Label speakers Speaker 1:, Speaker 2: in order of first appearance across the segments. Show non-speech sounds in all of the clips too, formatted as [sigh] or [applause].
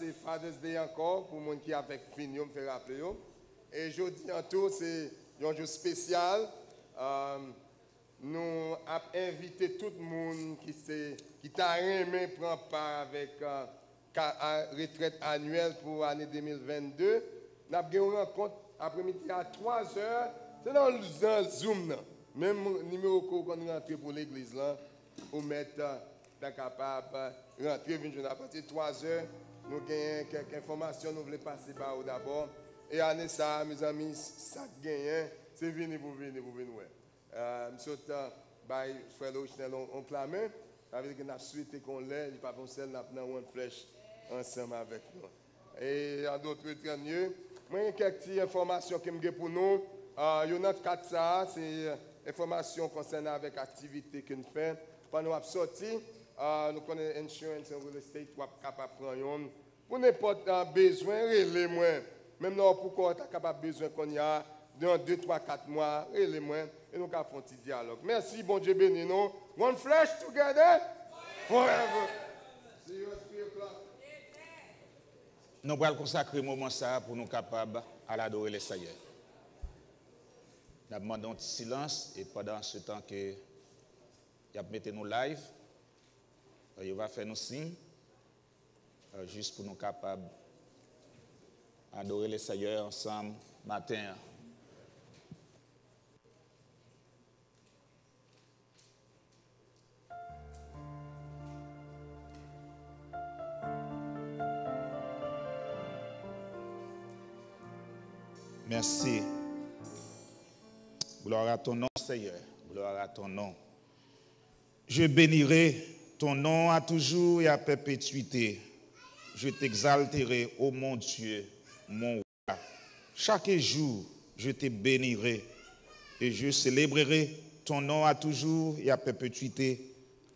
Speaker 1: c'est Father's Day encore pour les gens qui avec fini, me fait rappeler. Et jeudi en tout, c'est un jour spécial. Euh, nous avons invité tout le monde qui, qui t'a aimé prendre part avec euh, la retraite annuelle pour l'année 2022. Nous avons une rencontre après-midi à 3 h C'est dans le Zoom. Même numéro qu'on rentre pour l'église, là, pour mettre euh, capable de rentrer, venir à partir de 3 heures. Nous avons quelques informations, nous voulons passer par d'abord. Et année ça, mes amis, ça gagne, c'est venir pour venir pour venir. Euh, je suis by frère Ochnel on clamé. Ça veut dire que nous souhaité qu'on l'ait, pas seul, nous avons une flèche ensemble avec nous. Et en d'autres termes, moi, j'ai quelques informations que je pour nous. Euh, il y a 4 ça, c'est euh, information concernant avec l'activité nous faisons. Pendant nous sorti, euh, nous connaissons insurance et real estate, nous sommes capables de prendre pour n'importe quel besoin, les moi. Même pourquoi tu as capable besoin qu'on y a dans 2, 3, 4 mois, les moi, et nous avons un petit dialogue. Merci, bon Dieu béni nous. One flesh together? Forever. See you at 3 o'clock.
Speaker 2: Nous allons consacrer un moment pour nous capables à l'adorer les Seigneur. Nous demandons silence et pendant ce temps que il mis nous live, euh, il va faire nous signe, euh, juste pour nous capables adorer les Seigneur ensemble matin. Merci. Gloire à ton nom, Seigneur. Gloire à ton nom. Je bénirai ton nom à toujours et à perpétuité. Je t'exalterai, ô mon Dieu, mon roi. Chaque jour, je te bénirai et je célébrerai ton nom à toujours et à perpétuité.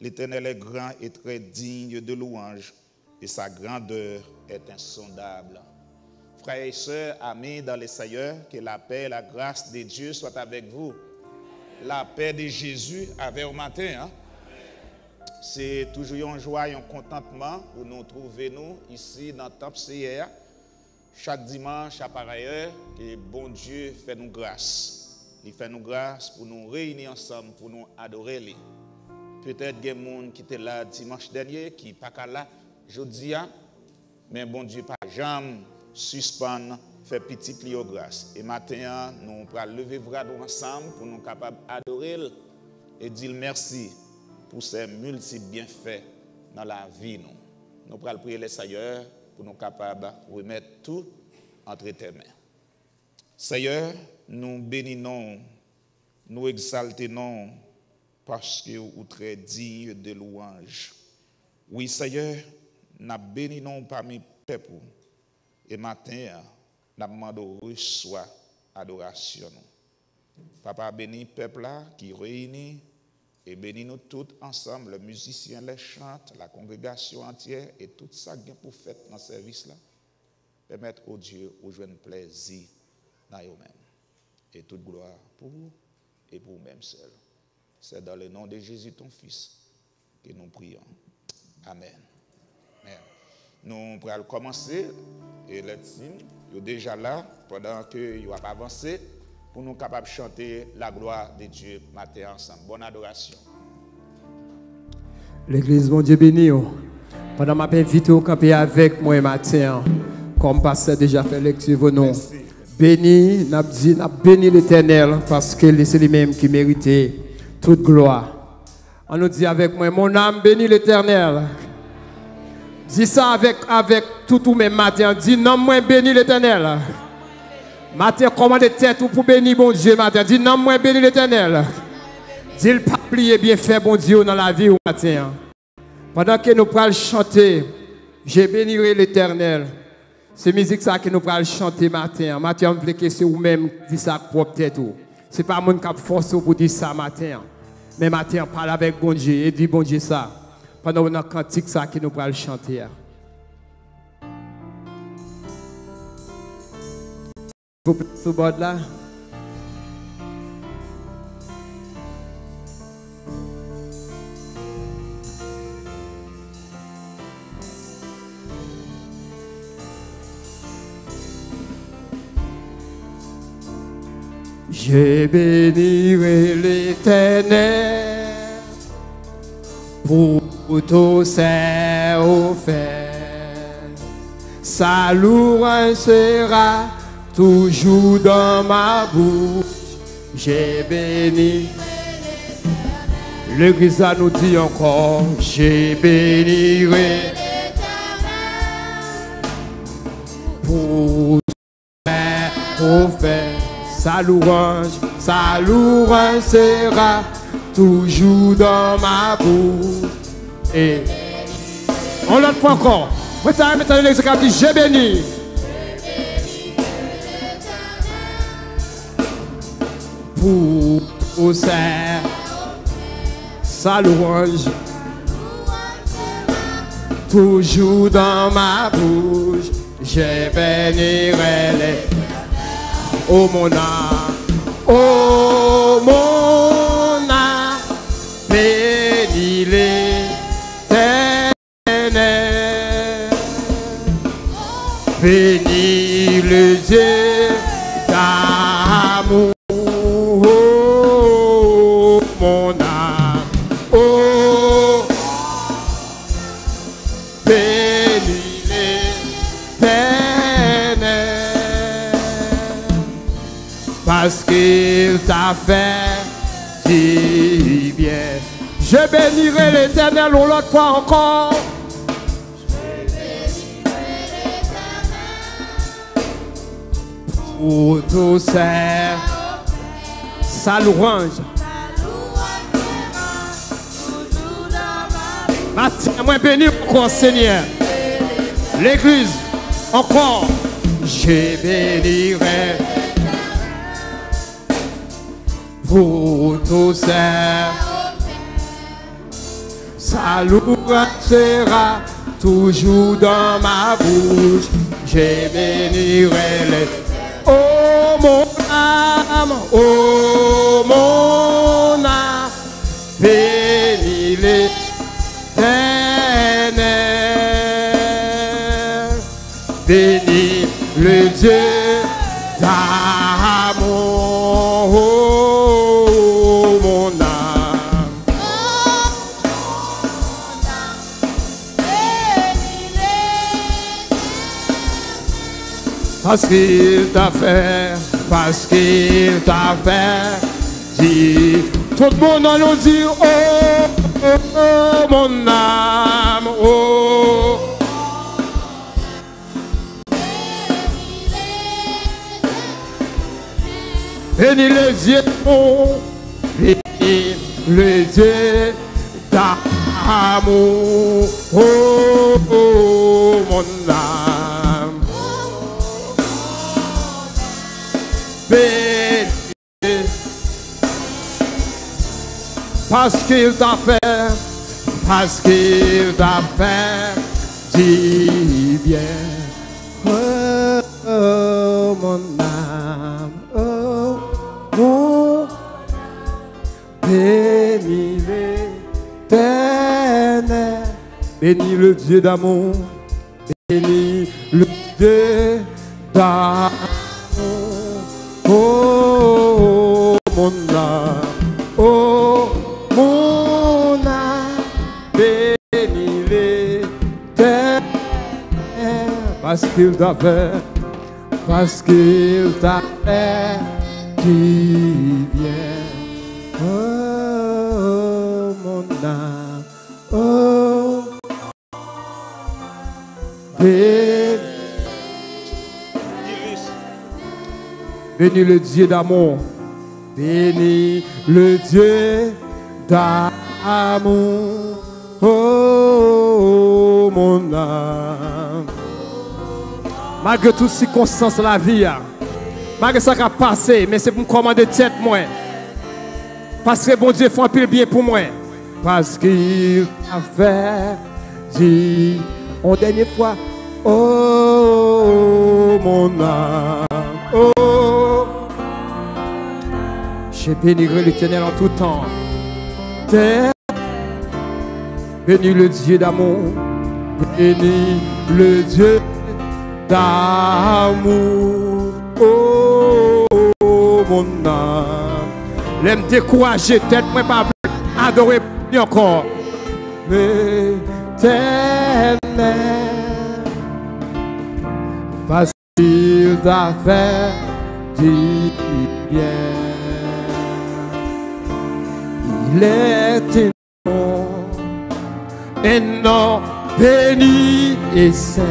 Speaker 2: L'Éternel est grand et très digne de louange et sa grandeur est insondable. Frères et sœurs, amis dans les Seigneur, que la paix et la grâce de Dieu soient avec vous. La paix de Jésus avec au matin. Hein? C'est toujours une joie et un contentement pour nous trouver nous ici dans le temple. Chaque dimanche, à pareille heure, que bon Dieu fait nous grâce. Il fait nous grâce pour nous réunir ensemble, pour nous adorer. Peut-être qu'il y a des gens qui étaient là dimanche dernier, qui sont pas là aujourd'hui, hein. mais bon Dieu, pas jamais suspendre, faire petit lio grâce. Et maintenant, nous allons lever bras ensemble pour nous capables d'adorer et dire merci pour ces multiples bienfaits dans la vie. Nous, nous allons prier Seigneur pour nous capables de remettre tout entre tes mains. Seigneur, nous bénissons, nous exaltons parce que vous très digne de louange. Oui, Seigneur, nous bénissons parmi les peuples et matin, nous demandons reçoit adoration. Papa béni peuple là qui réunit et bénis nous tous ensemble, les musiciens les chantent, la congrégation entière et tout ça qui pour faire dans ce service là. Permettre au Dieu de jouer plaisir dans eux-mêmes. Et toute gloire pour vous et pour vous-même seul. C'est dans le nom de Jésus, ton Fils, que nous prions. Amen. Nous allons commencer et les signes sont déjà là pendant que vous avez pour nous capables de chanter la gloire de Dieu matin ensemble. Bonne adoration.
Speaker 3: L'église, mon Dieu béni. Oh. Pendant ma invité au camper avec moi matin, comme pasteur déjà fait lecture vos noms. Béni, n'a béni l'éternel parce que c'est lui-même qui méritait toute gloire. On nous dit avec moi, mon âme bénit l'éternel. Dis ça avec, avec tout ou même matin. Dis non, moi béni l'éternel. Matin, commandez tête pour bénir bon Dieu matin. Dis non, moi béni l'éternel. Dis le pas bien fait bon Dieu dans la vie au matin. Pendant que nous pourrons chanter, je bénirai l'éternel. C'est musique ça que nous pourrons chanter matin. Matin, on veut que c'est vous-même qui ça propre tête. Ce n'est pas mon qui force pour dire ça matin. Mais matin, parle avec bon Dieu et dis bon Dieu ça pendant un cantique ça qui nous le chanter. Couple sous bord là. J'ai bénirai l'éternel pour tous ses offertes. Sa louange sera toujours dans ma bouche. J'ai béni. L'église nous dit encore, j'ai bénirai pour fait sa louange, sa louange sera toujours dans ma bouche. Et on l'autre fois encore. Maintenant, maintenant, dit, j'ai béni. Pour sein sa louange toujours dans ma bouche, je bénirai les. Oh mon âme, oh mon âme, bénis l'éternel. Bénis le Dieu Je bénirai l'éternel, on l'autre fois encore. Pour tous ses sa louange. Tiens-moi béni encore, Seigneur. L'église, encore. Je bénirai pour tous ses sa louange sera toujours dans ma bouche. Je bénirai les. Oh mon âme, oh mon âme, bénis l'éternel. Bénis le Dieu d'amour, Parce qu'il t'a fait, parce qu'il t'a fait, dis, tout le monde nous dit, oh, oh, oh, mon âme, oh. Bénis les yeux, oh, bénis les yeux d'amour, oh, oh, mon âme. Parce qu'il t'a fait, parce qu'il t'a fait, dis bien. Oh, oh, mon âme, oh, mon béni l'éternel, bénis le Dieu d'amour, bénis le Dieu d'amour. Oh, mon âme, oh, mon âme, bénis l'éternel, parce qu'il t'a fait, parce qu'il t'a fait, qui vient. Oh, mon âme, oh, bénis Bénis le Dieu d'amour. Bénis le Dieu d'amour. Oh, mon âme. Malgré toutes circonstances de la vie, hein, malgré ça qui a passé, mais c'est pour me commander tête, moi. Parce que bon Dieu fait peu bien pour moi. Parce qu'il a fait, dit, en dernière fois, oh, mon âme. Je bénirai l'éternel en tout temps. Terre, bénis le Dieu d'amour, bénis le Dieu d'amour. Oh, monde. L'aime décourager, tête moi pas adorer encore. Éternel, facile d'affaire du bien. Un nom béni et saint,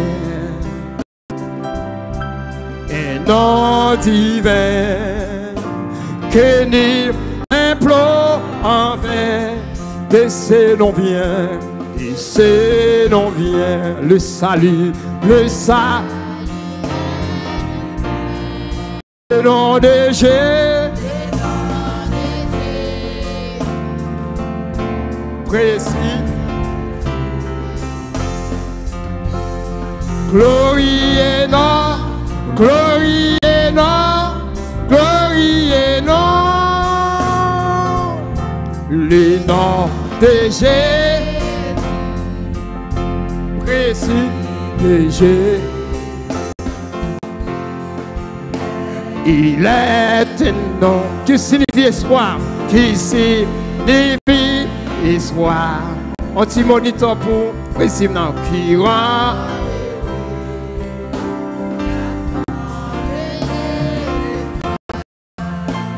Speaker 3: un nom divin que ni implore en vain. De ces noms vient, de ces noms vient le salut, le salut. Le nom de Jésus. Précis. Glorie et nom, glorie et nom, glorie et nom. Le nom de Jésus. Précis de Jésus. Il est un nom qui signifie espoir, qui signifie espoir. On t'y monitor pour précis non qui rend.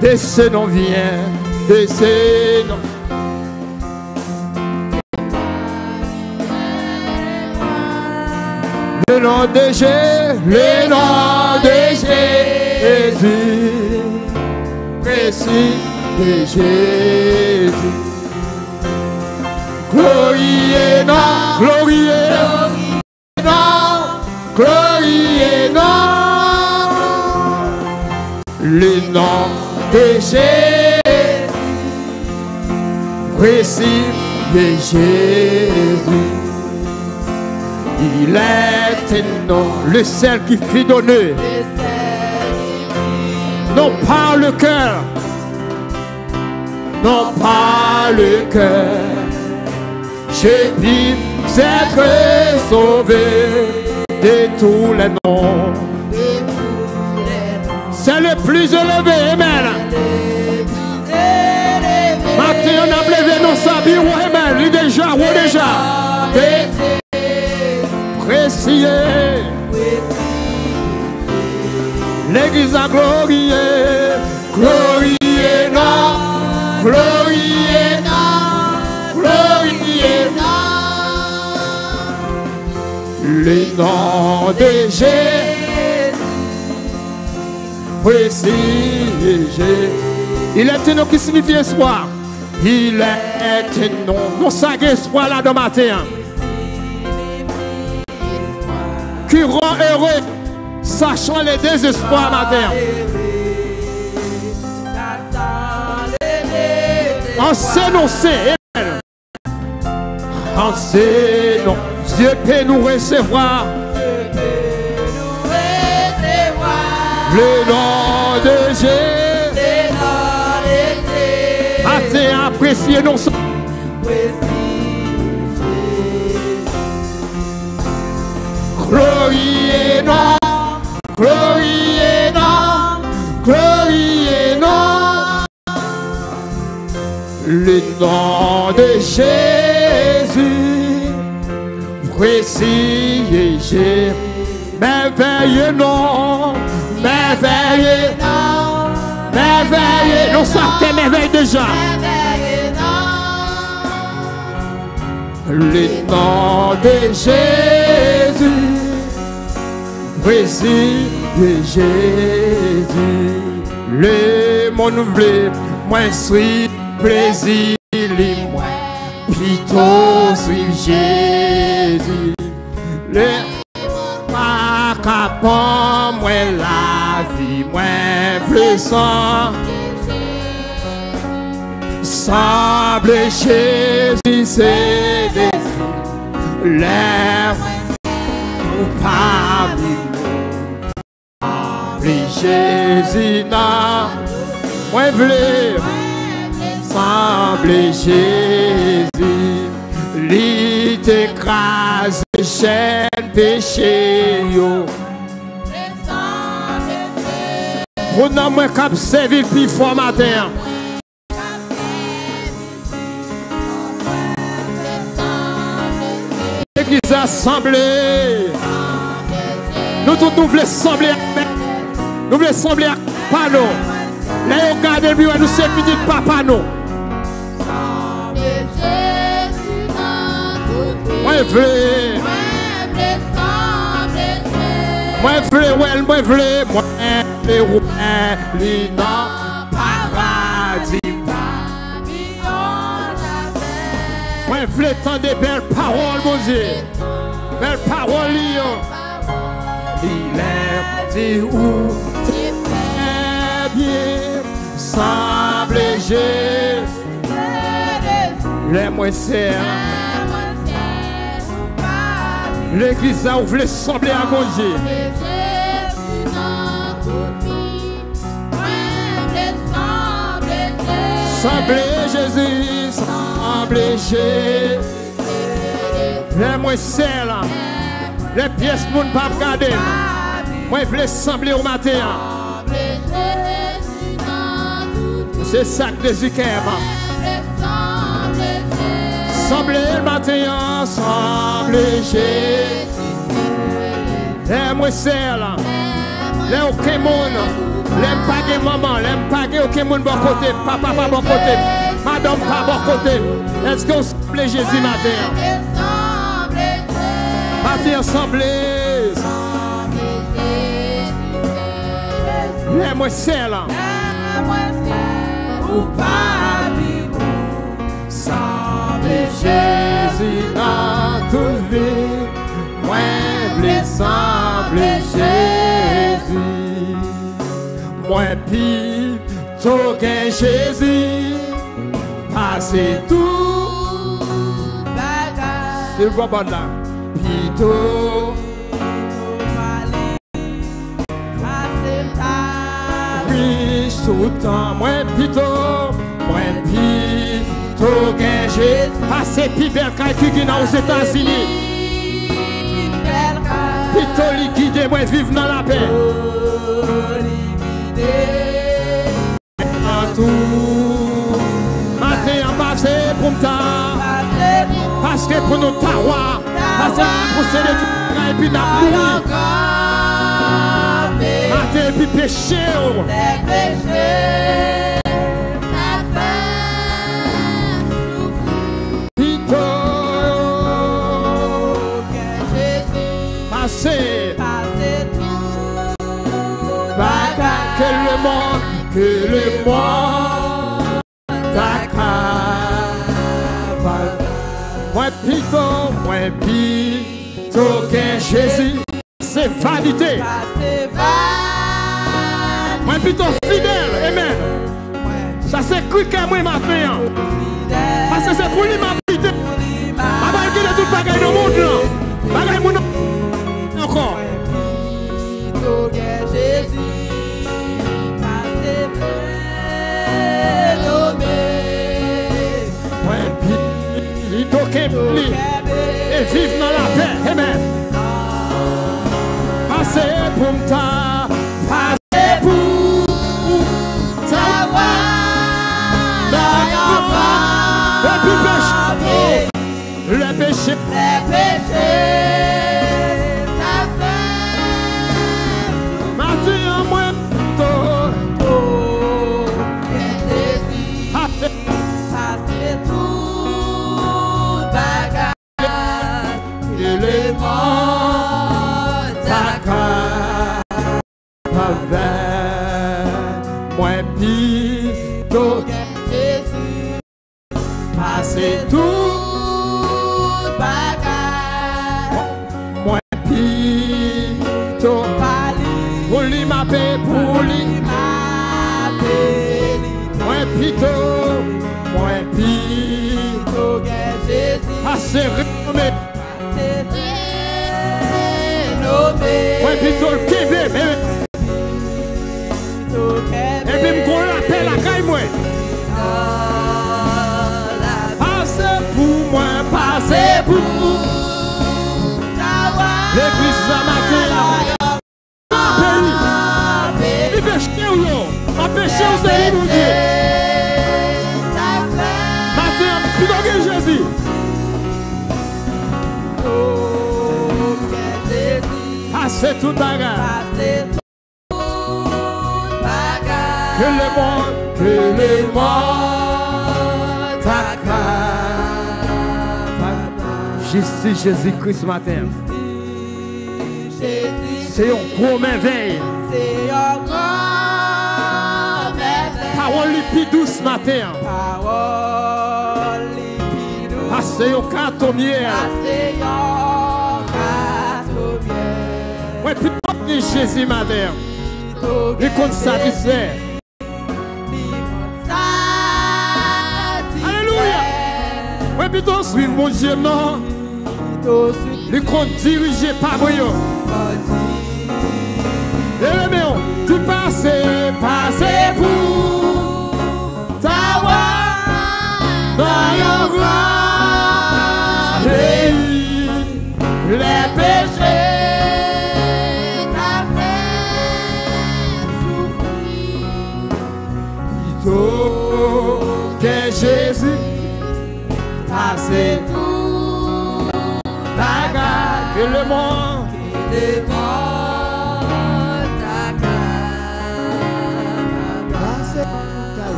Speaker 3: De ce nom vient, de ce nom. Le nom de Jésus, le nom de Jésus, précis de Jésus. Glorie et non, glorie et non, glorie et non. Le nom de Jésus, précis de Jésus. Il est nom, le seul qui fit donner. Non pas le cœur, non pas le cœur. Je puis être sauvé de tous les noms. C'est le plus élevé, Amen. Maintenant, on a levé nos sabiens, Amen. Il déjà, ou déjà? Précieux. L'église a glorié, glorié, non, Le nom de Jésus, Jésus. Il est un nom qui signifie espoir. Il est un nom. Nous espoir là dans matin. Qui rend heureux, sachant les désespoirs matin. En s'énoncer, en Dieu peut nous recevoir. Le nom de Jésus. Matin apprécié non Glorie et non, glorie et non, glorie et non. Le nom de Jésus, et Jésus, merveilleux nom, merveilleux nom, merveilleux. Nous sortons merveille déjà. Le nom de Jésus, de Jésus. Le monde voulait, moi suis plaisir, moi, plutôt suis Jésus. Sang. Semble Jésus, c'est des l'air coupable. Semble Jésus, non, moi voulais, semble Jésus, lui t'écrase, chaîne péché, yo. Pour nous, moi, qui servi plus fort matin. L'église assemblée. Nous tous nous voulons assembler avec nous voulons assembler avec papa nous. Là, on garde le bureau, nous sommes petit papa nous. Moi, je veux. Moi, je veux, ouais, moi, je veux. Moi, je veux, ouais, lui, dans paradis. Moi, je veux tant de belles paroles, mon Dieu. Belles paroles, Lyon. Il est dit où? Très bien semble j'ai les moins serres. L'église a ouvert sembler à mon Dieu. Semblez Jésus, semblez Jésus. Les moins serres, les pièces ne pas regarder. Moi, je voulais sembler au matin. C'est ça que Jésus aime. Matin, semblez Jésus. Moins serres, les aucun monde. Pas maman, l'aime pas aucun monde bon côté, papa pas bon côté, madame pas bon côté. Est-ce que vous semblez Jésus matin? Matin assemblée. Les moins serres, semblez Jésus dans toute vie. Moi, voulais sembler Jésus. Moi, pis, toquin Jésus. Passez tout. C'est le bon là. Pito. riche tout le temps. Moi, plutôt, plutôt que j'ai passé plus belle qu'un qui est aux États-Unis. Plutôt liquide, moi, vivre dans la paix. Matin en passé pour me parce que pour nous tawa, parce que pour se et puis n'a plus. Matin et puis péché. Plutôt t'accapare. Moi plutôt, moi que Jésus, c'est vanité. Moi plutôt fidèle, amen. Ça c'est cru que moi hein. Parce que c'est pour lui m'a. Avant qu'il ait tout dans le monde. Et vivre dans la paix, amen. Passez pour ta, passez pour ta Et puis péché, le péché, Matin
Speaker 4: ce matin.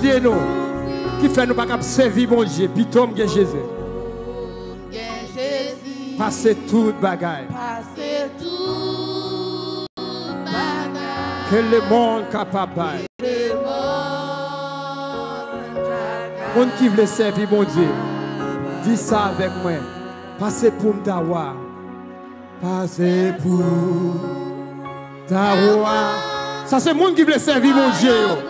Speaker 4: Frappent nous, qui fait nous pas servir mon Dieu. Puis tombe Jésus. Passez toute bagaille. Que le monde capable. de Monde qui veut servir mon Dieu. Dis ça avec moi. Passez pour d'avoir. Passez pour d'avoir. Ça c'est le monde qui veut servir mon Dieu.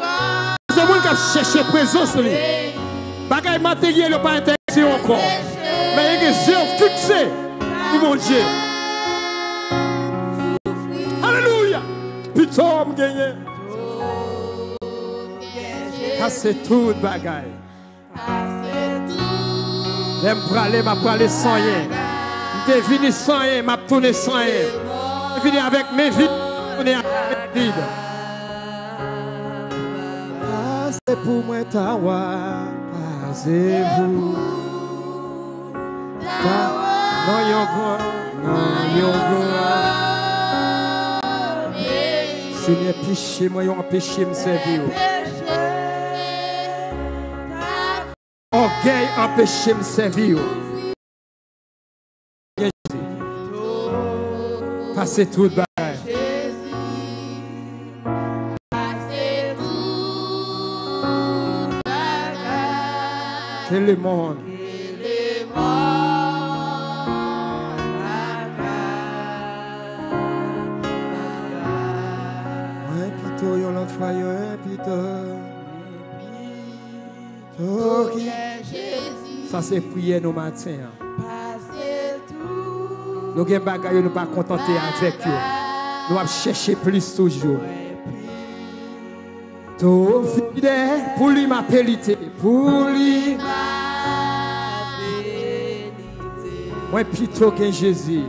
Speaker 4: Cherché présence. lui. Bagaille matériel n'est pas intéressé encore. Mais il y a des yeux fixés mon Dieu. Alléluia. Putain. Ça c'est tout bagaille. J'aime praler, m'a praler sans rien. J'étais venu sans rien, m'a tourné sans rien. Je venu avec mes vides, tourné avec mes vides. Passez pour moi ta voix, passez-vous. Non, yon grand, non, yon grand. Seigneur, péché, moi, yon péché, me servir. Orgueil empêché me servir. Passez tout le Que le monde. Ça c'est prier nos matins. Nous avons des bagages, nous ne pas contenter avec eux. Nous allons chercher plus toujours. Tout fidèle, pour lui ma périté, pour lui. Moi plutôt que Jésus.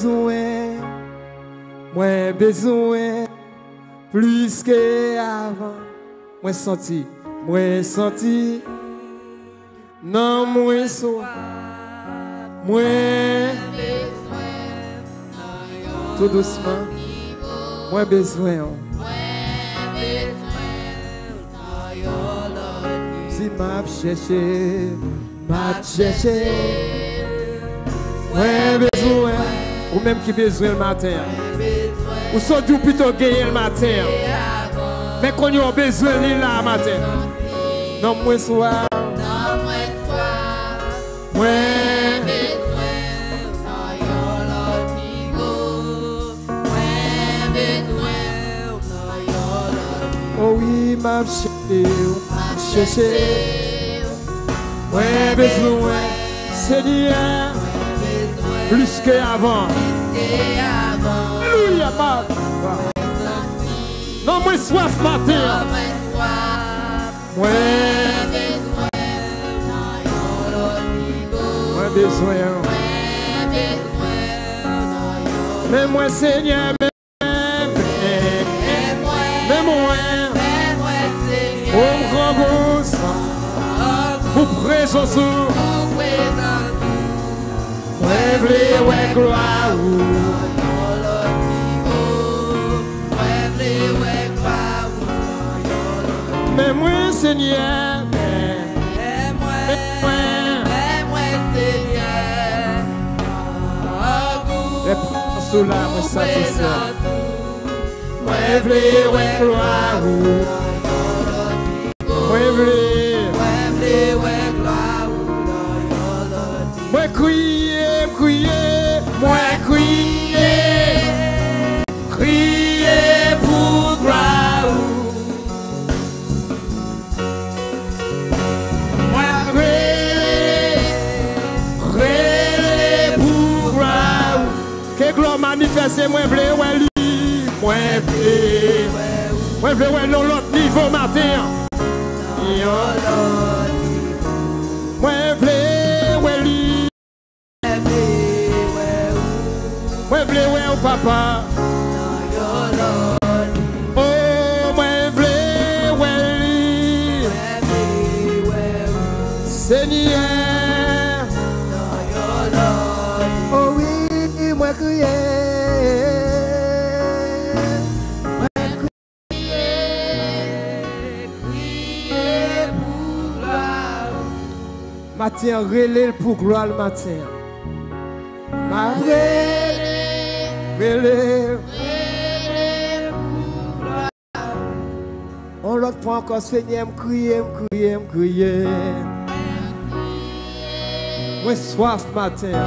Speaker 4: Besoin, moi besoin, plus que avant. Moi senti, moi senti, non moi so, moi tout doucement, moi besoin. Si m'a cherché, m'a cherché, moi besoin, ou même qui besoin le matin. Ou sont du plutôt gagner le matin. Mais qu'on y a besoin de là le matin. Non, moi soir. Moi.
Speaker 3: Oh oui, m'a cherché, m'a cherché. Ouais, besoin, Seigneur, plus qu'avant. Alléluia. Non, moi soif matin. Moi besoin. Mais moi, Seigneur, mais mais moi, au grand pour présence, vle, ouais, gloire. Mais moi, Seigneur, mais moi, vle, ouais, gloire. Moi, vle, ouais, lui, moi, vle, moi, vle, ouais, non, l'autre niveau matin. Yo. Moi, vle, ouais, lui. Moi, vle, ouais, oh, papa. Matin, relève pour gloire le matin. Ma relève, relève. On l'autre fois encore, Seigneur, me crier, me crier, me crier. Moi soif matin.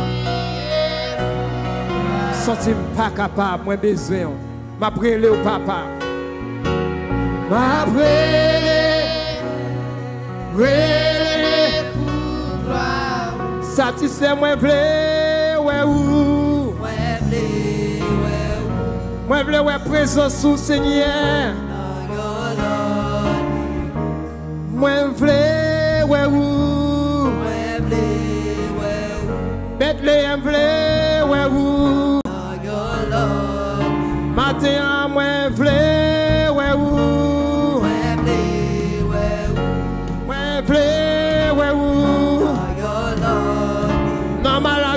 Speaker 3: Senti pas capable, moi besoin. M'a brûlé au papa. M'a brûlé. Satisfait moi vle, ouais ou. Moi vle ouais présence sous Seigneur. Moi vle, ou. Bethléem vle, ou. Matin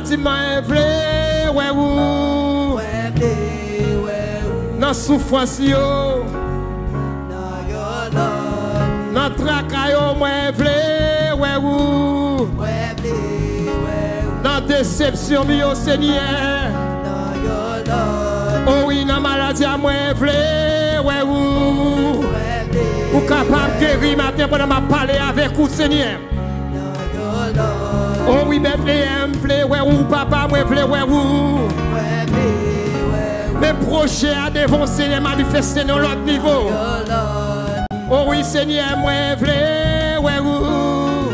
Speaker 3: Nan maladie moi vle, ouais ou. Nan souffrance yo. Nan traka yo moi vle, ouais ou. Nan déception mi yo Seigneur. Oh oui, nan maladie à moi vle, ouais ou. Ou capable de guérir matin pendant ma parler avec vous Seigneur. Oh oui, Bethléem vle, ouais ou papa moi vle, ouais ou. Mes projets à devant Seigneur manifester dans l'autre niveau. Oh oui, Seigneur, moi vle, ouais ou.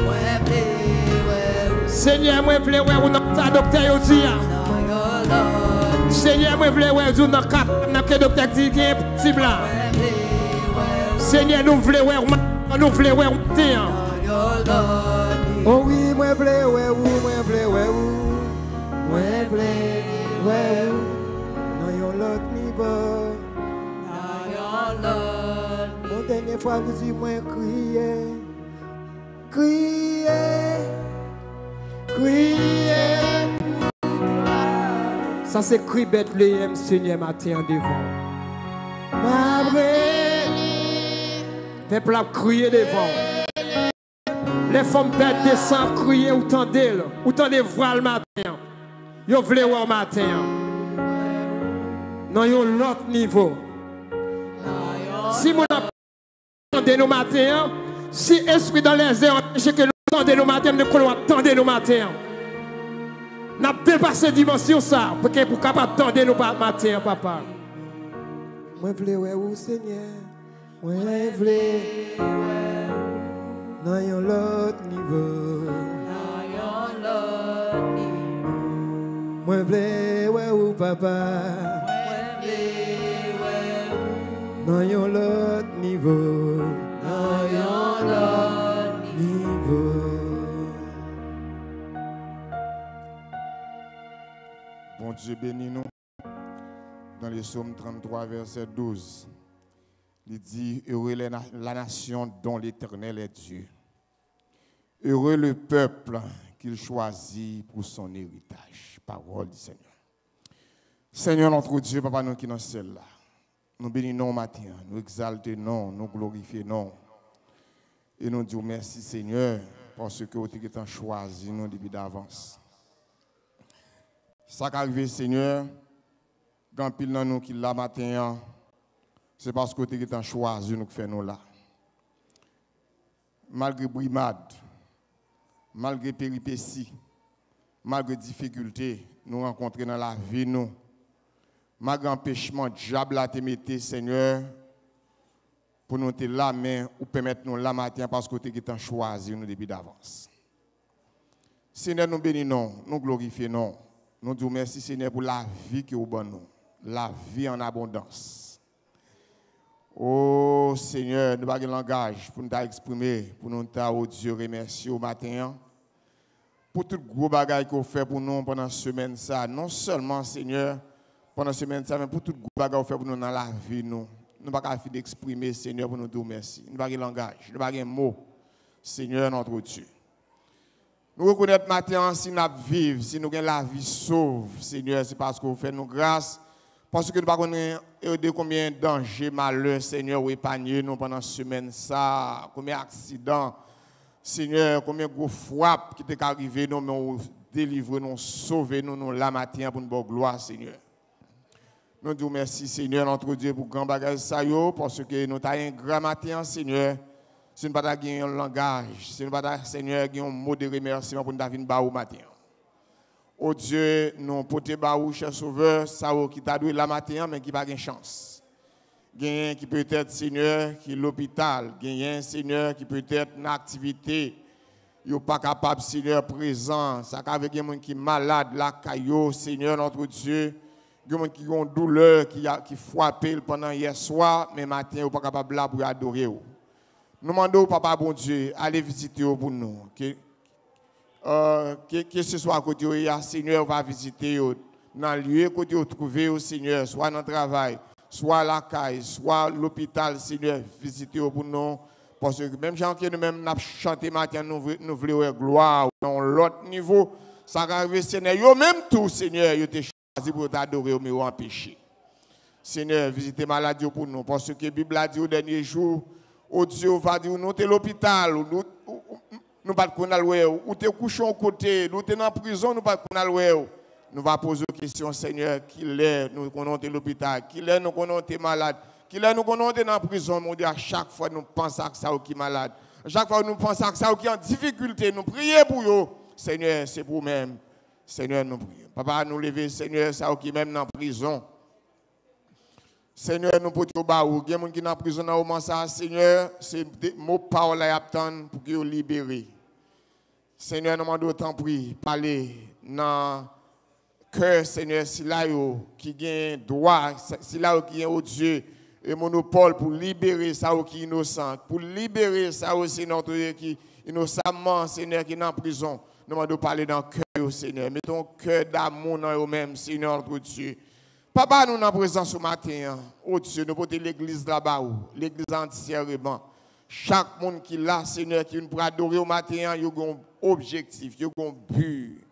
Speaker 3: Seigneur, moi vle, ouais ou dans ta docteur dit. ah. Seigneur, moi vle, ouais ou dans cap, que docteur dit qu'il un petit blanc. Seigneur, nous voulons, ouais, ou nous voulons, ouais, ou hein. Oh oui, moi vle, ouais ou, moi vle, ouais ou. Moi vle, ouais ou. Dans yon l'autre niveau. Mon dernière fois, vous dites, moi, crier, crier, crier. Ça, c'est cri Bethléem, Seigneur, matin devant. Ma vraie, peuple a crié devant. Les femmes bêtes descendent crier, ou tendez, ou tendez voir le matin. Yo vle voir matin. Dans yon l'autre niveau. Si vous attendez nos matins, si esprit dans les airs empêche que nous attendez nos matins, nous allons attendre nos matins. Nous avons dépassé dimension ça, pour que pour capable attendre nos matins, papa. Moi, je veux où, Seigneur. Moi vle Nan yon lot niveau Moi vle ouais ou papa. Nan yon lot niveau Niveau
Speaker 5: Bon Dieu bénis nous. Dans les psaumes 33, verset 12, il dit Heureux la na- la nation dont l'éternel est Dieu. Heureux le peuple qu'il choisit pour son héritage. Parole du Seigneur. Seigneur notre Dieu, Papa, nous qui dans celle-là. Nous bénissons matin, nous exaltons, nous glorifions. Et nous disons merci Seigneur parce que vous avez choisi nous depuis d'avance. Ça qui arrive, Seigneur, quand pile dans nous qui là matin, c'est parce que tu as choisi nous faire nous là. Malgré brimade, malgré péripéties, malgré difficultés, nous rencontrons dans la vie, nous, malgré empêchement, diable a te Seigneur, pour nous te la main ou permettre nous la matin parce que tu as choisi nous depuis d'avance. Seigneur, nous bénissons, nous glorifions. Nous disons merci, Seigneur, pour la vie que vous donne nous. La vie en abondance. Oh Seigneur, nous avons un langage pour nous exprimer, pour nous dire, oh Dieu, remercier au matin. Pour tout gros bagage que vous faites pour nous pendant la semaine, ça. non seulement, Seigneur, pendant la semaine, ça, mais pour tout gros bagage que vous faites pour nous dans la vie, nous. Nous n'avons pas d'exprimer, Seigneur, pour nous dire merci. Nous n'avons pas un langage, nous n'avons pas un mot. Seigneur, notre Dieu. Nous reconnaissons maintenant si nous vivons, si nous avons la vie sauve, Seigneur, c'est parce que vous faites nous grâce. Parce que nous ne connaissons pas combien de dangers, malheurs, Seigneur, épargné nous pendant la semaine, combien d'accidents, Seigneur, combien de frappes qui t'est arrivé, nous, nous délivrer, nous sauver, nous, nous, la matin pour une bonne gloire, Seigneur. Nous disons merci, Seigneur, notre Dieu, pour grand bagage, ça, parce que nous avons un grand matin, Seigneur. Si nous n'avons pas un langage, si nous n'avons pas, Seigneur, un mot de remerciement pour nous venir au matin. Oh Dieu, nous portons baou, cher sauveur, ça qui t'a donné la matin, mais qui n'a pas de chance. Gagnant qui peut être, Seigneur, qui l'hôpital. Gagnant, Seigneur, qui peut être une activité. Il pas capable, Seigneur, présent. Ça avec des gens qui sont malades, là, caillou, Seigneur, notre Dieu. Des gens qui ont douleur, qui, a, qui frappé pendant hier soir, mais matin, ils pas capable là pour adorer. Nous demandons, Papa, bon Dieu, allez visiter pour nous. Que, euh, que, ce soit à côté de vous, Seigneur va visiter dans le lieu côté vous trouvez au Seigneur, soit dans le travail, soit la caille, soit l'hôpital, Seigneur, visiter pour nous. Parce que même gens qui nous chanté matin, nous, nous voulons gloire dans l'autre niveau. Ça arrive, Seigneur, yo même tout, Seigneur, yo te choisi pour t'adorer, mais vous empêcher. Seigneur, visitez maladie pour nous. Parce que la Bible a dit au dernier jour, oh Dieu va dire, nous à l'hôpital, nous pas qu'on ou te couché au côté, nous sommes en prison, nous pas qu'on Nous va poser une question, Seigneur, qui est, nous connaissons l'hôpital, qui est, nous connaissons malade, qui est, nous connaissons la prison, mon Dieu, à chaque fois nous pensons à ça qui est malade. À chaque fois nous pensons à ça qui en difficulté, nous prions pour eux. Seigneur, c'est pour nous-mêmes. Seigneur, nous prions. Papa, nous lever, Seigneur, ça qui est même la prison. Seigneur, nous pouvons pas ou. Il y a des gens qui sont en prison dans moment ça, Seigneur, c'est des mots paroles à attendre pour qu'ils soient libérés. Seigneur, nous demandons autant parler dans cœur, Seigneur, si là qui a droit, si là qui au Dieu et monopole pour libérer ça qui est innocent, pour libérer ça aussi notre qui innocemment, Seigneur, qui est en prison. Nous demandons parler dans cœur, Seigneur. Mettons cœur d'amour dans eux-mêmes, Seigneur, notre Dieu. Papa, nous sommes présents ce matin. Oh Dieu, nous portons l'église là-bas, l'église entièrement. Chaque monde qui là, Seigneur, qui nous adorer au matin, il y a un objectif, il y a un but.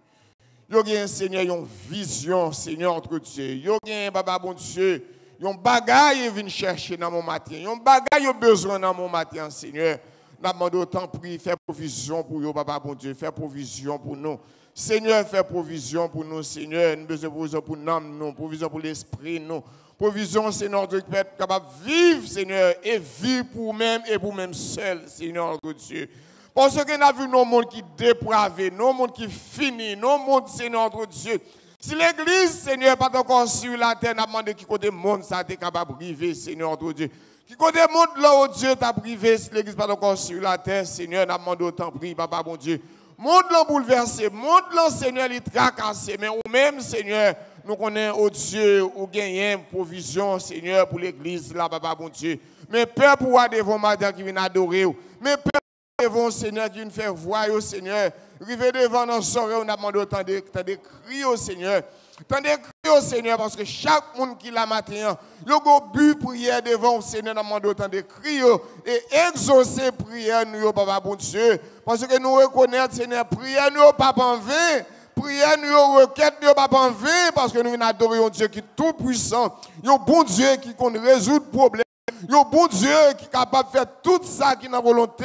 Speaker 5: Il y a un Seigneur, une vision, Seigneur, entre Dieu. Il y a un bon Dieu, il y a un bagage qui vient chercher dans mon matin. Il y a un bagage qui a besoin dans mon matin, Seigneur. Nous demandons autant prier, faire provision pour nous, Papa, bon Dieu, faire provision pour nous. Seigneur, fais provision pour nous, Seigneur. Nous besoin de provision pour nous, nous, provision pour l'esprit, nous. Provision, Seigneur, de être capable de vivre, Seigneur, et vivre pour nous-mêmes et pour nous-mêmes seuls, Seigneur, notre Dieu. Parce que nous avons vu nos mondes qui dépravés, nos mondes qui finis, nos mondes, Seigneur, notre Dieu. Si l'église, Seigneur, pas encore sur la terre, nous demandé qui côté monde ça est capable de vivre, Seigneur, notre Dieu. Qui côté monde là, oh Dieu, t'a privé, si l'église pas encore sur la terre, Seigneur, n'a demandé autant prix, papa, bon Dieu. Monde là bouleversé, monde là, Seigneur, il tracassé, mais ou même, Seigneur, nous connaissons, oh Dieu, ou gagner provision, Seigneur, pour l'église là, papa, bon Dieu. Mais peur pour devant madame qui vient adorer, mais peur devant Seigneur qui vient faire voir, oh Seigneur. Rivé devant nos soirées, on a demandé autant de, de cris au Seigneur. De cris au Seigneur, parce que chaque monde qui l'a matin, a un but prière devant le Seigneur, a demandé autant de cris et exaucer prière, nous, papa, bon Dieu. Parce que nous reconnaissons, Seigneur, prière, nous, papa, en vain. Prière, nous, requête, nous, papa, en vain. Parce que nous adorons un Dieu qui est tout puissant. Un bon Dieu qui compte résoudre le problème. Un bon Dieu qui est capable de faire tout ça qui est dans la volonté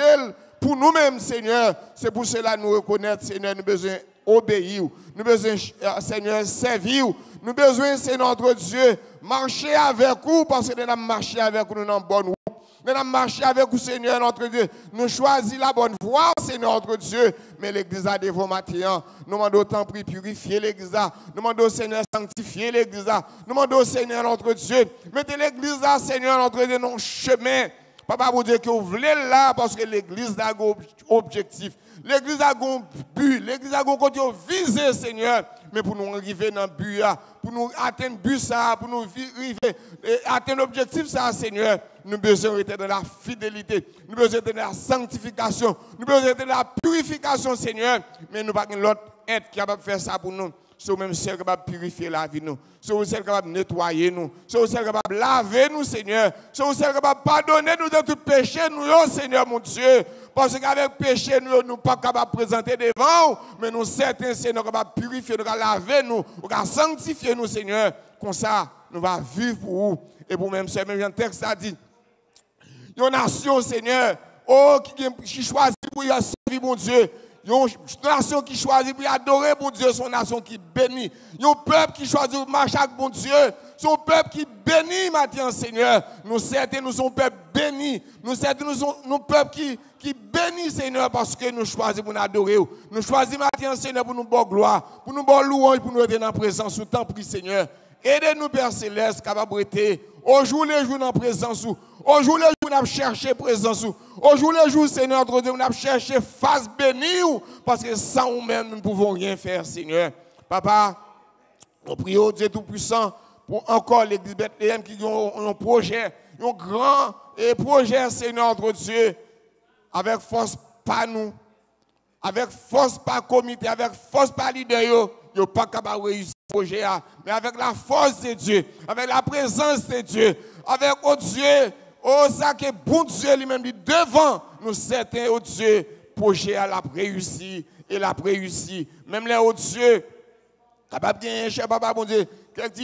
Speaker 5: pour nous-mêmes, Seigneur. C'est pour cela que nous reconnaissons, Seigneur, nous avons besoin d'obéir. Nous avons besoin, euh, Seigneur, servir. Nous avons besoin, Seigneur, notre Dieu, marcher avec vous parce que nous avons marché avec vous dans la bonne route. Nous avons marché avec vous, Seigneur, notre Dieu. Nous choisissons la bonne voie, Seigneur, notre Dieu. Mais l'église a devant matin. Nous demandons autant prix purifier l'église. Nous demandons, Seigneur, sanctifier l'église. Nous demandons, Seigneur, notre Dieu. Mettez l'église, Seigneur, notre Dieu, dans le chemin. Papa, vous dire que vous voulez là parce que l'église a un objectif. L'église a un but. L'église a un côté visé, Seigneur. Mais pour nous arriver dans le but, pour nous atteindre le but, ça, pour nous arriver, atteindre l'objectif, ça, Seigneur, nous besoin d'être dans la fidélité. Nous besoin d'être dans la sanctification. Nous besoin d'être dans la purification, Seigneur. Mais nous pas l'autre être capable de faire ça pour nous. C'est vous-même seul capable de purifier la vie nous. C'est vous seul capable de nettoyer nous. C'est vous seul capable de laver nous, Seigneur. C'est vous seul capable de pardonner nous de tout péché, nous, oh, Seigneur, mon Dieu. Parce qu'avec péché, nous ne sommes pas capables de présenter devant, mais nous, certains, Seigneur, capables de purifier, nous, laver nous, nous, sanctifier nous, Seigneur. Comme ça, nous allons vivre pour vous. Et pour même, c'est même un texte a dit, une nation, Seigneur, oh, qui, qui choisit pour y servir, mon Dieu une nation qui choisit pour adorer mon Dieu, son nation qui bénit. Un peuple qui choisit pour marcher avec mon Dieu, son peuple qui bénit, maintenant, Seigneur. Nous certains, nous sommes peuple béni. Nous nous sommes nous peuple qui, qui bénit, Seigneur, parce que nous choisissons pour nous adorer. Nous choisissons maintenant, Seigneur, pour nous bonne gloire, pour nous bonne louange, pour nous être dans la présence. Sous temps prie, Seigneur. Aidez-nous, Père Céleste, capable au jour les jours dans la présence. Au jour les jours, nous cherché présence. Au jour les jours, Seigneur, notre Dieu, nous cherché face bénie. Parce que sans nous-mêmes, nous ne pouvons rien faire, Seigneur. Papa, nous prions Dieu Tout-Puissant pour encore l'église Bethléem qui a un projet, un grand projet, Seigneur, notre Dieu, avec force pas nous, avec force par comité, avec force par leader, il a pas capable de réussir le projet, mais avec la force de Dieu, avec la présence de Dieu, avec, oh Dieu, Oh, ça que bon Dieu lui-même dit devant nous certains, oh Dieu, projet à la réussi et la réussi. Même les oh Dieu, capable gagner, cher papa, bon Dieu, quelques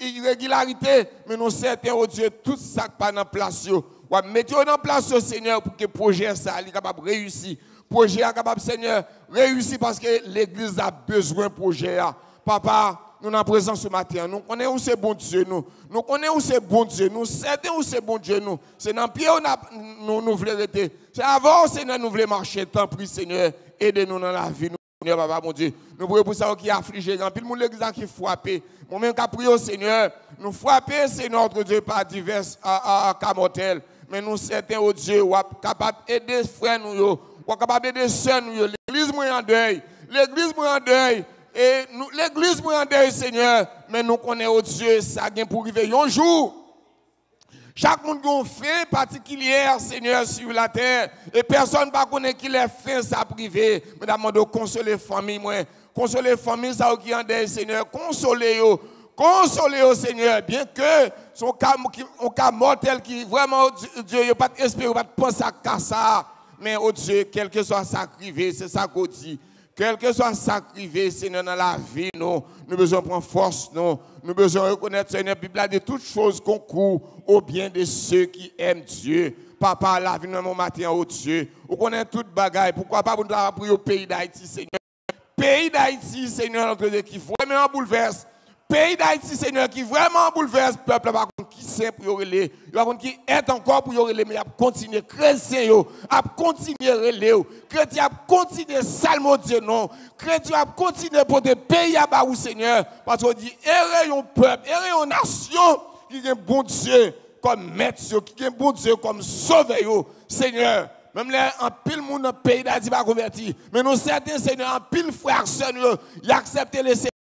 Speaker 5: irrégularités, mais nous certains, oh Dieu, tout ça pas dans place. Ou mettez dans place, Seigneur, pour que le projet ça soit capable de réussir. Projet capable, Seigneur, réussir parce que l'Église a besoin de projet. Papa, nous en présence ce matin. Nous connaissons où c'est bon Dieu, nous. Nous connaissons où c'est bon Dieu, nous. Certains où c'est bon Dieu, nous. C'est dans pied où nous, nous voulons rester. C'est avant, Seigneur, nous voulons marcher. Tant pis, Seigneur, aidez-nous dans la vie. Nous, Seigneur, papa, mon Dieu. Nous prions pour ça qui est affligé. Monde l'église qui est frappé. Moi-même, qui prié au Seigneur. Nous frappons, Seigneur, notre Dieu, par divers cas mortels. Mais nous, certains, au Dieu, capables d'aider frères, nous, capables d'aider sœurs, nous. L'église, moi, en deuil. L'église, moi, en deuil. Et l'église pour en deuil, Seigneur, mais nous connaissons au Dieu, ça vient pour arriver un jour. Chaque monde a une fin particulière, Seigneur, sur la terre. Et personne ne connaît qui les fin sa privé. Madame, de consoler les familles, moi. Consoler les familles, ça qui en Seigneur. Consolez-les. Consolez-les, Seigneur. Bien que son cas, un cas mortel qui vraiment, Dieu, il pas espérer, pas penser à ça. Mais, oh Dieu, quel que soit sa privé, c'est ça qu'on dit. Quel que soit sacrifié, Seigneur, dans la vie, nous, nous besoin prendre force, nous. Nous besoin reconnaître, Seigneur, la Bible dit toutes choses concourent au bien de ceux qui aiment Dieu. Papa, la vie, mon matin, au Dieu. On connaît toute bagaille. Pourquoi pas nous avons pris au pays d'Haïti, Seigneur? Pays d'Haïti, Seigneur, notre Dieu, qui vraiment bouleverse pays d'Haïti, Seigneur, qui vraiment bouleverse le peuple, par contre, qui sait pour y relayer, qui est encore pour y relayer, mais il a continué, chrétien, a continué à relayer, chrétien a continué salmodier, non, chrétien a continué pour des pays à bas, Seigneur, parce qu'on dit, errez un peuple, errez une nation qui est bon Dieu, comme maître, qui est bon Dieu comme sauveur. Seigneur. Même là, en pile monde dans le pays d'Haïti pas converti. Mais nous, certains, Seigneur, en pile frères, yo, ils acceptent les Seigneur.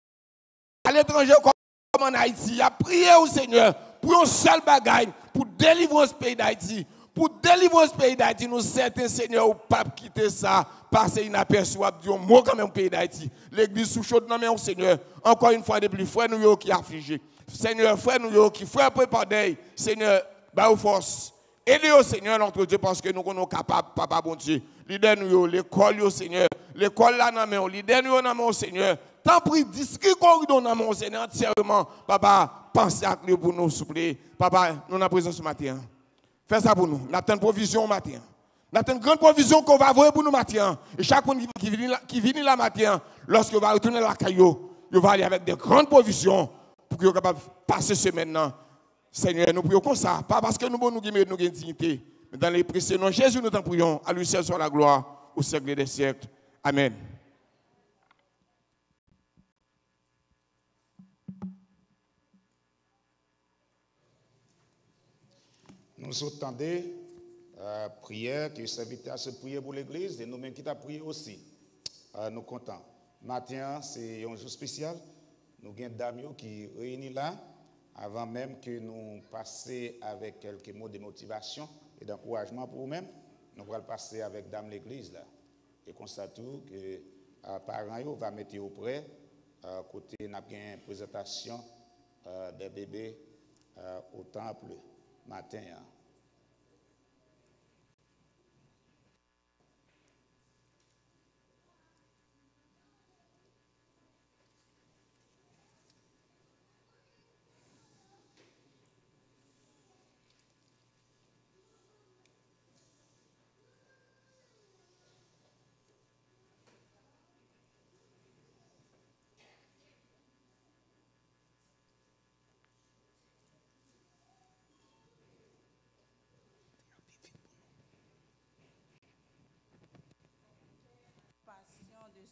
Speaker 5: À l'étranger, comme en Haïti, a prié au Seigneur pour un seul bagaille, pour délivrer ce pays d'Haïti. Pour délivrer ce pays d'Haïti, nous, certains, Seigneur, ou pas quitter ça, passer inaperçu, dire mot quand même au pays d'Haïti. L'église sous chaude, non, mais au Seigneur, encore une fois de plus, frère nous qui affligé. Seigneur, frère nous qui frère préparé, Seigneur, bah ou force. Aidez au Seigneur notre Dieu parce que nous sommes capables, papa bon Dieu. Leader nous l'école yo Seigneur. L'école là dans main, leader nous yo dans main Seigneur. Tant pis, discret corridor dans mon Seigneur entièrement. Papa, pensez à nous pour nous souffler. Papa, nous avons présence ce matin. Fais ça pour nous. Nous avons une provision matin. Nous avons une grande provision qu'on va avoir pour nous matin. Et chaque monde qui vient là, matin, lorsque va retourner la caillou, il va aller avec des grandes provisions pour qu'il soit capable de passer ce maintenant. Seigneur, nous prions comme ça. Pas parce que nous nous nous avons dignité. Mais dans les précieux noms, Jésus, nous t'en prions. À lui seul soit la gloire au siècle des siècles. Amen.
Speaker 2: Nous entendons euh, prière qui s'invite à se prier pour l'Église et nous-mêmes qui t'a prié aussi. Euh, nous comptons. Matin, c'est un jour spécial. Nous avons dames qui réunis là avant même que nous passions avec quelques mots de motivation et d'encouragement pour nous-mêmes. Nous allons passer avec Dame l'Église là. Et constatons que les parents yo va mettre auprès, euh, côté n'a une présentation euh, des bébés euh, au temple matin. hein.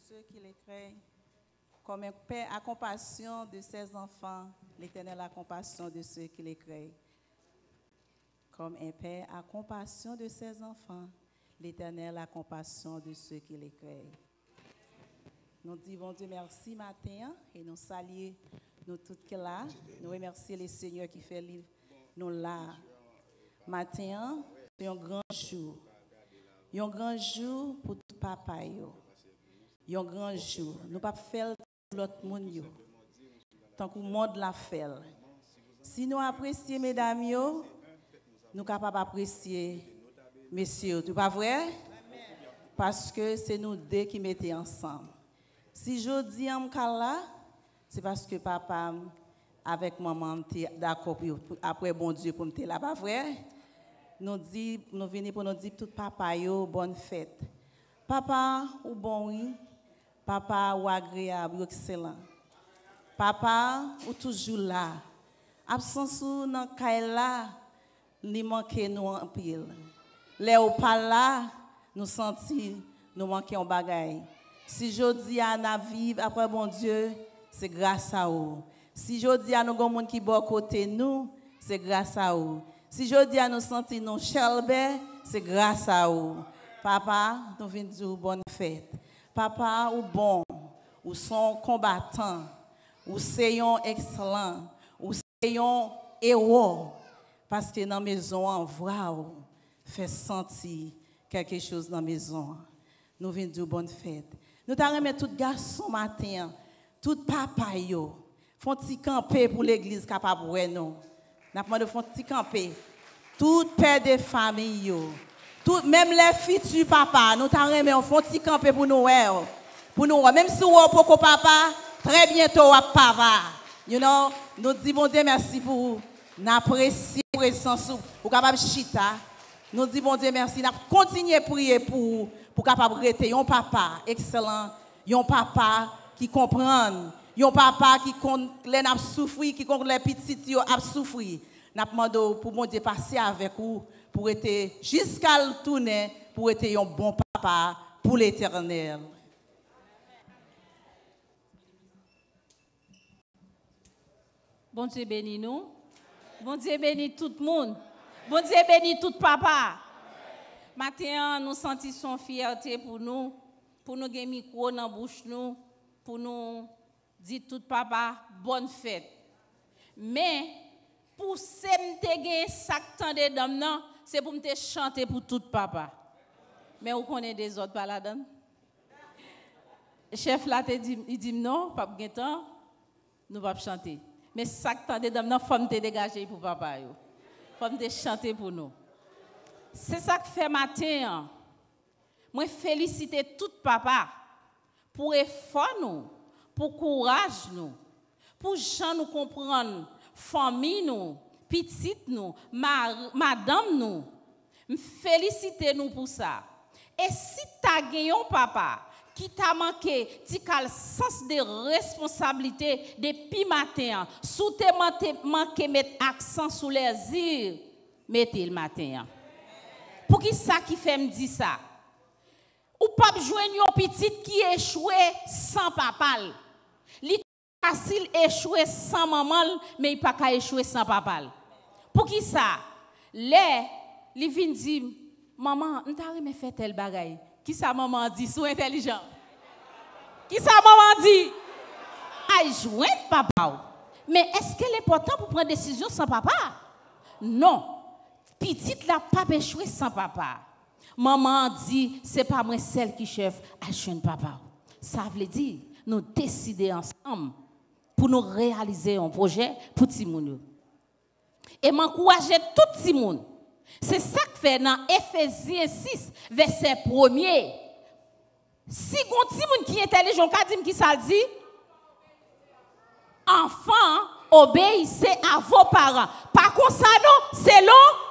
Speaker 6: Ceux qui les craignent. Comme un père a compassion de ses enfants, l'Éternel a compassion de ceux qui les craignent. Comme un père a compassion de ses enfants, l'Éternel a compassion de ceux qui les craignent. Nous disons Dieu merci matin et nous saluons nous toutes qui là. Nous remercions les Seigneurs qui fait li- nous là. Matin, c'est un grand jour. Un grand jour pour tout papa. Un grand jour. Nous pas faire l'autre monde. Tant que le monde l'a fait. Si nous apprécions mesdames nous capables d'apprécier messieurs. Tu pas vrai? Parce que c'est nous deux qui mettons ensemble. Si je dis en là, c'est parce que papa avec maman d'accord après bon Dieu pour me là pas vrai? Nous dit nous venons pour nous dire tout papa yo bonne fête. Papa ou bon oui, papa ou agréable, ou excellent. Papa ou toujours là. Absence ou kay là, li manque nous en pile. Ou pas là, nous senti nous manquons un bagay. Si je dis à na vivre après bon Dieu, c'est grâce à vous. Si je dis à nous monde qui bon côté nous, c'est grâce à vous. Si je dis à nous sentir nous chelbe, c'est grâce à vous. Papa, nous venons dire bonne fête. Papa, ou bon, ou son combattant, ou soyons excellent, ou soyons héros. Parce que dans la maison, on voit, fait sentir quelque chose dans la maison. Nous venons dire bonne fête. Nous remis tout garçon matin, tout papa yo, font petit camper pour l'église capable de nous. Nous avons demandé font petit camper. Tout père de famille tout, même les futurs papa, nous t'avons remis font petit camper pour nous oh. Pour nous, ouais. même si on pour papa, très bientôt on papa. You know, nous disons bon Dieu merci pour n'apprécier présence ou capable chita. Nous disons bon Dieu merci, nous continuer prier pour pour capable rester un papa excellent, un papa qui comprend, un papa qui compte les n'a souffrir, qui compte les petits yo a souffrir. N'a demandé pour bon Dieu passer avec vous pour être jusqu'à le tourner pour être un bon papa pour l'éternel.
Speaker 7: Bon Dieu bénis nous.
Speaker 8: Bon Dieu bénit tout le monde. Bon Dieu bénit tout papa. Matin, nous sentissons fierté pour nous, pour nous gagner micro dans la bouche nous, pour nous dire tout papa, bonne fête. Mais, pour temps de dame c'est pour me chanter pour tout papa. Mais vous connaissez des autres par là-dedans? Chef là, il dit non, pas de temps, nous pas chanter. Mais temps de dame il faut me dégager pour papa. Il faut me chanter pour nous. C'est ça que fait matin. Hein. Moi, féliciter tout papa pour effort nous, pour courage nous, pour gens nous comprendre, famille nous, petite nous, madame nous. Féliciter nous pour ça. Et si tu as gagné un papa qui t'a manqué, tu as le sens de responsabilité depuis matin, sous tes manqué mettre accent sur les yeux, mettez le matin. Pour qui ça qui fait me dire ça? Ou pas joindre une petite qui échoué sans papa. Il facile échouer sans maman, mais il pas échouer sans papa. Pour qui ça? Les, il vient dire, maman, on t'a fait faire tel bagaille. Qui ça maman dit? Sois intelligent. Qui ça maman dit? Aïe, joindre papa. Mais est-ce qu'elle est important pour prendre décision sans papa? Non petite la pas échoué sans papa. Maman dit, c'est pas moi celle qui chef à jeune papa. Ça veut dire, nous décider ensemble pour nous réaliser un projet pour Timoun. Et m'encourager tout le monde. C'est ça que fait dans Ephésiens 6, verset 1er. Si on Timoun qui est intelligent, qui ça dit? Enfant, obéissez à vos parents. Par contre, ça, non, c'est long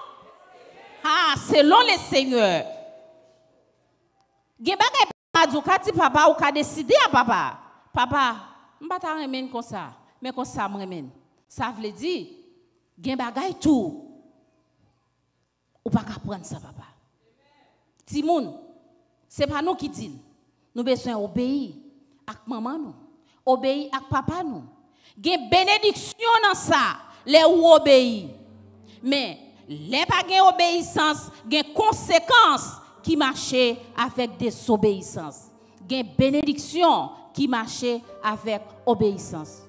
Speaker 8: ah, selon le Seigneur. Gen bagay ka papa ou ka décider à papa. Papa, m'pa ta remen comme ça, mais comme ça m'remen. Ça veut dire gen bagay tout. Ou pas prendre ça papa. Timoun, c'est pas nous qui dit. Nous besoin obéir à maman nous, obéir à papa nous. Gen bénédiction dans ça, les ou obéir. Mais les pas gain obéissance, gain conséquences qui marchaient avec désobéissance. Gain bénédiction qui marchait avec obéissance.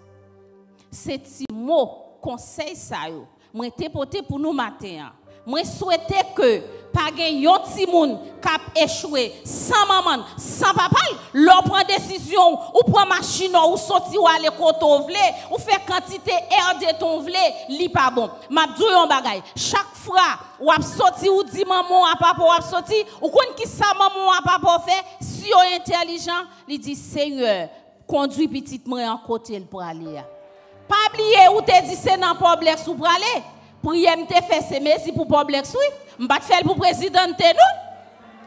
Speaker 8: C'est mot conseil ça yo. Moi porté pour nous matin. Moi souhaiter que pas yon ti moun kap échoué sans maman, sans papa, l'on prend décision ou prend machine ou sorti ou aller côté ou faire quantité air de ton vle, li pas bon. M'a dit yon bagay, chaque fois ou ap sorti ou dit maman à papa ou ap sorti, ou kon qui sa maman à papa fait, si yon intelligent, li dit Seigneur, conduis petite moi en côté pour aller. Pas oublier ou te dit c'est dans problème ou pour aller. Prière me fait c'est merci pour problème oui. Je pas faire pour président nous.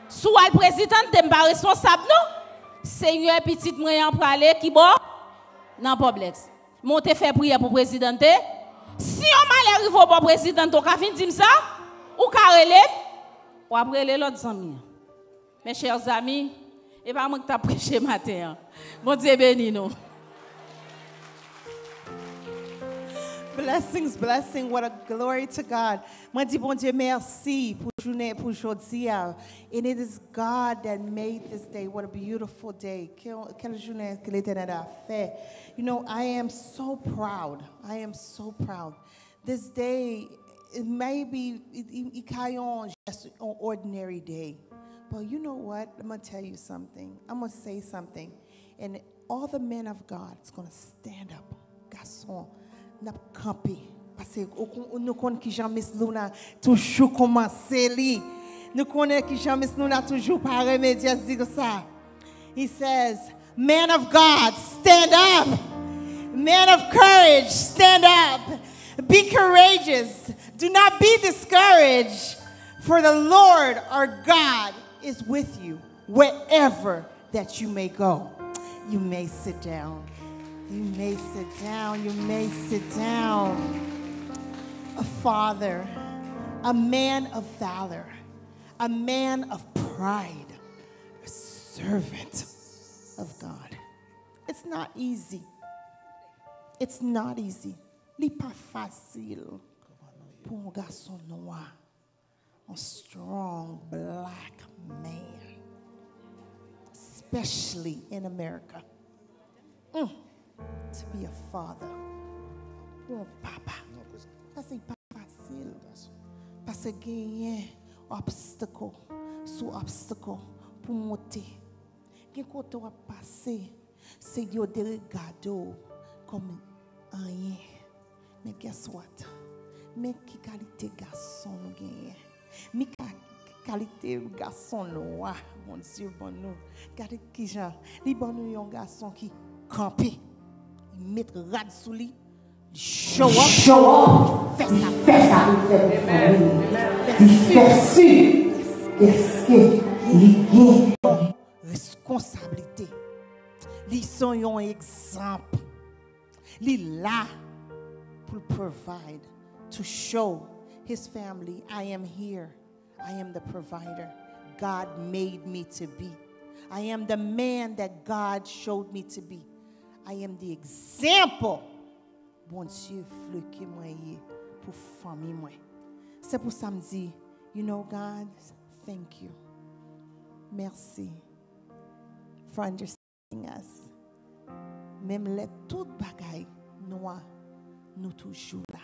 Speaker 8: Soit le président, je pas responsable non? Seigneur, petit moyen pour aller qui bon? Non problème. Mon te fait prière pour président. Si on mal arrive au bon président, on va dire ça ou carrelé ou après l'autre ami. Mes chers amis, et pas moi qui t'a [laughs] prêché matin. Mon Dieu béni nous.
Speaker 7: Blessings, blessing. What a glory to God. Moi, dis bon Dieu merci pour journée, pour aujourd'hui. And it is God that made this day. What a beautiful day. Quelle journée que l'Éternel a. You know, I am so proud. I am so proud. This day, it may be just an ordinary day. But you know what? I'm going to tell you something. I'm going to say something. And all the men of God is going to stand up. Garçon n'a campé parce que nous connaissons que Jean-Miss Luna toujours commencé li. He says, "Man of God, stand up. Man of courage, stand up. Be courageous. Do not be discouraged, for the Lord our God is with you wherever that you may go." You may sit down. You may sit down. You may sit down. A father, a man of valor, a man of pride, a servant of God. It's not easy. It's not easy. N'est pas facile. pour un garçon noir, un strong black man, especially in America. Mm. to be a father. Ou an papa. Pase yi pa fasil. Pase genyen obstacle sou obstacle pou monte. Gen kote wap pase, se yo deregado kom anyen. Men guess what? Men ki kalite gason nou genyen. Men ki kalite gason nou wak, mon dieu, bon nou. Gade ki jan, li bon nou yon gason ki kampi. Il met rad sous lui, il show up, show up, fait ça, fait ça,
Speaker 9: Merci. Qu'est-ce que il gagne?
Speaker 7: responsabilité. Ils sont un exemple. Ils là pour provide, to show his family, I am here. I am the provider God made me to be. I am the man that God showed me to be. I am the example. Bon Dieu, flequé moi yé pour famille moi. C'est pour ça me dit, you know God, thank you. Merci for understanding us. Même les toutes bagailles noires, nous toujours là.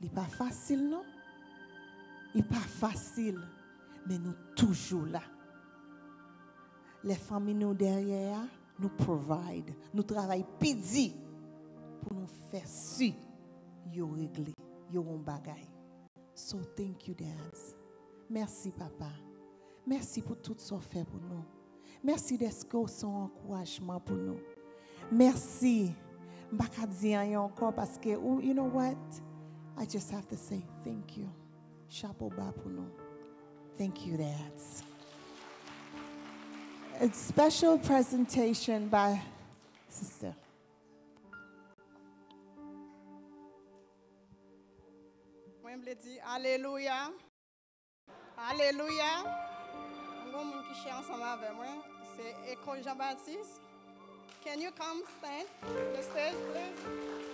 Speaker 7: Il n'est pas facile, non? Il n'est pas facile, mais nous toujours là. Les familles nous derrière, nous provide, nous travaillons pidi pour nous faire si yo régler, yo un bagaille. So thank you, dads. Merci, papa. Merci pour tout ce que fait pour nous. Merci d'être son encouragement pour nous. Merci. Pas dire encore parce que, oh, you know what? I just have to say thank you. Chapeau bas pour nous. Thank you, dads. A special presentation by Sister.
Speaker 10: Moi, je dis Alléluia. Alléluia. Un grand monde qui chante ensemble avec moi, c'est École Jean-Baptiste. Can you come stand the stage, please?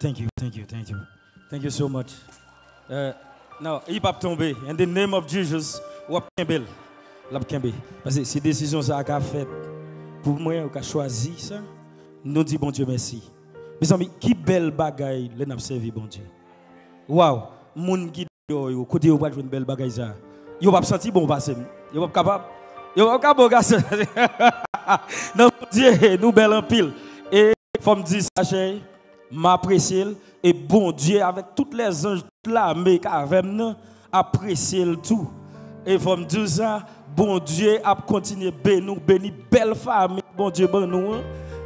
Speaker 11: Thank you, thank you, thank you. Thank you so much. Uh, now, il va tomber. In the name of Jesus, wap kembel. Lap kembe. Parce que c'est décision ça qu'a fait pour moi ou qu'a choisi ça. Nous dit bon Dieu merci. Mes amis, qui belle bagaille le n'a servi bon Dieu. Wow, moun qui yo yo côté yo pas une belle bagaille ça. Yo pas senti bon passer. Yo pas capable. Yo pas capable garçon. [laughs] Non Dieu, nous belle en pile. Et faut me dire ça chérie m'apprécier et bon Dieu avec toutes les anges toute l'armée qu'avec nous apprécier tout. Et faut me dire ça bon Dieu a continué bénir nous bénir belle famille bon Dieu bon nous hein.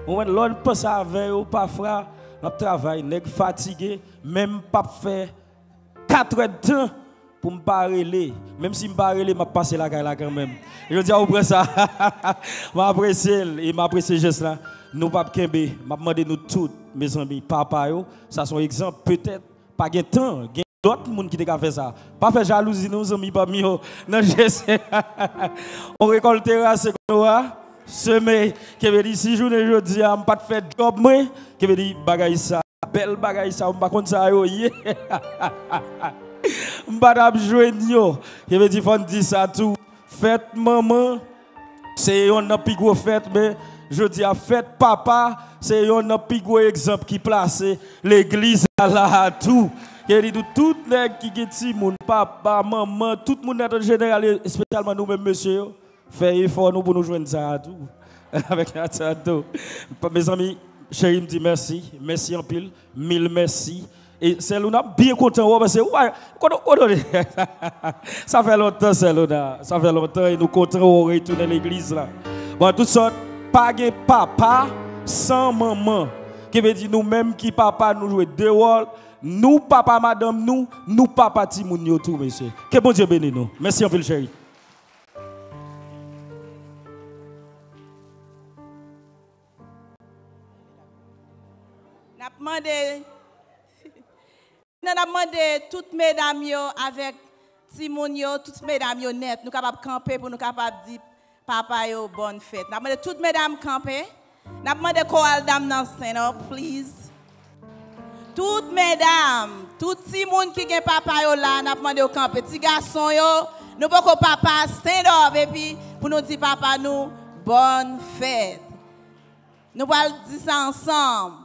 Speaker 11: on l'on pense avec ou frère on travail nèg fatigué même pas faire 4 heures de temps pour me parler même si me parler m'a passer la là quand même. Je dis après ça. [laughs] M'apprécier et m'apprécier juste là nous pas kembe m'a demandé nous tous mes amis papa yo ça son exemple peut-être pas gain temps gain d'autres monde qui t'a fait ça. Pas faire jalousie nos amis parmi eux non je sais. [laughs] On récoltera ce qu'on a semé qui veut dire si journée aujourd'hui am pas faire job moi. Qui veut dire bagaille ça belle bagaille ça on pas contre ça yo yeah. [laughs] Je veux dire dire ça tout. Fête maman, c'est plus fête mais je dis à fête papa, c'est un gros exemple qui place l'église là tout. Je dis tout les qui geti mon papa, maman, tout le monde en général spécialement nous mêmes monsieur fait effort nous pour nous joindre ça tout. [laughs] Avec ça tout. Mes amis, chérie me dit merci, merci en pile, mille merci. Et c'est là bien content parce que [laughs] ça fait longtemps c'est là, ça fait longtemps et nous de retourner à l'église là. Bon tout ça pas papa sans maman. Qui veut dire nous-mêmes qui papa nous jouer deux rôles, nous, papa, madame, nous, nous, papa, Timoun, tout, monsieur. Que bon Dieu bénisse nous. Merci, en ville chérie.
Speaker 6: Nous [laughs] avons demandé toutes mesdames avec Timon yo, toutes mesdames net, nous capables de camper pour nous capables de dire papa yo bonne fête. Avons demandé toutes mesdames camper. Avons demandé choral dame dans stand up, please. Toutes mesdames, tout petit monde qui gen papa yo là, avons demandé au camper. Petit garçon yo, nous pas papa stand up et puis pour nous dire papa nous bonne fête. Nous allons dire ça ensemble.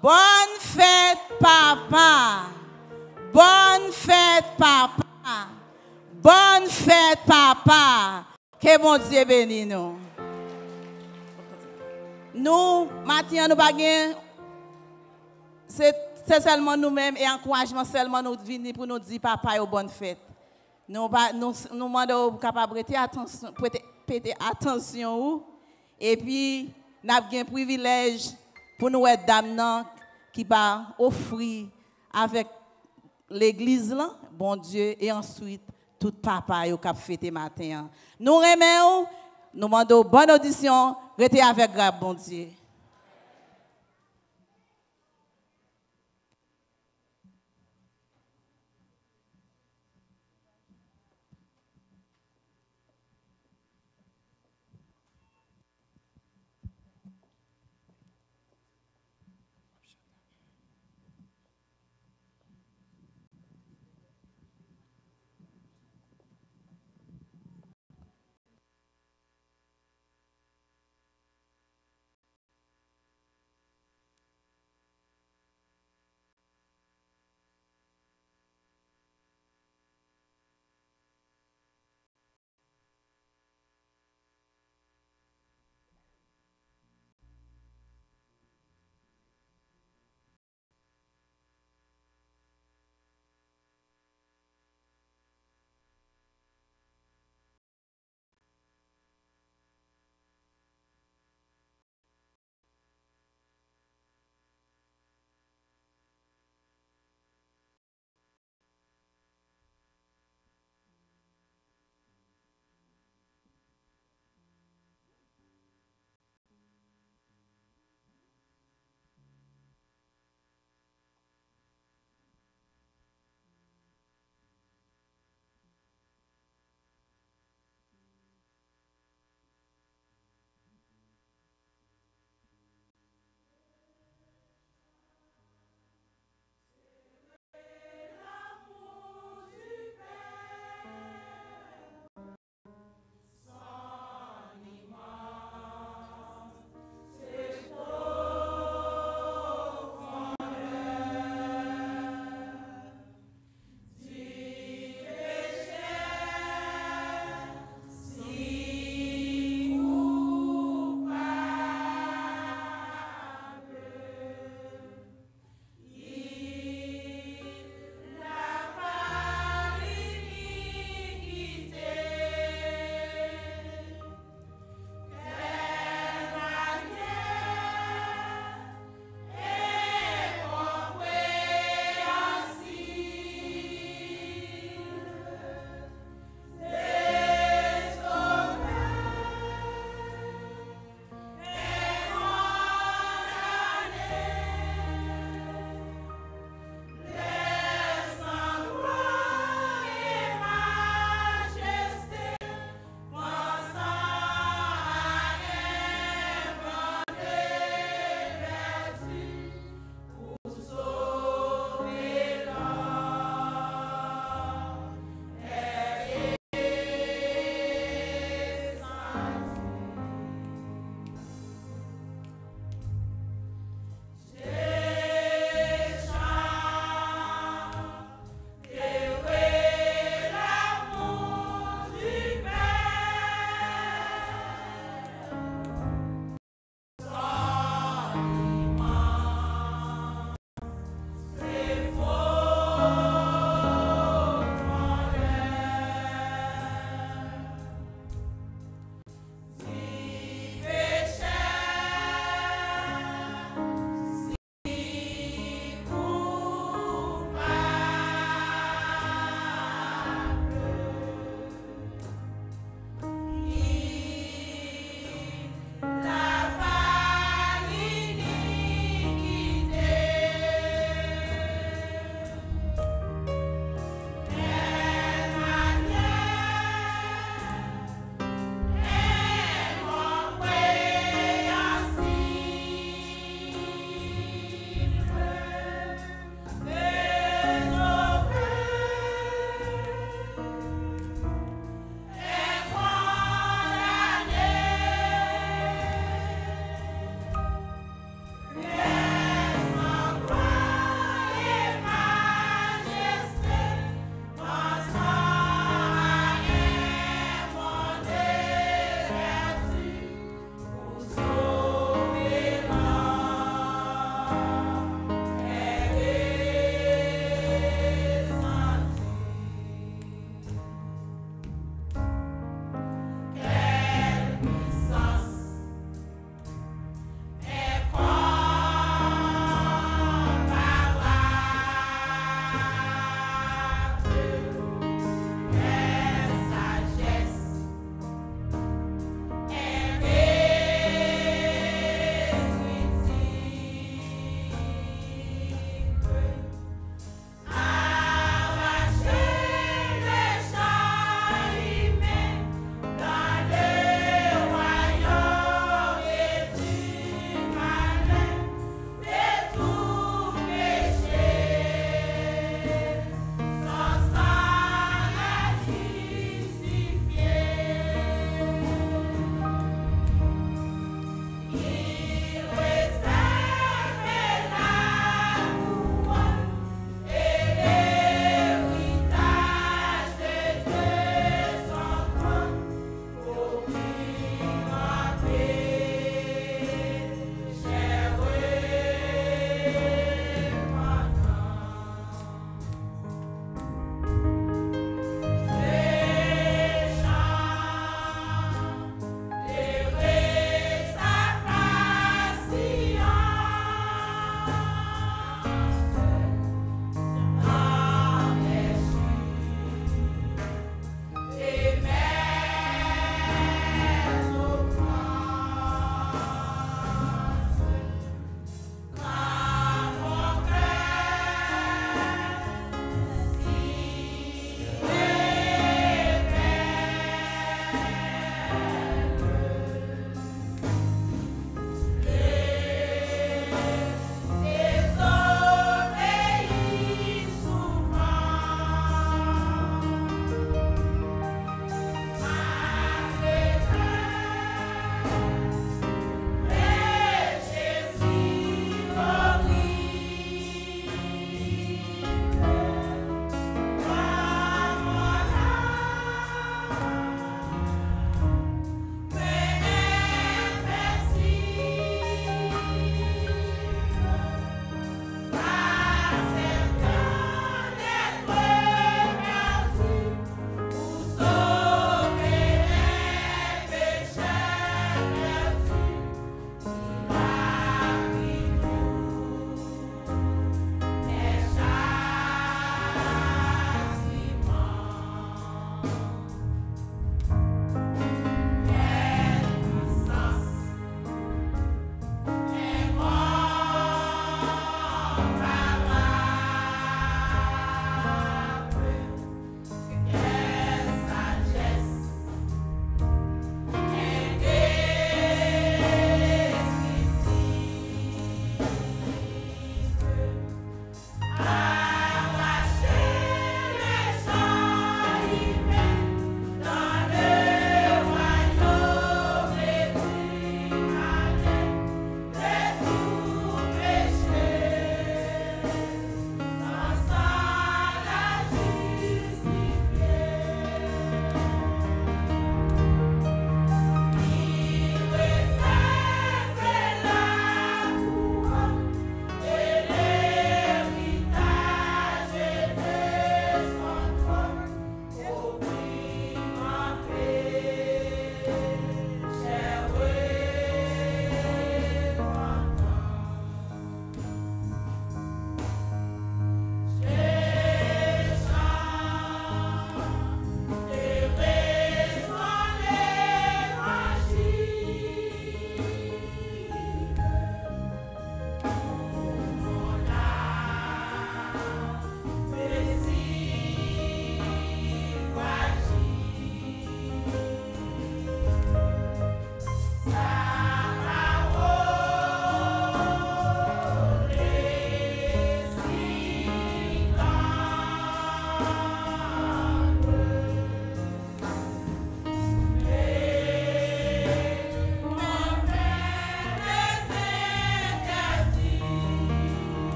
Speaker 6: Bonne fête, papa. Bonne fête, papa. Bonne fête, papa. Que bon Dieu bénisse nous. Nous, maintenant, nous pas. C'est seulement nous-mêmes et encouragement seulement nous venir pour nous dire papa bonne fête. Nous nous nous demandons capable prêter attention prêter, attention et puis nous avons un privilège pour nous être qui va offrir avec l'église là, bon Dieu et ensuite tout papa yo cap fêter matin. Nous remercions, nous demandons bonne audition, restez avec grâce bon Dieu.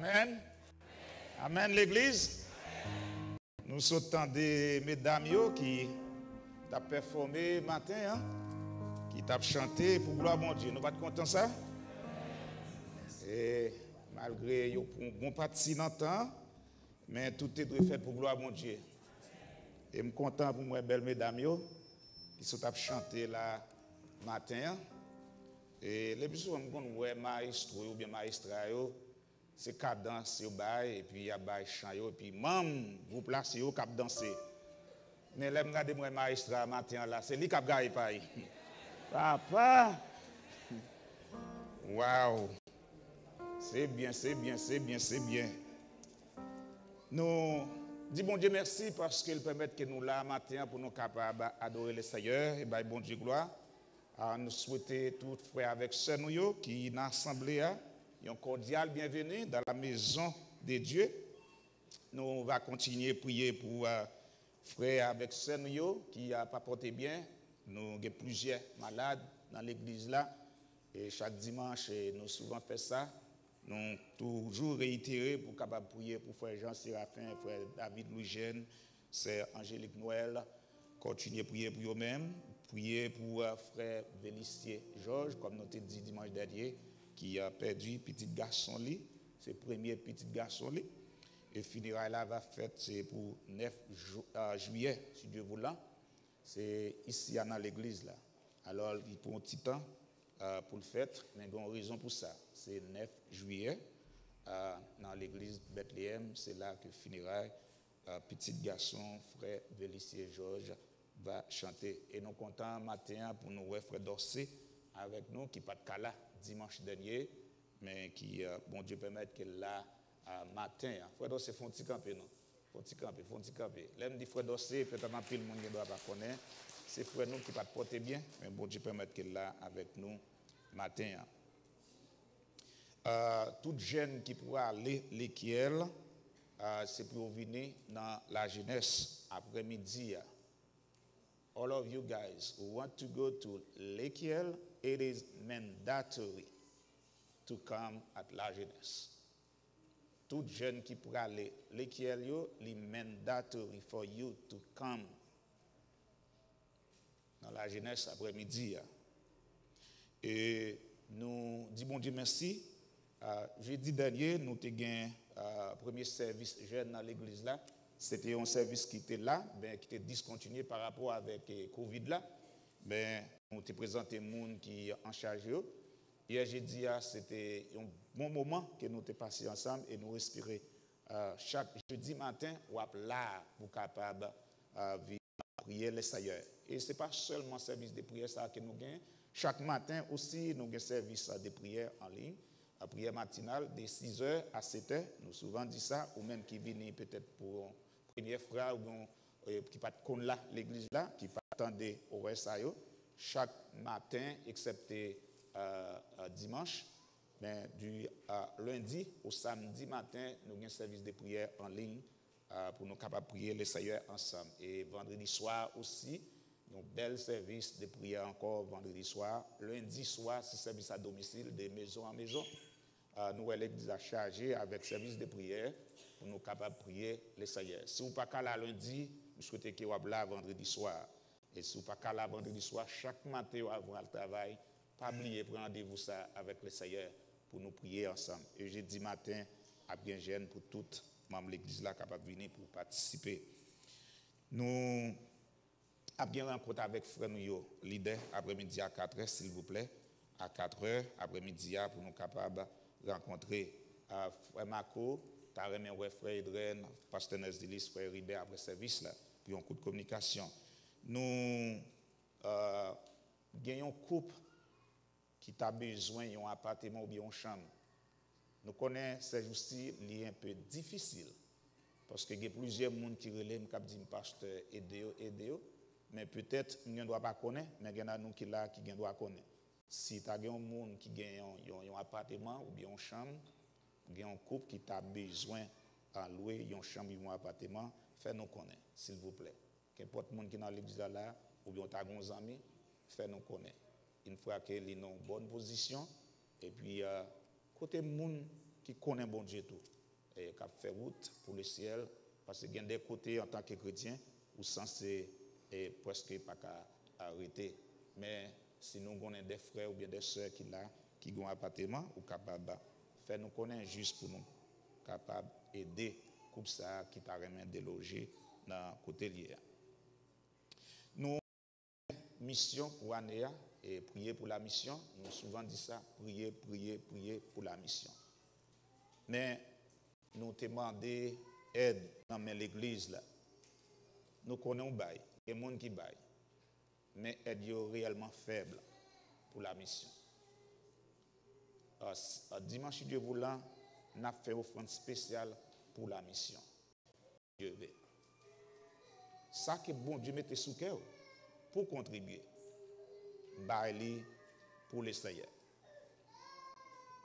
Speaker 2: Amen. Amen, l'église. Nous sommes des mesdames yo qui t'a performé matin, hein, qui t'a chanté pour gloire à mon Dieu. Nous pas contents ça? Et malgré yo bon parti dans le temps, mais tout est fait pour gloire à mon Dieu. Et je suis content pour moi, belles mesdames yo, qui sont chanté là matin. hein. Et les souvent, je ouais maestro ou bien maestra yo, c'est cadence yo bail et puis y a bail chant yo et puis même là c'est yo qui danser. Mais là regarder moi maestra matin là, c'est lui qui a gagné pas. [laughs] Papa. Waouh. C'est bien, c'est bien, c'est bien, c'est bien. Nous disons bon Dieu merci parce qu'il permet que nous là matin pour nous capables d'adorer le Seigneur et ben bon Dieu gloire. Ah, nous souhaitons tous frères avec nous yo qui dans l'assemblée hein, un cordial bienvenue dans la maison de Dieu. Nous va continuer à prier pour euh, frères avec sœurs nous yo qui n'ont pas porté bien. Nous avons plusieurs malades dans l'église là et chaque dimanche nous souvent fait ça. Nous toujours réitérer pour capable prier pour frère Jean Séraphin, frère David Louis-Jeune, sœur Angélique Noël, continuer à prier pour eux-mêmes, prier pour euh, frère Vélissier Georges, comme nous avons dit dimanche dernier, qui a perdu petit garçon lui, c'est premier petit garçon lui. Et funérailles là va faire c'est pour 9 ju- euh, juillet, si Dieu voulant. C'est ici dans l'église là. Alors il prend un petit temps euh, pour le faire, mais il y a une raison pour ça. C'est 9 juillet euh, dans l'église Bethléem, c'est là que funérailles petit garçon, frère Vélissier Georges, va chanter. Et nous comptons matin pour nous frère Dorsey avec nous, qui pas de cas là dimanche dernier, mais qui, euh, bon Dieu permette qu'elle euh, matin. hein. Frère Dorsey, font petit camper, non? Font petit camper, font petit dit frère Dorsey, peut-être un pile monde ne doit pas connaître. C'est frère nous qui pas porter bien, mais bon Dieu permette qu'elle là avec nous matin. hein. Euh, toute jeune qui pourra aller l'équiel, euh, c'est pour venir dans la jeunesse après-midi. hein. All of you guys who want to go to Lakehill, it is mandatory to come at la jeunesse. Tout jeune qui pourra aller Lakehill, yo, it mandatory for you to come dans la jeunesse après-midi. hein. Et nous disons bon Dieu merci. Jeudi dernier, nous avons gagné euh, premier service jeune dans l'église là. C'était un service qui était là, ben, qui était discontinué par rapport avec le Covid là. Ben, on avons présenté les gens qui en charge. Hier jeudi, ah, c'était un bon moment que nous avons passé ensemble et nous respirer. Euh, chaque jeudi matin, on est là pour capable euh, vivre prier les Seigneur. Et ce n'est pas seulement service de prière ça que nous gagnons. Chaque matin aussi, nous avons service de prière en ligne, la prière matinale de 6h à 7h. Nous souvent dit ça, ou même qui viennent peut-être pour une première fois, ou euh, qui pas de là, l'église là, qui pas attendre au reste. Chaque matin, excepté euh, euh, dimanche, mais du euh, lundi au samedi matin, nous avons un service de prière en ligne pour nous capables de prier les Seigneur ensemble. Et vendredi soir aussi, un bel service de prière encore vendredi soir. Lundi soir, c'est service à domicile, de maison en maison. Nous, l'église a chargé avec service de prière pour nous capables de prier les Seigneur. Si vous pas qu'à la lundi, nous souhaitons que vous là vendredi soir. Et si vous pas qu'à la vendredi soir, chaque matin avant le travail, pas oublier prendre rendez-vous ça avec le Seigneur pour nous prier ensemble. Et jeudi matin, à bien jeune pour toutes membres de l'église là capables de venir pour participer. Nous avons bien rencontre avec frère nous leader après-midi à 4 heures, s'il vous plaît. À 4 heures, après-midi, pour nous capables de rencontrer euh, frère Marco, ouais, frère Edren, pasteur Nesdilis, frère Ribé après service là, puis un coup de communication. Nous euh, gagnons couple qui a besoin d'un appartement ou bien une chambre. Nous connaissons ces jours-ci, un peu difficile. Parce qu'il y a plusieurs personnes qui relèvent, qui disent, pasteur, aidez-vous, aidez-vous. Mais peut-être, nous ne doit pas connaître, mais il y en a nous qui là, qui doit connaître. Si tu as un monde qui a un, appartement ou bien chambre, il un couple qui a besoin de louer une chambre ou un appartement, faites-nous connaître, s'il vous plaît. Qu'importe le monde qui est dans l'église là, ou bien tu as des amis, faites-nous connaître. Une fois qu'il est dans une bonne position, et puis, euh, côté monde qui connaît bon Dieu tout, et qui fait route pour le ciel, parce qu'il y a des côtés en tant que chrétien, où censé et presque pas qu'à arrêter. Mais si nous avons des frères ou bien des sœurs qui là, qui ont un appartement, ou capable faire nous connaître juste pour nous, capable d'aider comme ça qui t'a remis déloger dans côté lié. Mission pour année et prier pour la mission. Nous souvent dit ça, prier, prier, prier pour la mission. Mais nous demandons aide dans l'église là. Nous connaissons bail, il y a des gens qui baillent. Mais aide est réellement faible pour la mission. Dimanche, Dieu voulant, nous avons fait offrande spéciale pour la mission. Dieu veut. Ça que bon Dieu mette sous cœur pour contribuer. Baili pour les Seigneurs.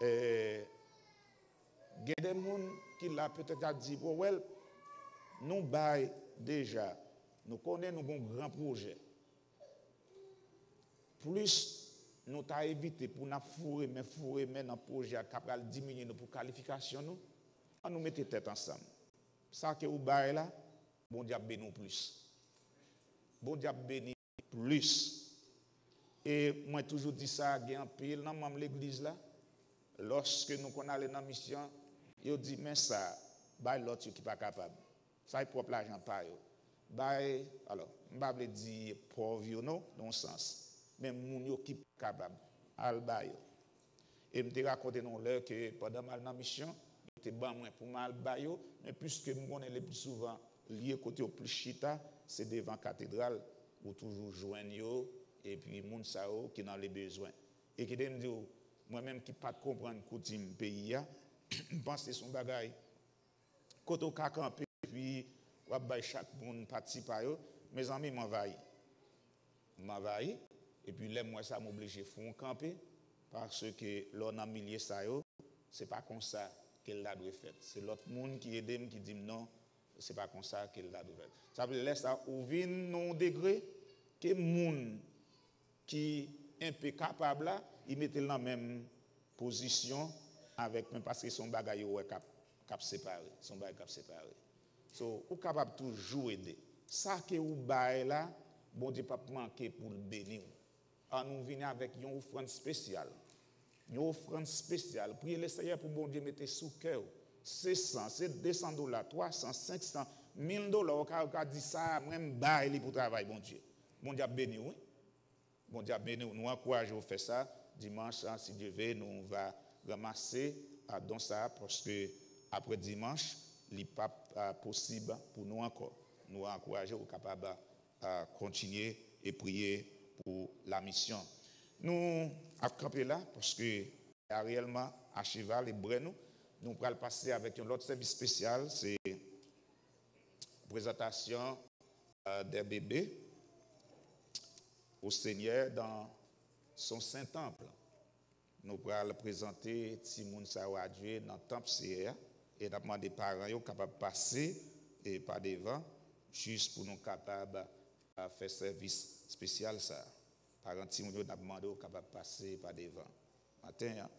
Speaker 2: Et il y a des gens qui l'a peut-être dit, oh, well, nous bail déjà, nous connaissons nos grands projets. Plus nous avons évité pour nous fourrer, mais fourrer, mais dans le projet qui diminuer pour qualification, nous, on nous mettre tête ensemble. Ça que vous bail là, bon Dieu béni plus. Bon Dieu béni plus. Et moi, toujours dit ça, il y a un pile dans l'église là. Lorsque nous allons aller dans la mission, il dit, mais ça, bah l'autre qui n'est pas capable. Ça, est propre l'argent pas. Bah, alors, je ne vais pas dire pauvre, non, dans le sens. Mais moun qui est capable. Al bail. Et je me raconté non l'heure que pendant mal dans la mission, était bon moins pour mal bail, mais puisque je connais le plus souvent lié côté au plus chita, c'est devant la cathédrale où toujours joignent et puis moun sao qui dans les besoins. Et qui dit moi-même qui pas comprendre coutume pays je [clears throat] pense que son bagage. Quand on a campé puis on va chaque monde participe mes amis m'envahissent. M'envahissent et puis là moi ça m'oblige à camper parce que l'on a millier ça c'est pas comme ça qu'elle l'a dû faire. C'est l'autre monde qui aide qui dit non, c'est pas comme ça qu'elle l'a dû faire. Ça veut dire ça ouvrir non degré que monde qui capable là, il mettait dans la même position avec même parce que son bagage est cap séparé, son bagage cap séparé. So, ou capable toujours aider. Ça que ou bail là, bon Dieu pas manquer pour le bénir. On nous vient avec une offrande spéciale. Une offrande spéciale. Priez le Seigneur pour bon Dieu mettre sous cœur. C'est 100, c'est 200 dollars, 300, 500, 1000 dollars. On a dit ça, même bail pour travailler, bon Dieu. Bon Dieu béni, oui. Bon Dieu béni, nous encourageons à faire ça. Dimanche, hein, si Dieu veut, nous va ramasser à dans ça parce que après dimanche, il n'est pas possible pour nous encore. Nous capable à continuer et prier pour la mission. Nous avons là parce que réellement à cheval et Breno. Nous allons passer avec un autre service spécial, c'est présentation des bébés au Seigneur dans son saint temple. Nous allons présenter Timoun Sawa dans le temple CR et nous demandé aux parents capables de passer et pas devant, juste pour nous capables de faire service spécial ça. Parents Timoun nous demandé capables de passer pas devant. Hein?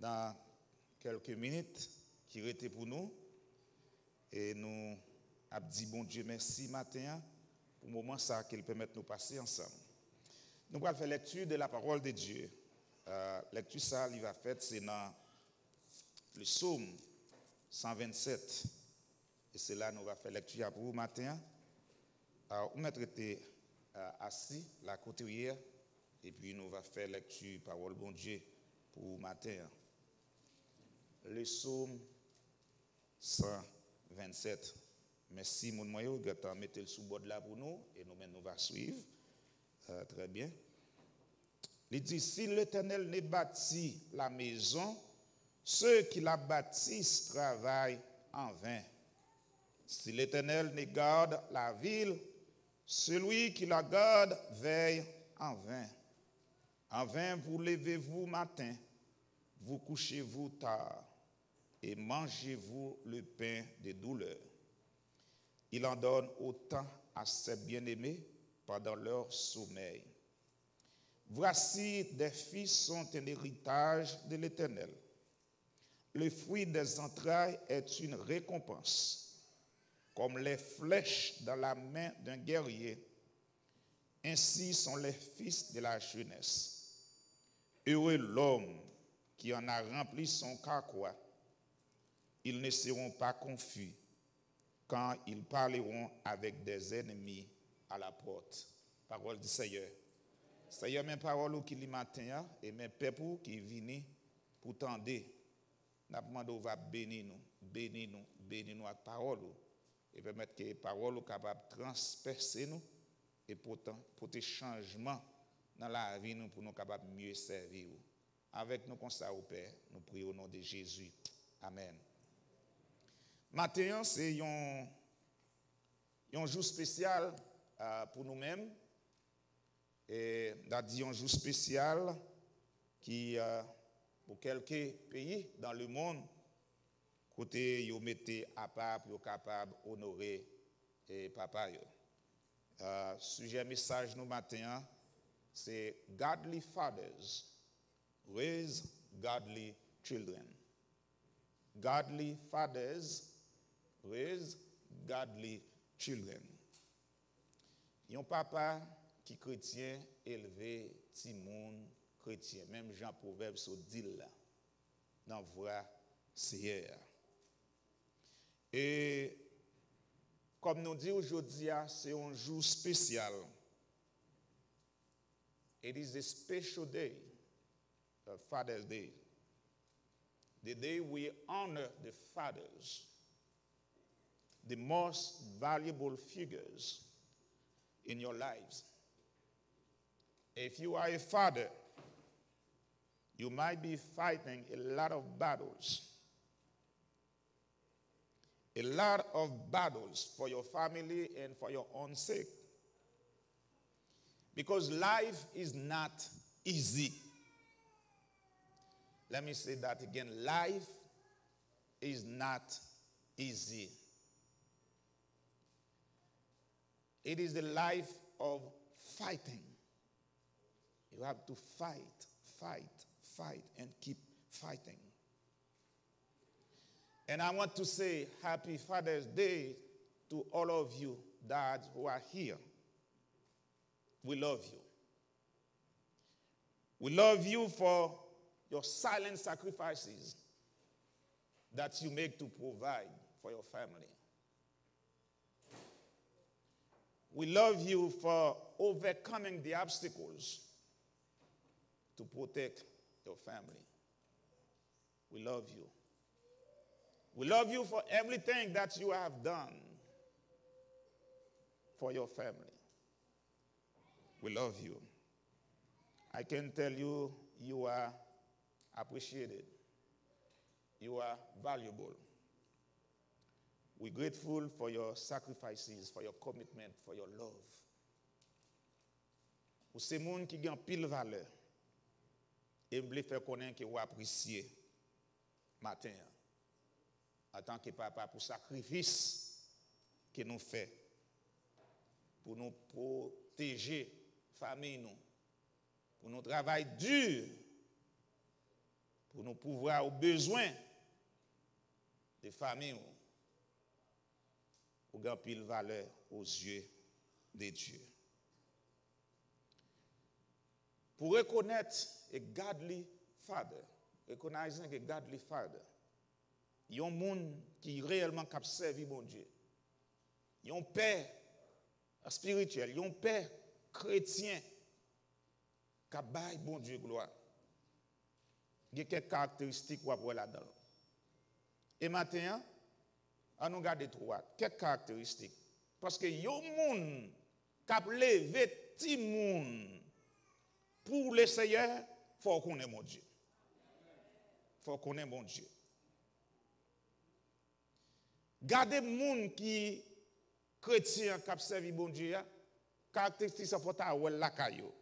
Speaker 2: Dans quelques minutes qui étaient pour nous. Et nous avons dit, bon Dieu, merci matin pour le moment ça qu'il permet de nous passer ensemble. Nous allons faire lecture de la parole de Dieu. Euh, lecture ça, il va faire, c'est dans le psaume 127. Et c'est là nous va faire lecture pour vous matin. On va traiter euh, assis, la couturière, et puis nous va faire lecture parole bon Dieu pour matin. Le psaume 127. Merci, mon moyen, mettez le sous-bord là pour nous, et nous, nous va suivre. Euh, très bien. Il dit, si l'Éternel n'est bâti la maison, ceux qui la bâtissent travaillent en vain. Si l'Éternel ne garde la ville, celui qui la garde veille en vain. En vain vous levez-vous matin, vous couchez-vous tard, et mangez-vous le pain des douleurs. Il en donne autant à ses bien-aimés pendant leur sommeil. Voici des fils sont un héritage de l'Éternel. Le fruit des entrailles est une récompense, comme les flèches dans la main d'un guerrier. Ainsi sont les fils de la jeunesse. Heureux l'homme qui en a rempli son carquois. Ils ne seront pas confus quand ils parleront avec des ennemis à la porte. Parole du Seigneur. Seigneur, mes paroles qui li matin et mes peuples qui viennent pour tendre. Nous demandons va bénir nous, bénir nous, bénir nous avec parole et permettre que les paroles capables de transpercer nous et pourtant pour des changements dans la vie nous pour nous capables mieux servir. Avec nous comme ça au Père, nous prions au nom de Jésus. Amen. Matin, c'est un, jour spécial euh, pour nous-mêmes. Et dit un jour spécial qui, euh, pour quelques pays dans le monde, côté yo mettez à part pour capable honorer et papa yo. Euh, sujet message nous matin, c'est godly fathers raise godly children. Godly fathers raise godly children? Yon papa qui chrétien élevé Timoun chrétien. Même Jean Proverbe se dit là, dans voix hier. Et comme nous dit aujourd'hui, ah, c'est un jour spécial. It is a special day, Father's Day. The day we honor the fathers, the most valuable figures in your lives. If you are a father, you might be fighting a lot of battles. A lot of battles for your family and for your own sake. Because life is not easy. Let me say that again. Life is not easy. It is the life of fighting. You have to fight, fight, fight, and keep fighting. And I want to say Happy Father's Day to all of you dads who are here. We love you. We love you for your silent sacrifices that you make to provide for your family. We love you for overcoming the obstacles to protect your family. We love you. We love you for everything that you have done for your family. We love you. I can tell you, you are appreciated. You are valuable. We're grateful for your sacrifices, for your commitment, for your love. Ou se moun ki gen pile valeur. Et me faire connaître que vous appréciez matin en tant que papa pour sacrifice que nous fait pour nous protéger famille nous pour nous travail dur pour nous pouvoir aux besoins des familles ou grand pile valeur aux yeux de Dieu. Pour reconnaître a godly father, recognizing a godly father, il y a un monde qui réellement cap servi bon Dieu. Il y a un père spirituel, il y a un père chrétien qui bail bon Dieu gloire. Il y a quelques caractéristiques voir là-dedans. Et maintenant, on nous garde trois. Quelques caractéristiques? Parce que y a un monde qui a levé petit monde pour le Seigneur, faut qu'on ait mon Dieu. Faut qu'on ait mon Dieu. Gardez monde qui chrétien qui servi bon Dieu, caractéristique ça faut la caillou.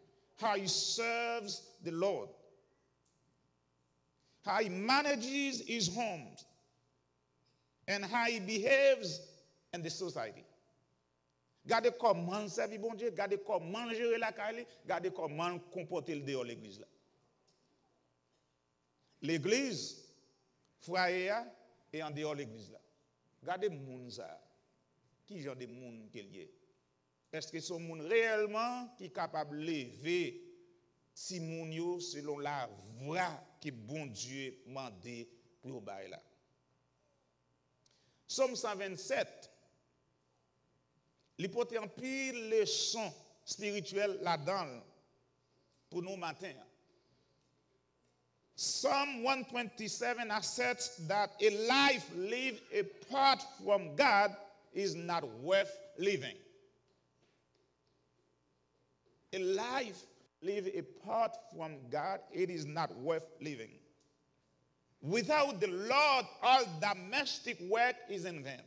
Speaker 2: How he serves the Lord. How he manages his home and how he behaves in the society. Gardez comment servir bon Dieu, gardez comment gérer la caille, gardez comment comporter le dehors l'église là. L'église, foyer et en dehors l'église là. Gardez moun ça. Qui genre de moun qu'il y Est-ce que sont moun réellement qui est capable de lever si moun yo selon la voie que bon Dieu m'a dit pour bailler là? Somme 127 l'hypothèse en pile leçon spirituelle là-dedans pour nous matin. Psalm 127 asserts that a life lived apart from God is not worth living. A life lived apart from God, it is not worth living. Without the Lord, all domestic work is in vain.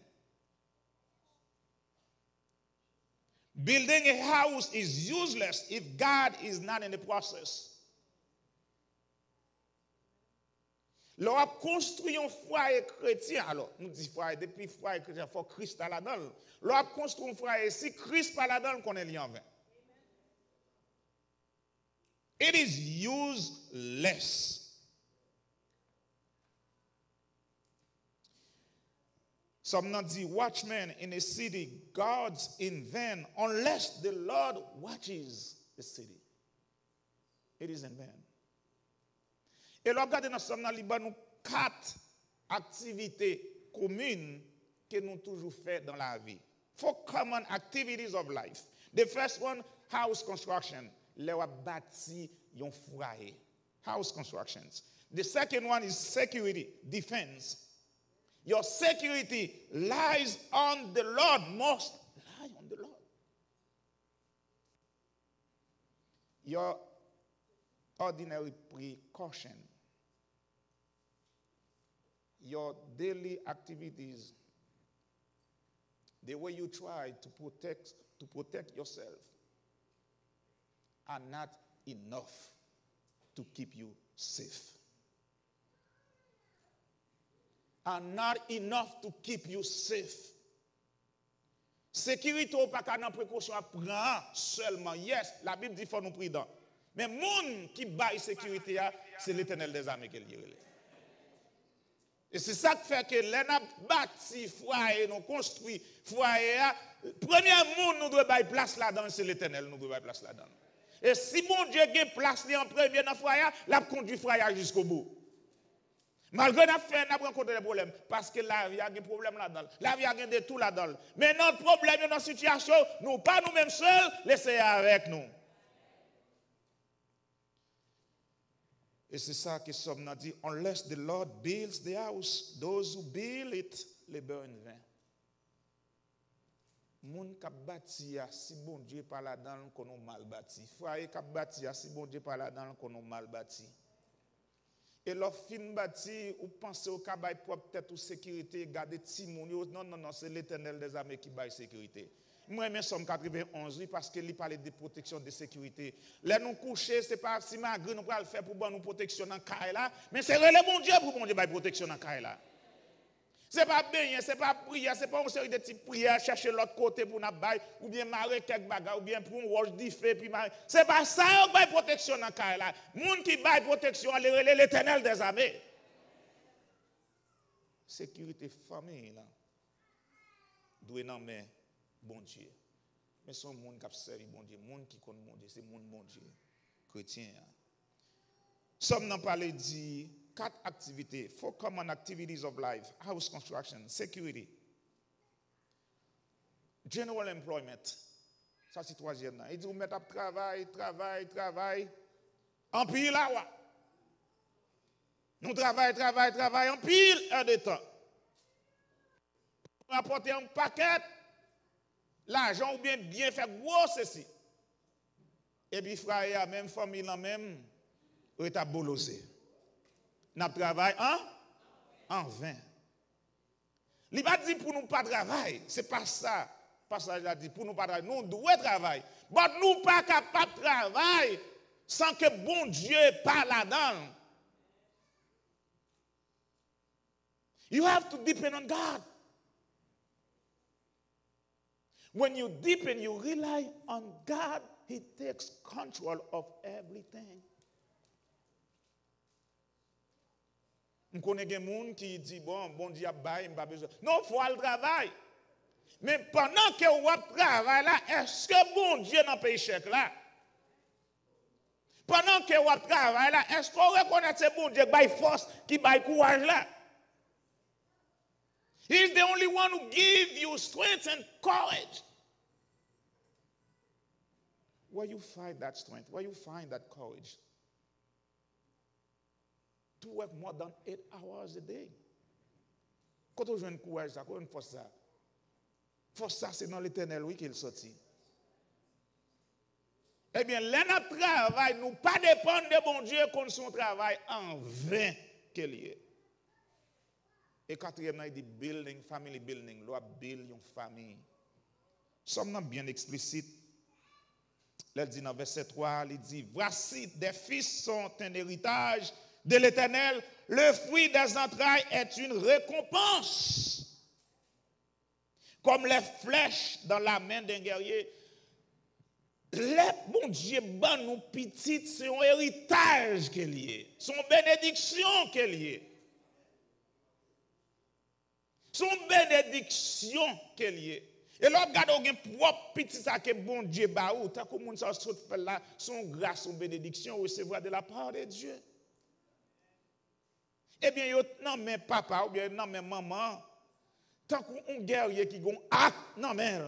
Speaker 2: Building a house is useless if God is not in the process. L'on a construit un foyer chrétien, alors, nous disons foyer, depuis foyer chrétien, il faut Christ à la donne. L'on a construit un foyer, si Christ pas la donne, qu'on est lié en vain. It is useless. Some not the watchman in a city guards in vain unless the Lord watches the city. It is in vain. Et là, regardez dans Somme nous quatre activités communes que nous toujours fait dans la vie. Four common activities of life. The first one, house construction. Là, on bâti un foyer. House constructions. The second one is security, defense. Your security lies on the Lord, must lie on the Lord. Your ordinary precaution, your daily activities, the way you try to protect to protect yourself are not enough to keep you safe. Are not enough to keep you safe. Sécurité ou pas qu'à précaution à prendre seulement. Yes, la Bible dit faut nous prudent. Mais monde qui baille sécurité c'est l'Éternel des armées qui est Et c'est ça qui fait que les bâti foyer, nous construit foyer, premier monde nous doit bailler place là-dedans, c'est l'Éternel nous doit bailler place là-dedans. Et si mon Dieu a place en premier dans le foyer, la conduit foyer jusqu'au bout. Malgré nous fait, nous rencontré des problèmes. Parce que la vie a des problèmes là-dedans. La vie a des tout là-dedans. Mais notre problème, notre situation, nous, pas nous-mêmes seuls, laissez avec nous. Et c'est ça que Somme a dit, unless the Lord builds the house, those who build it, les burn vain. Moun kap bâti si bon Dieu pas là-dedans qu'on a mal bâti. Foyer kap bâti si bon Dieu pas là-dedans qu'on a mal bâti. Et fin bâti, ou pensez au cabay propre tête ou sécurité, garder Timon. Non, non, non, c'est l'éternel des armées qui baille sécurité. Moi, je Somme 91, parce qu'il parlait de protection de sécurité. Là, nous coucher, ce n'est pas si malgré nous le faire pour nous protection dans le là, mais c'est le bon Dieu pour bon Dieu protection dans le là. Ce n'est pas bien, ce n'est pas prière, ce n'est pas une série de petites prières, chercher l'autre côté pour nous bailler, ou bien marrer quelques bagages, ou bien pour un roche d'ifé, puis marrer. Ce n'est pas ça qui baille protection dans le là. Moun qui baille protection, c'est l'éternel des armées. Sécurité famille là, doit non mais bon Dieu. Mais son monde qui a servi bon Dieu, monde qui connaît bon Dieu, c'est monde bon Dieu, chrétien. Somme n'en parler dit quatre activités, four common activities of life house construction, security, general employment. Ça, c'est troisième. Il dit, vous mettez à travail, travail, travail. En pile là. Nous travaillons, travaillons, travaillons en pile un de temps. Pour apporter un paquet, l'argent ou bien bien faire gros ceci. Et puis, frère, même famille, même, est à. Nous travaillons en, en vain. Il pas dit pour nous pas travailler. Ce n'est pas ça. Passage a dit pour nous pas travailler. Nous devons travailler. Mais nous pas capables de travailler sans que bon Dieu parle là-dedans. You have to depend on God. When you deepen, you rely on God, He takes control of everything. Je connais des gens qui disent, bon, bon Dieu a bail, pas besoin. Non, il faut le travail. Mais pendant que vous travaillez là, est-ce que bon Dieu n'a pas échec là? Pendant que vous travaillez là, est-ce qu'on reconnaît que bon Dieu qui force, qui bail courage là? He's the only one who gives you strength and courage. Where you find that strength, where you find that courage to work more than eight hours a day. Quand on joue un courage, ça, quand on force ça, force ça, c'est dans l'éternel, oui, qu'il sortit. Eh bien, l'un travail, nous pas dépendre de bon Dieu qu'on son travail en vain qu'il y ait. Et quatrièmement, il dit building, family building, loi build une famille. Sommes bien explicite. Il dit dans verset 3, il dit, voici des fils sont un héritage de l'Éternel, le fruit des entrailles est une récompense. Comme les flèches dans la main d'un guerrier. Les bon Dieu, bon nous petites, c'est un héritage qu'il y est. Son bénédiction qu'il y est. Son bénédiction qu'il y est. Et là, regardez, on propre petit ça que bon Dieu ba ou, tant que monde ça fait là, son grâce, son bénédiction, recevoir de la part de Dieu. Eh bien, non mais papa ou bien non mais maman, tant qu'on guerrier qui gon acte non mais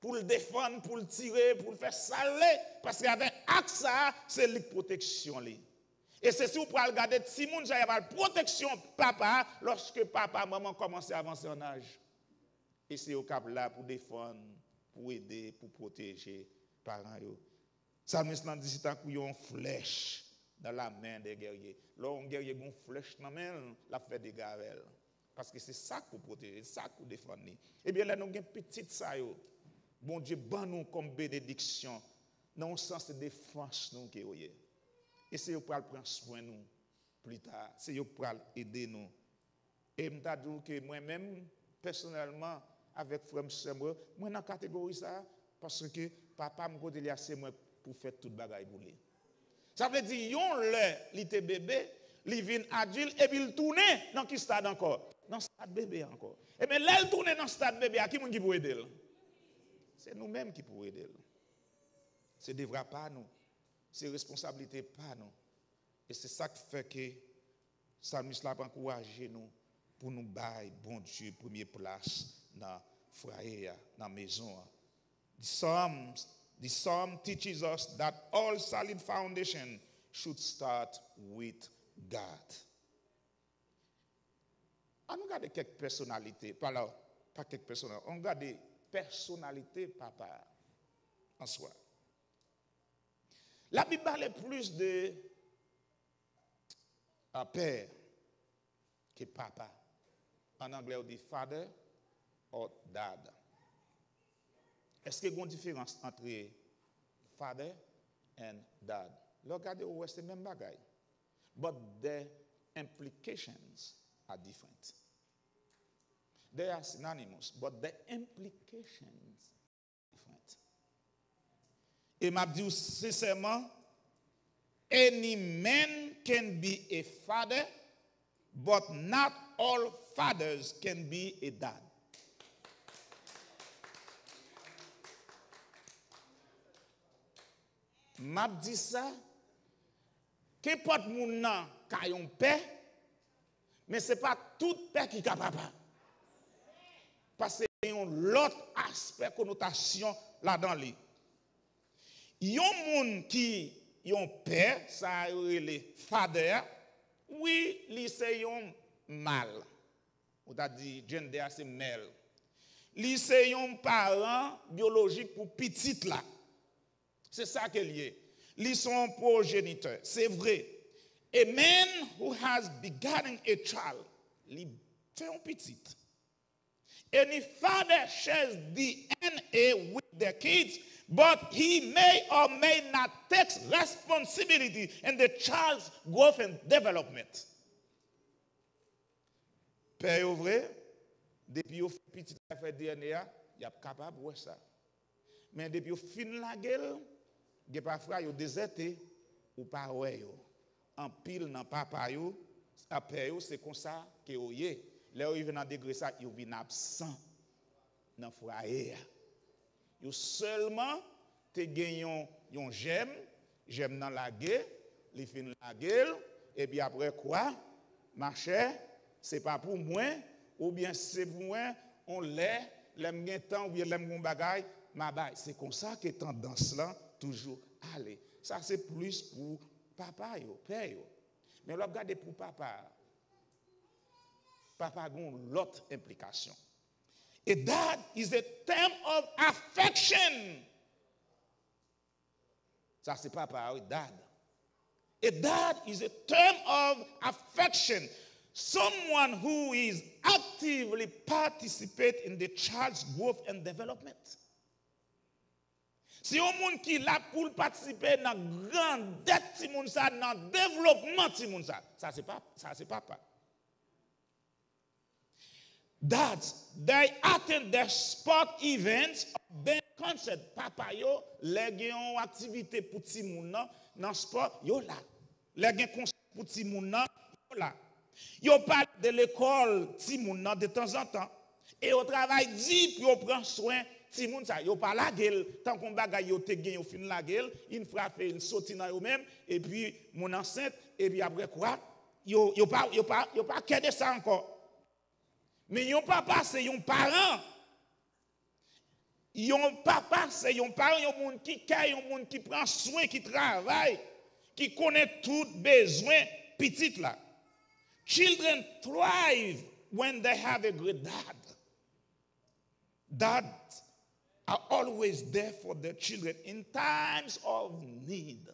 Speaker 2: pour le défendre, pour le tirer, pour le faire saler parce qu'avec acte ça, c'est la protection Et c'est si vous pouvez regarder si moun j'ai la protection papa lorsque papa maman commence à avancer en âge. Et c'est au cap là pour défendre, pour aider, pour protéger parents yo. Ça me dit c'est un flèche dans la main des guerriers. Là, un guerrier a une flèche dans la main, la fait des gavelles. Parce que c'est ça qu'on protège, c'est ça qu'on défend. Eh bien, là, nous avons une petite ça. Bon Dieu, ban nous comme bénédiction, dans le sens de défense nous Et c'est pour prendre soin de nous plus tard. C'est pour aider nous. Et je dis que moi-même, personnellement, avec frère moi, moi dans la catégorie ça, parce que papa me dit assez moi pour faire toute bagaille pour lui. Ça veut dire, yon le, il était bébé, il vient adulte, et puis il tourne dans quel stade encore? Dans le stade bébé encore. Et bien là, il tourne dans le stade bébé, à qui qui peut aider C'est nous-mêmes qui pouvons aider. Ce ne devra pas nous. C'est responsabilité pas nous. Et c'est ça qui fait que Salmis l'a encouragé nous pour nous bailler, bon Dieu, première place dans dans la maison. Psalms The psalm teaches us that all solid foundation should start with God. On regarde quelques personnalités, pas là, pas quelques personnalités, on regarde des personnalités papa en soi. La Bible parle plus de un père que papa. En anglais, on dit father or dad. Est-ce qu'il y a une différence entre father and dad? Regardez c'est le même bagaille. But the implications are different. They are synonymous, but the implications are different. Et m'a dit sincèrement, any man can be a father, but not all fathers can be a dad. M'a dit ça, qu'importe moun nan ka yon père, mais ce n'est pas tout père qui est capable. Parce que y a un autre aspect, connotation là-dedans. li. Yon moun qui yon père, ça le father, oui, li c'est yon mal. Ou t'a dit, gender c'est c'est parent biologique pour petit là. C'est ça y est. Li son progéniteur. C'est vrai. A man who has begotten a child, li fait un petit. Any father shares DNA with their kids, but he may or may not take responsibility in the child's growth and development. Père vrai, depuis fait petit fait DNA, il est capable de ça. Mais depuis yo fin la gueule, ge parfois yo déserté ou pas ouais. En pile dans papa yo, après yo c'est comme ça que yo yé. Là yo vient dans degré ça, yo vient absent dans foyer. Yo seulement te gagnon yon j'aime, j'aime dans la gueule, li fin la gueule et puis après quoi? Ma chère, c'est pas pour moi ou bien c'est pour moi, on l'est, l'aime gen temps ou bien l'aime gon bagay, ma bail. C'est comme ça que tendance là toujours aller. Ça c'est plus pour papa yo, père yo. Mais là regardez pour papa. Papa a l'autre implication. A dad is a term of affection. Ça c'est papa, oui, dad. A dad is a term of affection. Someone who is actively participate in the child's growth and development. Si un monde qui là pour participer dans grande dette ti moun sa dans développement ti moun sa, ça c'est pas ça c'est papa. Dads, they attend their sport events, ben concert. Papa yo, les gen activité pour ti moun nan, nan sport, yo là. Les gen concert pour ti moun nan, yo là. Yo parle de l'école ti moun nan de temps en temps. Et au travail dit, puis on prend soin ti moun sa. Yo pas la gueule, tant qu'on bagay yo te gen yo fin la gueule, il frappe, il saute dans yo même, et puis mon enceinte, et puis après quoi, yo, yo pas, yo pas, yo pas ça encore. Mais yon papa, c'est yon parent. Yon papa, c'est yon parent, yon moun qui kay, yon moun qui prend soin, qui travaille, qui connaît tout besoin petit là. Children thrive when they have a great dad. Dads are always there for their children in times of need.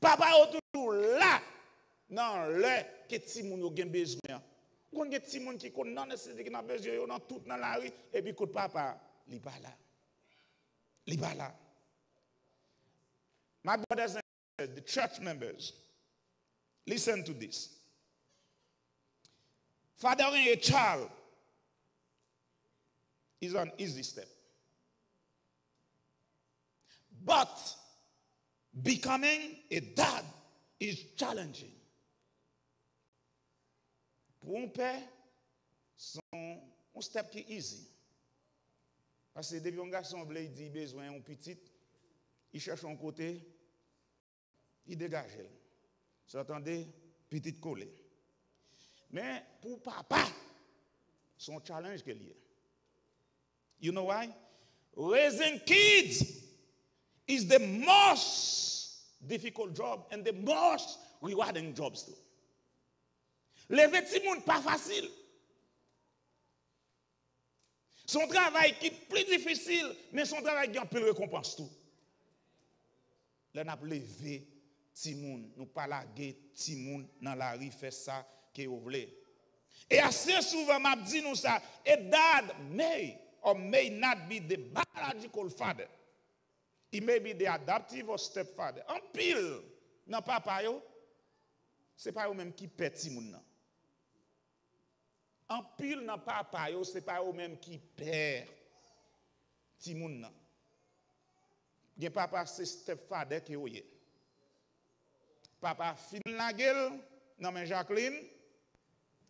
Speaker 2: Papa toujours là dans le que ti moun yo gen besoin. Kon gen ti moun qui kon nan nécessité qui n'a besoin yo dans tout dans la et puis kout papa li pas là. Li pas là. My brothers and sisters, the church members, listen to this. Fathering a child is an easy step. But becoming a dad is challenging. Pour un père, c'est un step qui est easy. Parce que depuis un garçon il dit besoin un petit, il cherche un côté, il dégage. Vous entendez? Petit collé. Mais pour papa, son challenge qu'il y a. You know why? Raising kids is the most difficult job and the most rewarding jobs too. Lever petit monde pas facile. Son travail qui est plus difficile, mais son travail qui a peu de récompense tout. Là, on a levé monde, nous pas laguer monde dans la rue, fait ça que vous voulez. Et assez souvent, m'a dit nous ça, a dad may or may not be the biological father. He may be the adoptive or stepfather. En pile, nan papa yo, c'est pas eux même qui pète ti moun nan. En pile dans papa yo, c'est pas eux même qui perd ti moun nan. Gen papa c'est stepfather qui yo ye. Papa fin la gueule nan men Jacqueline,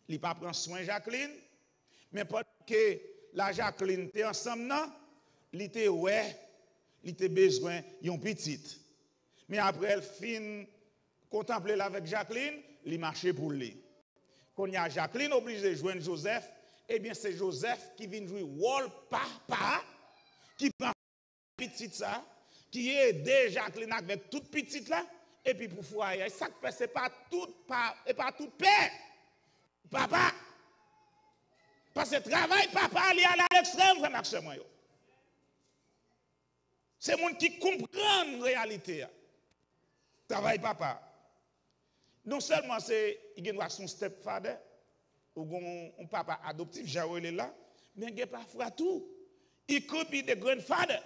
Speaker 2: li pa prend soin Jacqueline, mais pendant que la Jacqueline était ensemble nan, li te li te besoin yon petite. Mais après elle fin contempler avec Jacqueline, li marché pour lui. Quand il y a Jacqueline obligée de joindre Joseph, eh bien c'est Joseph qui vient jouer rôle papa, qui prend petite ça, qui aide Jacqueline avec toute petite là, et puis pour. Ça fait c'est pas tout et pas tout père. Papa. Parce que travail papa il est à l'extrême frère C'est monde qui comprend la réalité. Travail papa. Non seulement c'est il doit son stepfather ou un papa adoptif, j'ai là, mais il y a parfois tout. Il could be the grandfather.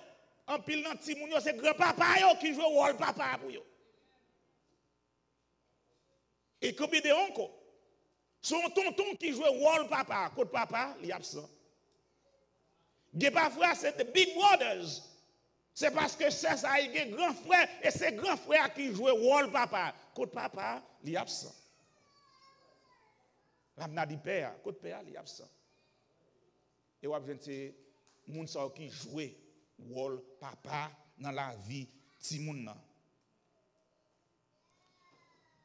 Speaker 2: En pile dans petit moun c'est grand-papa qui joue rôle papa pour yo. Could be the uncle. Son tonton qui joue rôle papa, côté papa, il est absent. Il parfois c'est the big brothers. C'est parce que c'est ça, y grand frère, et c'est grand frère qui joue rôle papa. Côté papa, il est absent. La dit père, côté père, il est absent. Et on a c'est moun sa qui joue rôle papa dans la vie ti moun nan.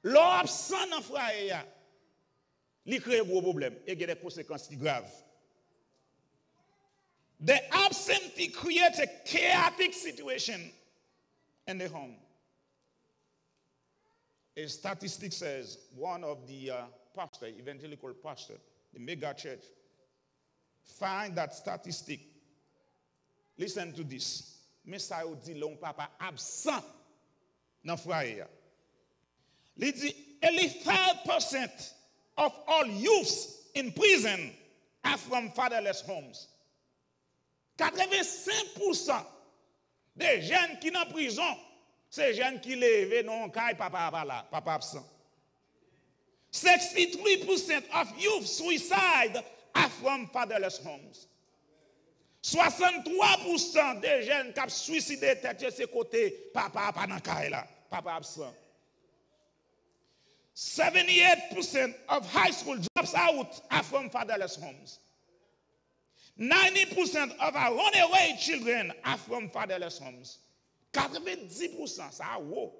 Speaker 2: L'on absent dans frère, il crée un gros problème et il y a des conséquences graves. The absentee creates a chaotic situation in the home. A statistic says one of the uh, pastor, evangelical pastor, the mega church, find that statistic. Listen to this. Messiah dit l'homme papa absent frère. Il dit 85% of all youths in prison are from fatherless homes. 85% des jeunes qui sont en prison, c'est jeunes qui lèvent non caille papa là, papa absent. 63% of youth suicide are from fatherless homes. 63% des jeunes qui ont suicidé tête de côté papa pas dans là, papa absent. 78% of high school drops out are from fatherless homes. 90% of our runaway children are from fatherless homes. 90% ça a wow.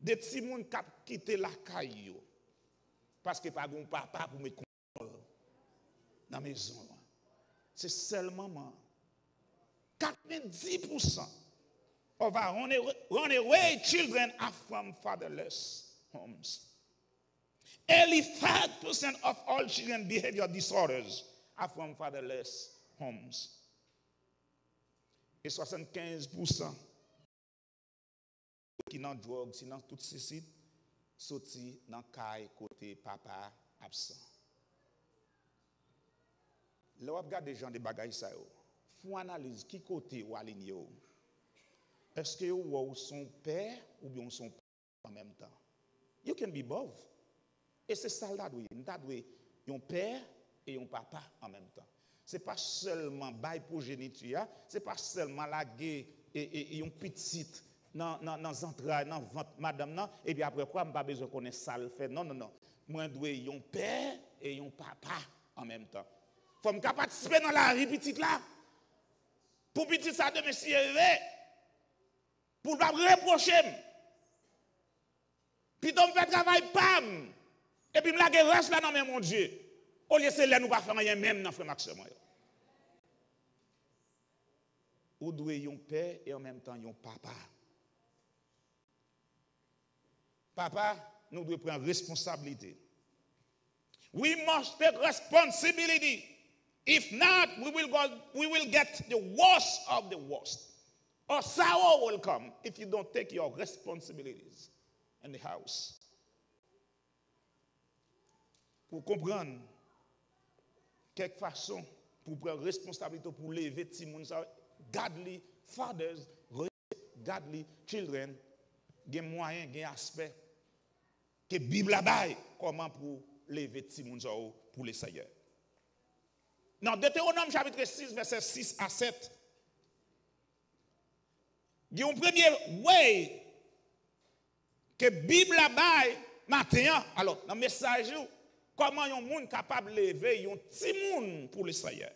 Speaker 2: Des petits moun qui quitté la caille parce que pas bon papa pour me dans la maison. C'est seulement maman. 90% of our runaway children are from fatherless homes. 85% of all children behavior disorders are from fatherless homes. Et 75% qui dans drogue, si dans tout ceci, sorti dans caille côté papa absent. Là, on regarde des gens des bagages ça yo. Font analyse qui côté ou aligné Est-ce que ou son père ou bien son père en même temps? You can be both. Et c'est ça là. Nous un père et un papa en même temps. Ce n'est pas seulement bail pour ce n'est pas seulement la guerre et, une petite dans les entrailles, dans ventre madame, et puis après quoi, je n'ai pas besoin qu'on ait ça le fait. Non, non, non. Moi, je dois un père et un papa en même temps. Il faut me participer dans la vie petite là. Pour petit ça de me élevé. Pour ne pas me reprocher. Puis donc, je fais travail, pam. Et puis, je me reste là, non, mais mon Dieu. Au lieu de là, nous ne faire rien même dans frère Maxime. Ou doit un père et en même temps un papa? Papa, nous devons prendre responsabilité. We must take responsibility. If not, we will, go, we will get the worst of the worst. Or sorrow will come if you don't take your responsibilities in the house. Pour comprendre quelque façon pour prendre responsabilité pour lever les godly fathers, godly children, il y a moyen, il y a aspect que Bible a comment pour lever les pour les seigneurs. Dans Deutéronome chapitre 6, verset 6 à 7, il y a un premier way que Bible a matin. Alors, dans le message, comment un monde capable de lever un petit monde pour le Seigneur.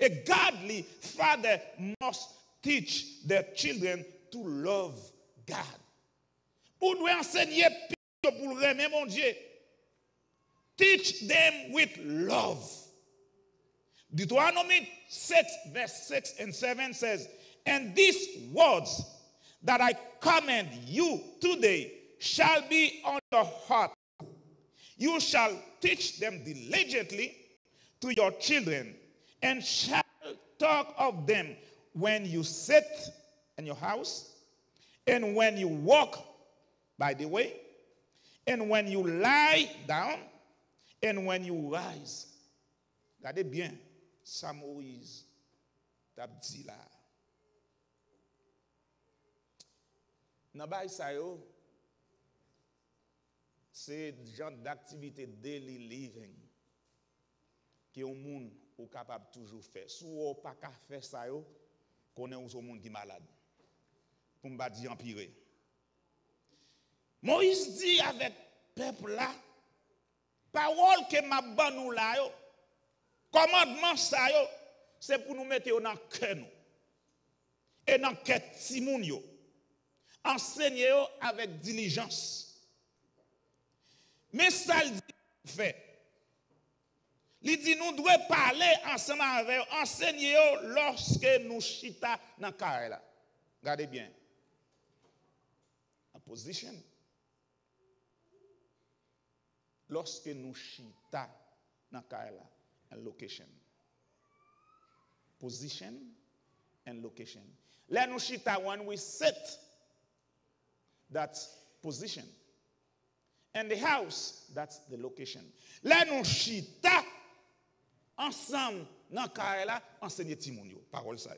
Speaker 2: A godly father must teach their children to love God. Ou doit enseigner pour aimer mon Dieu. Teach them with love. Deuteronomy 6, verse 6 and 7 says, And these words that I command you today shall be on your heart. You shall teach them diligently to your children, and shall talk of them when you sit in your house, and when you walk by the way, and when you lie down, and when you rise. Regardez bien, ça Moïse t'a yo, c'est genre d'activité daily living que un monde est capable toujours faire. Si on pas qu'à faire ça yo, connaît un monde qui malade. Pour me dire empirer. Moïse dit avec peuple là, parole que m'a ban nous là yo, commandement ça yo, c'est pour nous mettre dans cœur nous. Et dans cœur Timoun yo. Enseigner yo avec diligence. Mais ça le dit fait. Il dit nous devons parler ensemble avec eux, enseigner eux lorsque nous chita dans le carré là. Regardez bien. La position. Lorsque nous chita dans le carré là, and location. Position and location. Let nous chita when we sit, that's position. And the house, that's the location. Let nous chita ensemble dans carré là, enseigner Timoun parole ça.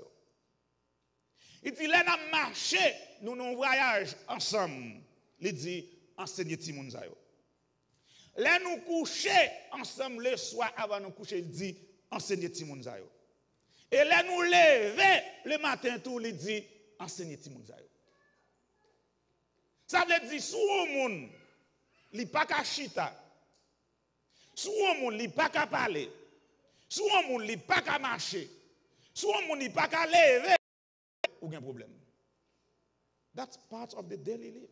Speaker 2: Il dit, là, nous marcher, nous nous voyage ensemble. Il dit, enseigner Timoun ça yo. Là, nous coucher ensemble le soir avant nous coucher, il dit, enseigner Timoun. Et là, nous lever le matin tout, il dit, enseigner Timoun ça veut dire, sous le monde, il pas qu'à chita. Sous le monde, il pas qu'à parler. Sous un monde li. Sous un monde li pas qu'à lever. Ou un problème. That's part of the daily living.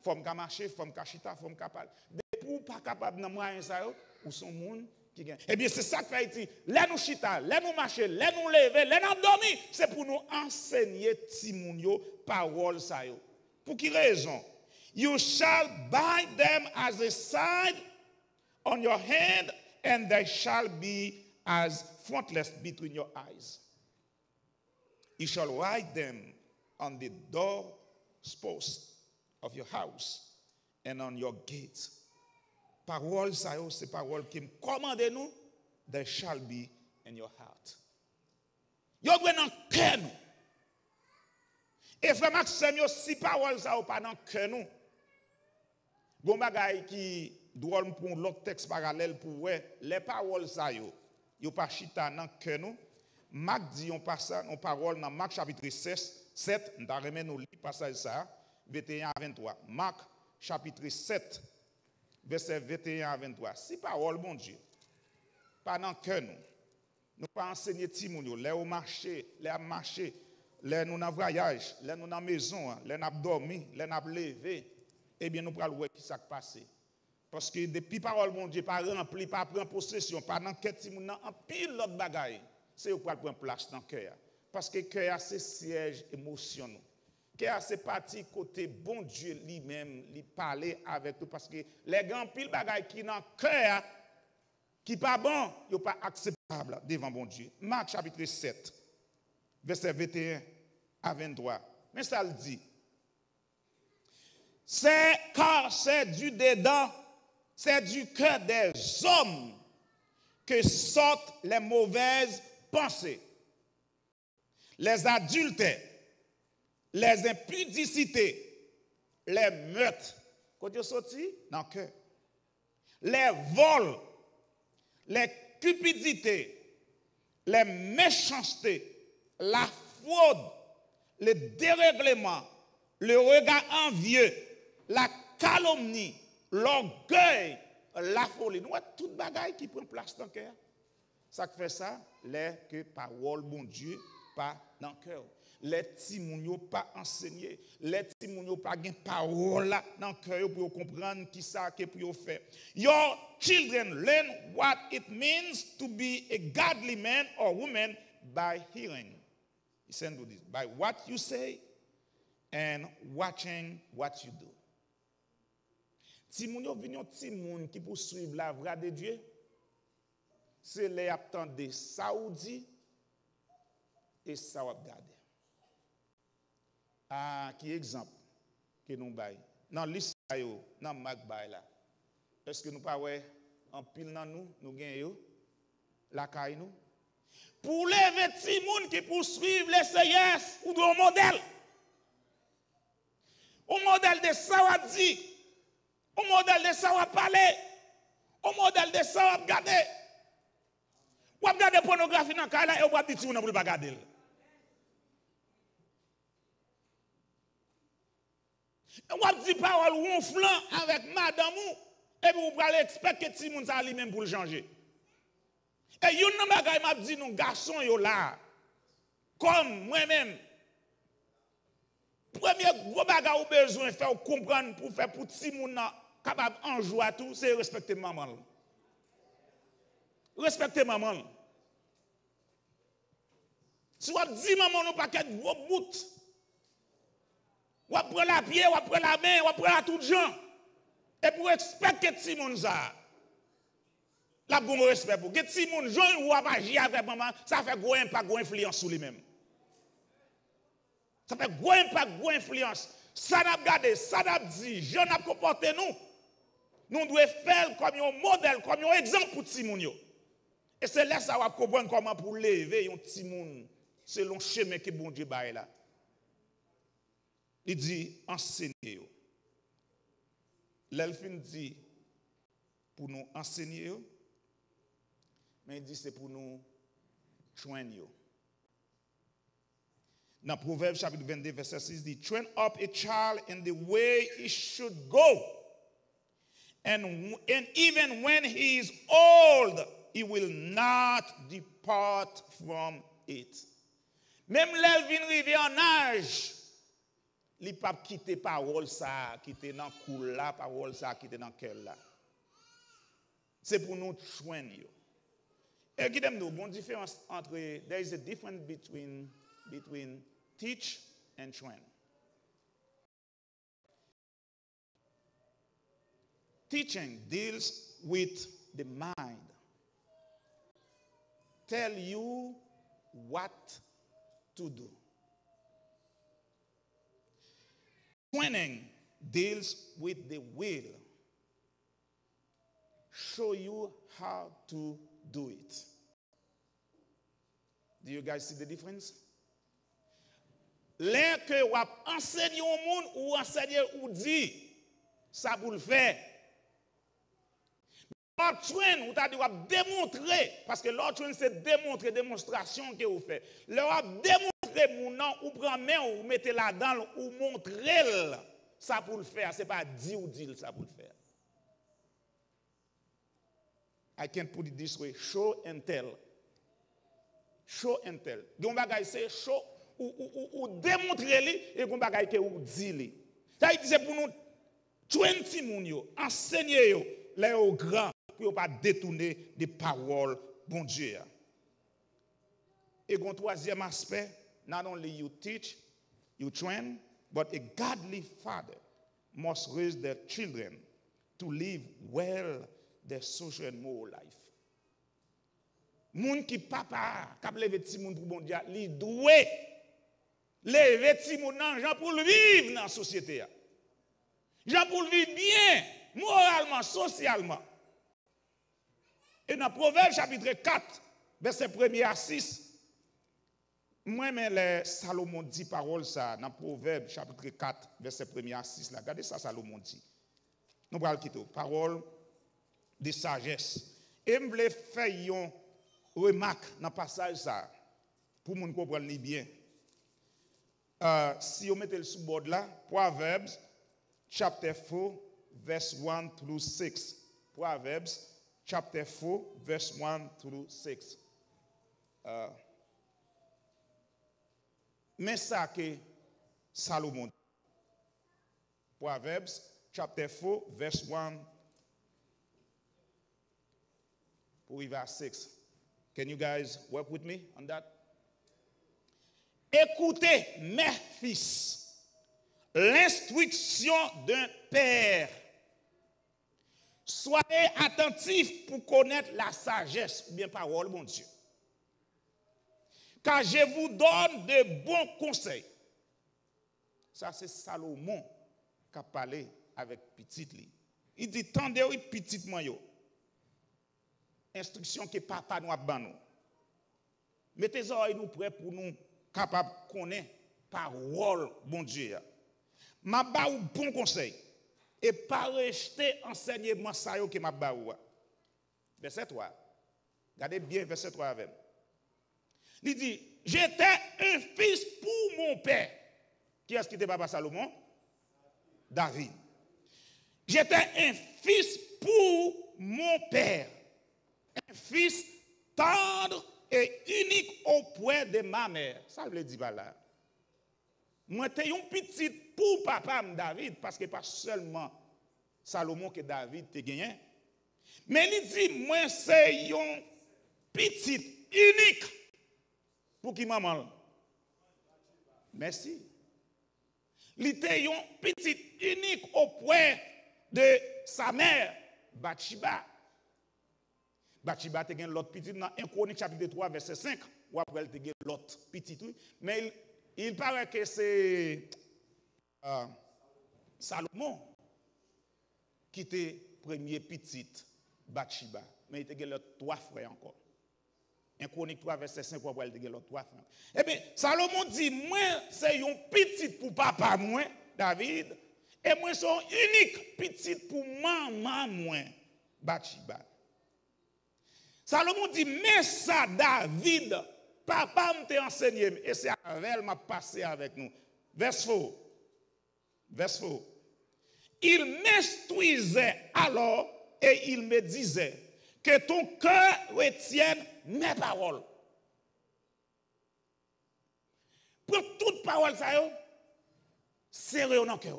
Speaker 2: Femme qu'à marcher, femme qu'à chita, femme qu'à parler. Depuis ou pas capable dans moyen ça ou son monde qui gagne. Eh bien c'est ça que fait ici. Là nous chita, là nous marcher, là nous lever, là nous dormir, c'est pour nous enseigner timoun yo parole ça yo. Pour qui raison? You shall bind them as a sign on your hand and they shall be as frontlets between your eyes. You shall write them on the doorposts of your house and on your gates. Parole, ça c'est parole qui me commande nous, they shall be in your heart. Yo gwen nan cœur nous. Et frère Maxime, yo si parole ça ou pas dans cœur nous. Gon bagay qui drôle pour l'autre texte parallèle pour les paroles ça yo yo pas chita dans cœur nous Marc dit on passe on parole dans Marc chapitre 16 7 on remet nous passage ça 21 à 23 Marc chapitre 7 verset 21 à 23 si parole bon Dieu pas dans cœur nous nous pas enseigner timoun les au marché les à marcher les nous dans voyage les nous dans maison les n'a dormi les levé eh bien nous pral voir qui ça passé parce que depuis parole mon Dieu, pas rempli, pas prendre possession, pas dans quête en pile l'autre bagaille, c'est pour prendre place dans le cœur. Parce que le cœur c'est siège émotionnel. Cœur c'est parti côté bon Dieu lui-même, lui parler avec nous parce que les grands pile bagaille qui dans le cœur qui pas bon, il pas acceptable devant bon Dieu. Marc chapitre 7 verset 21 à 23. Mais ça le dit. C'est car c'est du dedans c'est du cœur des hommes que sortent les mauvaises pensées, les adultères, les impudicités, les meurtres. Quand tu sorti dans le les vols, les cupidité, les méchancetés, la fraude, le dérèglement, le regard envieux, la calomnie, l'orgueil, la folie. Nous avons toute bagaille qui prend place dans le cœur. Ça fait ça, les que parole, bon Dieu, pas dans le cœur. Les petits pas enseigné. Les petits pas de parole dans le cœur pour comprendre qui ça que pour faire. Your children learn what it means to be a godly man or woman by hearing. He said this, by what you say and watching what you do. Si vin yon ti moun qui pour suivre la vraie de Dieu, c'est les attendent saoudi et ça va garder. Ah, qui exemple que nous bail. Dans liste yo, dans mag bail là. Est-ce que nous pas ouais en pile dans nous, nous la caille nous pour lever ti moun qui poursuivent les CIS ou de. Au modèle de Sawadzi, au modèle de ça, on parler. Au modèle de ça, on regarder. Ou regarder pornographie dans le cas et on va dire que vous ne pas regarder. On va dire parole ronflant avec madame et puis vous allez expecter que Timoun ça lui-même pour le changer. Et yon nan bagay m'a dit nous garçons yo là comme moi-même premier gros bagay ou besoin faire comprendre pour faire pour Timoun capable en jouer à tout, c'est respecter maman. Respecter maman. Si vous dites maman, nous pas qu'être gros bout. Ou prendre la pied, ou prendre la main, ou prendre la tout gens. Et pour respecter petit ça. La bon respect pour que petit monde jeune ou agir avec maman, ça fait gros impact, gros influence sur lui-même. Ça fait gros impact, gros influence. Ça n'a pas gardé, ça n'a pas dit, je n'a comporté nous nous devons faire comme un modèle, comme un exemple pour Timoun. Et c'est là que ça va comprendre comment pour lever un Timoun selon le chemin que bon Dieu a là. Il dit enseignez. L'elfin dit pour nous enseigner, mais il dit c'est pour nous joindre. Dans Proverbe chapitre 22, verset 6, il dit Train up a child in the way he should go. And, and even when he is old, he will not depart from it. Même l'elvin rivé en âge, il pas quitter parole ça, quitter dans coul là, parole ça, quitter dans cœur là. C'est pour nous soigner. Et qui nous, bonne différence entre, there is a difference between, between teach and train. Teaching deals with the mind. Tell you what to do. Training deals with the will. Show you how to do it. Do you guys see the difference? Que vous enseignez au monde ou enseignez ou dit, ça vous le fait. L'autre vous avez démontrer, parce que l'autre c'est démontrer, démonstration que vous faites. Leur démontrer mon nom, ou prendre main, ou mettez la dedans, ou montrer ça pour le faire. Ce n'est pas dire ou dire ça pour le faire. I can put it this way, show and tell. Show and tell. Gon bagay c'est show ou, ou, ou, démontrer li, et gon bagay que ou dit Ça c'est pour nous 20 moun yo, enseigner yo, les au grand pour ne pas détourner des paroles bon Dieu. Et un troisième aspect, not only you teach, you train, but a godly father must raise their children to live well their social and moral life. Moun qui papa, kap leve ti moun pour bon Dieu, li doué lever ti moun nan jan pour vivre dans la société. Jan vivre bien, moralement, socialement. Et dans Proverbe chapitre 4, verset 1 à 6, moi, mais les Salomon dit parole ça, dans Proverbe chapitre 4, verset 1 à 6, regardez ça, Salomon dit. Nous allons quitter. Parole de sagesse. Et je voulais faire une remarque dans le passage pour que vous compreniez bien. Euh, si vous mettez le sous-bord là, Proverbes, chapter 4, verse 1 through 6. Proverbes, chapter 4, verse 1 through 6. Euh, mais ça que Salomon. Proverbes, chapter 4, verse 1 pour à 6. Can you guys work with me on that? Écoutez, mes fils, l'instruction d'un père. Soyez attentifs pour connaître la sagesse ou bien parole, mon Dieu. Car je vous donne de bons conseils. Ça, c'est Salomon qui a parlé avec petit Il dit, tendez oui, petit moyo. Instruction que papa nous a ban Mettez oreilles nous prêts pour nous capables de connaître parole, bon Dieu. M'a ou bon conseil. Et pas rester enseignement ça que m'a ba ou. Verset 3. Regardez bien verset 3 avec. Il dit, j'étais un fils pour mon père. Qui est-ce qui était papa Salomon? David. J'étais un fils pour mon père. Un fils tendre et unique auprès de ma mère. Ça veut dire là. Moi, j'étais un petit pour papa David, parce que pas seulement Salomon que David te gagné. Mais il dit, moi, c'est un petit unique pour qui maman. Merci. Il était un petit unique auprès de sa mère, Bathsheba. Bathsheba te gen l'autre petit dans 1 Chronique chapitre 3 verset 5 ou après elle te gen l'autre petit mais il, paraît que c'est Salomon qui était premier petit Bathsheba mais il l'autre trois frères encore 1 Chronique 3 verset 5 ou après elle te gen l'autre trois frères Eh bien Salomon dit moi c'est un petit pour papa moi David et moi c'est unique petit pour maman moi Bathsheba Salomon dit, mais ça, David, papa m'a enseigné, et c'est avec m'a passé avec nous. Verset 4. Verset 4. Il m'instruisait alors et il me disait que ton cœur retienne mes paroles. Pour toute parole, ça serrez dans cœur.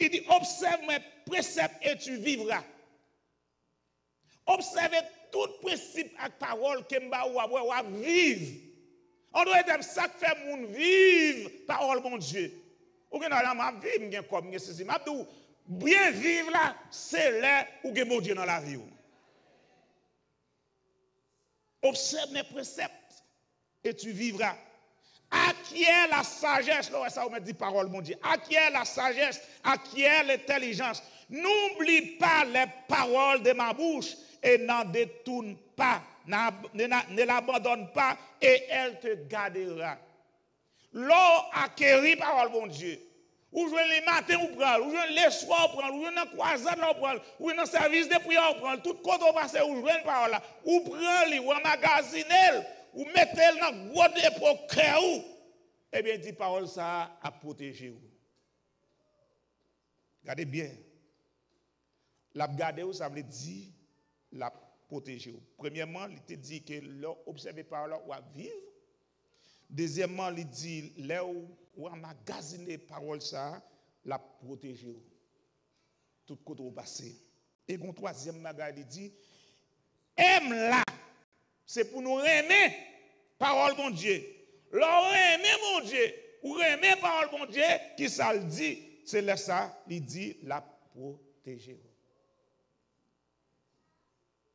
Speaker 2: Il dit, observe mes préceptes et tu vivras. Observez tout principe et parole que m'a ou vivre. On doit être ça qui fait moun vivre parole mon Dieu. Ou bien là m'a vivre comme bien vivre là, c'est là où que mon Dieu dans la vie. Observe mes préceptes et tu vivras. Acquiert la sagesse, là, ça me dit parole, mon Dieu. Acquiert la sagesse, acquiert l'intelligence? N'oublie pas les paroles de ma bouche et n'en détourne pas, ne l'abandonne pas et elle te gardera. L'eau acquérit parole, mon Dieu. Ou je les matins, ou prend, ou je les soirs, ou prend, ou je dans croisade, ou prend, ou dans service de prière, ou prend, tout côté au passé, ou je parole ou prend, ou emmagasine, ou mettez dans gros dépôt cœur, eh bien, dit parole ça à protéger vous. Regardez bien. La garder, ça veut dire la protéger. Premièrement, il te dit que l'observer par là ou à vivre. Deuxièmement, il dit là ou emmagasiner parole ça, la protéger. Tout côté au passé. Et le troisième magasin, il dit aime-la. C'est pour nous aimer parole mon Dieu. Leur aimer mon Dieu, ou aimer parole mon Dieu, qui ça le dit, c'est là ça, il dit la protéger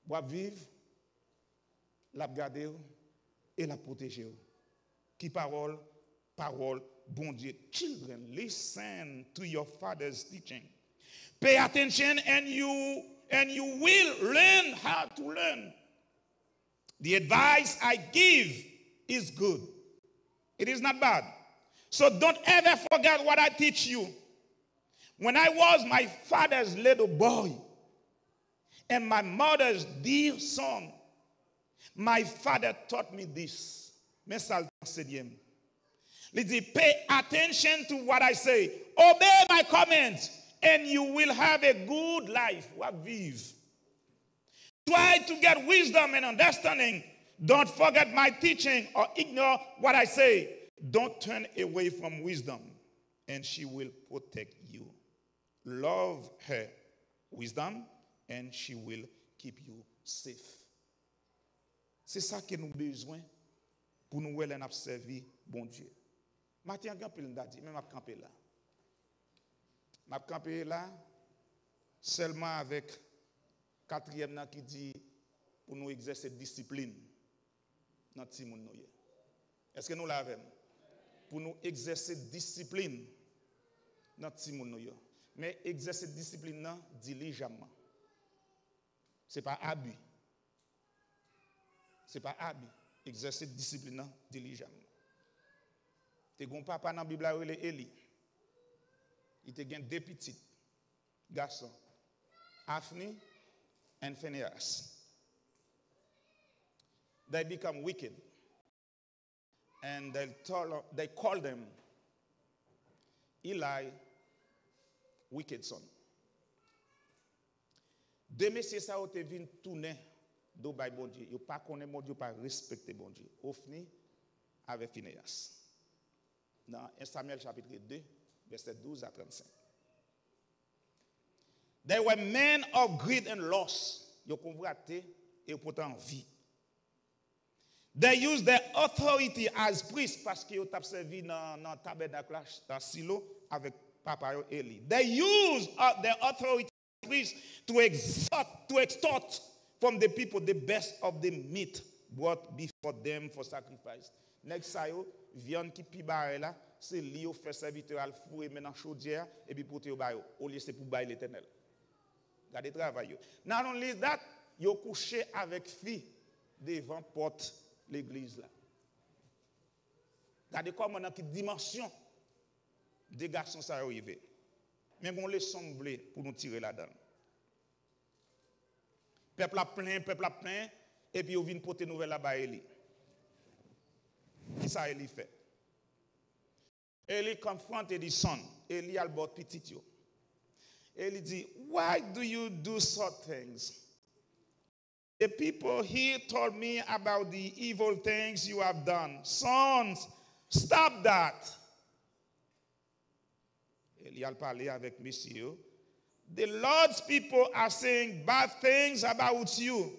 Speaker 2: pour vivre, la garder et la protéger. Qui parole? Parole, bon Dieu. Children, listen to your father's teaching. Pay attention and you and you will learn how to learn. The advice I give is good. It is not bad. So don't ever forget what I teach you. When I was my father's little boy, and my mother's dear son. My father taught me this. Enseigne. Il dit, pay attention to what I say. Obey my commands, and you will have a good life. What vive. Try to get wisdom and understanding. Don't forget my teaching or ignore what I say. Don't turn away from wisdom, and she will protect you. Love her wisdom, and she will keep you safe. C'est ça que nous avons besoin pour nous aller servir bon Dieu. Matin, grand pile dit, mais m'a campé là. M'a campé là seulement avec quatrième qui dit pour nous exercer discipline dans nous. Est-ce que nous l'avons? Pour nous exercer discipline dans nous. Mais exercer discipline diligemment. Ce n'est pas abus. Ce n'est pas abus. Exercer discipline diligemment. Te gon papa dans la Bible il est Eli. Il te deux petits garçons. Afni and Phineas. They become wicked. And they, tell, they call them Eli, wicked son. Deux messieurs ça ont vin tourner do bay bon Dieu. Yo pas connaît bon Dieu, pas respecter bon Dieu. Ofni avec Phineas. Dans 1 Samuel chapitre 2, verset 12 à 35. They were men of greed and loss. Yo convoité et pourtant vie. They used their authority as priests parce qu'ils ont servi dans le tabernacle, dans silo avec papa Eli. They used uh, their authority as priests to exhort, to extort from the people the best of the meat brought before them for sacrifice. Next sa viande qui pi bare là, c'est li yo fait serviteur al fouer maintenant chaudière et puis pour te ba yo. Au lieu c'est pour bailler l'éternel. Regardez travail. Not only that, yo couché avec fille devant porte l'église là. Regardez comment dans quelle dimension des garçons ça arrivé. Mais on les semblé pour nous tirer là-dedans. Peuple a plein, peuple a plein, et puis on vient porter nouvelle là-bas. Qui ça Eli fait? Eli confronte the son. Eli a petit yo. Eli dit, why do you do such things? The people here told me about the evil things you have done. Sons, stop that. Il a parlé avec monsieur. The Lord's people are saying bad things about you.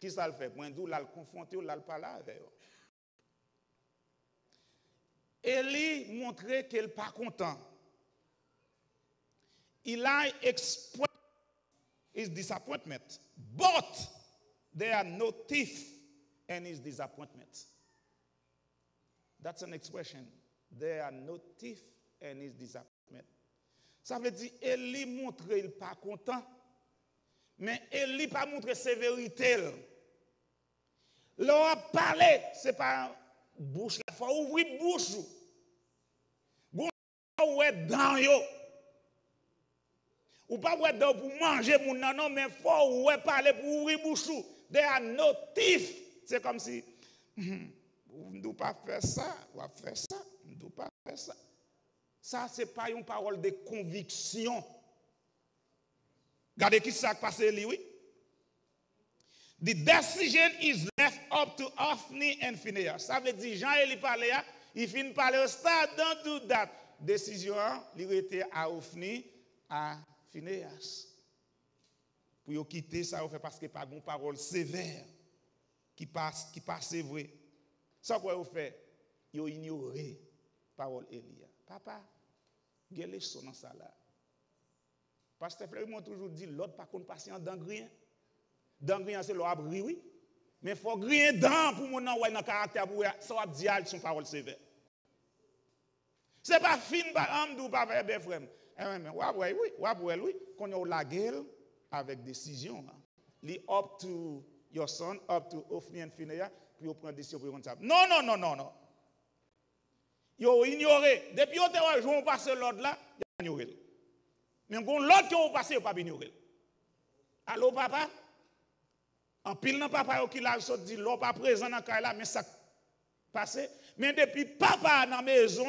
Speaker 2: Qui ça le fait? Moi, d'où l'a confronté ou l'a parlé avec eux. Eli montrait qu'elle n'est pas content. Il a expressed his disappointment. But there are no teeth in his disappointment. That's an expression. There are no teeth in his disappointment. Ça veut dire, Eli montre il pas content, mais Eli pas montre sévérité. L'on a parlé, c'est pas bouche, il faut ouvrir bouche. Bon, ouais dans yo. Ou pas ouais dans pour manger mon non, mais faut ouais parler pour ouvrir bouche. There are no teeth. C'est comme si, vous ne pas faire ça, ou faire ça, vous ne pas faire ça. Ça, ce n'est pas une parole de conviction. Regardez qui ça passe, oui? The decision is left up to Ophni and Phineas. Ça veut dire, Jean il parlait, il finit par le stade, don't do that. Décision, il était à Ophni, à Phineas. Pour quitter ça, on fait parce que pas une parole sévère qui passe, qui passe vrai. Ça quoi vous fait? Vous ignorez parole Elia. Papa, leçon dans ça là? Pasteur Fleury m'a toujours dit, l'autre par contre patient dans rien. Dans rien, c'est l'autre abri, oui. Mais il faut rien dans pour mon ouais dans caractère pour ça va dire son parole sévère. C'est pas fin par âme ou pas faire frère. Eh mais ouais oui, ouais oui, qu'on a la gueule avec décision. Li up to your son, up to Ophni and Phinehas, puis on prend décision pour ça. Non non non non non. Yo ignoré. Depuis on te joué passer l'autre là, il a ignoré. Mais quand l'autre qui on passé, pas ignoré. Allô, papa? En pile, non, papa, qui l'a dit, l'on pas présent dans le là, mais ça passé. Mais depuis papa dans la maison,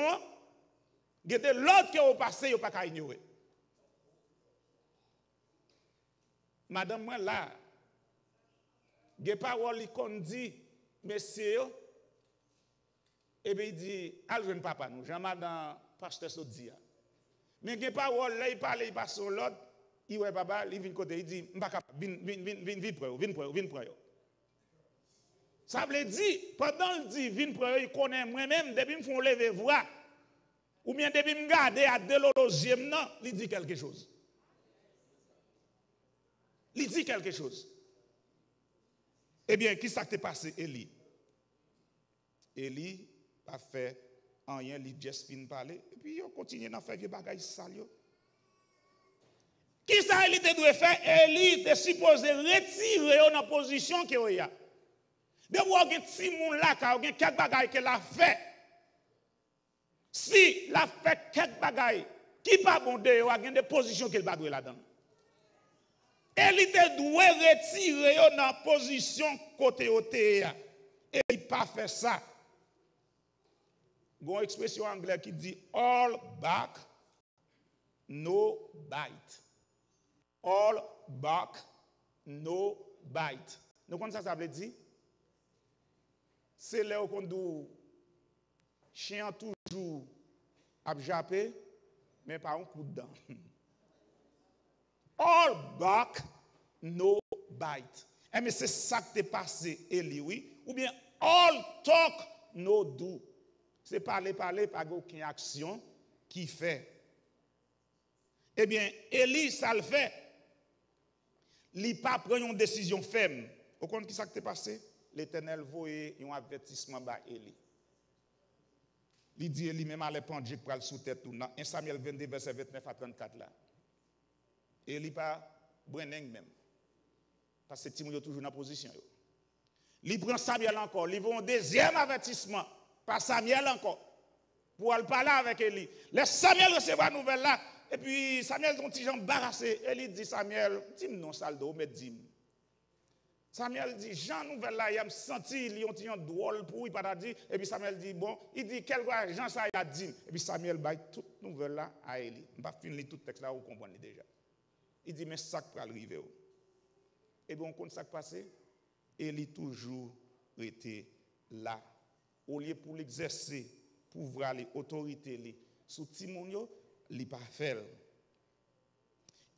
Speaker 2: l'autre qui est passé, il pas qu'à ignorer. Madame, moi là, il y a parole qu'on dit, messieurs, et bien il dit, allez, papa, nous, Jean-Madame, pasteur Sodia. Mais parole il parle, il passe sur l'autre, il ouais papa, il vient côté, il dit, vin, vin, vin, pour vin, pour vin, pour Ça veut dire, pendant le dit, vin, pour il connaît moi-même, depuis me font lever voix, ou bien depuis me garder à non, il dit quelque chose. Il dit quelque chose. Eh bien, qui s'est passé, Élie? Élie a fait rien, il juste fin parler, et puis il continue à faire des bagages sales. Qui ça, Élie doit faire? Élie était supposé retirer dans la position qu'il y a. De voir un petit monde là, qui a quelques bagages qu'il a fait. Si il a fait quelques bagages, qui pas bon de, il a des positions qu'il va là-dedans. Elle était doué retirer dans la position côté côté. Et il pas fait ça. Il y a une expression anglaise qui dit all back, no bite. All back, no bite. Nous comprenez ça, ça veut dire? C'est là où on chien toujours à mais pas un coup de dent. [laughs] All back, no bite. Eh, mais c'est ça qui t'est passé, Eli, oui? Ou bien, all talk, no do. C'est parler, parler, pas aucune action qui fait. Eh bien, Eli, ça le fait. Il pas prendre une décision ferme. Au compte qui ça qui passé? L'Éternel voyait un avertissement par Eli. Il dit Eli même à l'époque pour le sous tête. Dans 1 Samuel 22, verset 29 à 34 là. Il pas Brenning même. Parce que Timon est toujours dans la position. Il prend Samuel encore. Il va un deuxième avertissement. Pas Samuel encore. Pour aller parler avec Eli. Le Samuel recevra la nouvelle là. Et puis Samuel, son petit embarrassé. Eli dit Samuel, dis-moi non, saldo, mais dis-moi. Samuel dit, Jean nouvelle là, il a senti, il a un drôle pour il pas dit. Et puis Samuel dit, bon, il dit, quel Jean ça a dit. Et puis Samuel baille toute nouvelle là à Eli. Je vais finir tout texte là, vous comprenez déjà. Il dit, mais ça peut arriver. Et bien, on compte ça passé. Il a toujours été là. Au lieu pour l'exercer, pour voir l'autorité sous Timonio, il n'a pas fait.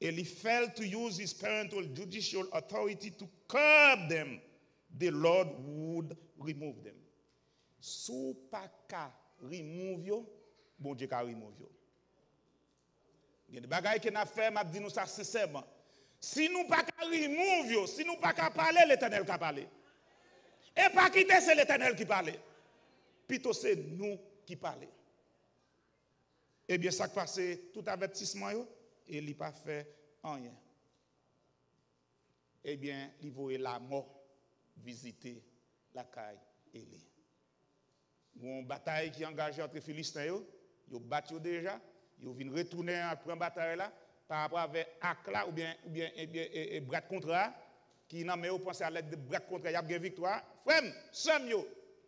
Speaker 2: And he failed to use his parental judicial authority to curb them. The Lord would remove them. Sous pas qu'à remove yo, bon Dieu qu'à remove yo. Il y a des bagailles qu'on a fait, m'a dit nous ça sincèrement. Si nous pas qu'à remove yo, si nous pas qu'à parler, l'éternel qui parler. Et pas quitter, c'est l'éternel qui parle. Plutôt c'est nous qui parlons. Eh bien, ça qui passe, tout avertissement, et il n'a pas fait rien. Eh bien, il voyait la mort visiter la caille Élie. Une bataille qui est engagée entre Philistins, ils battu déjà, ils viennent retourner après la bataille là, par rapport avec Akla ou bien, ou bien, et bien, et, bras contrat, qui n'a pas pensé à l'aide de bras contrat, il y a bien victoire. Frère, somme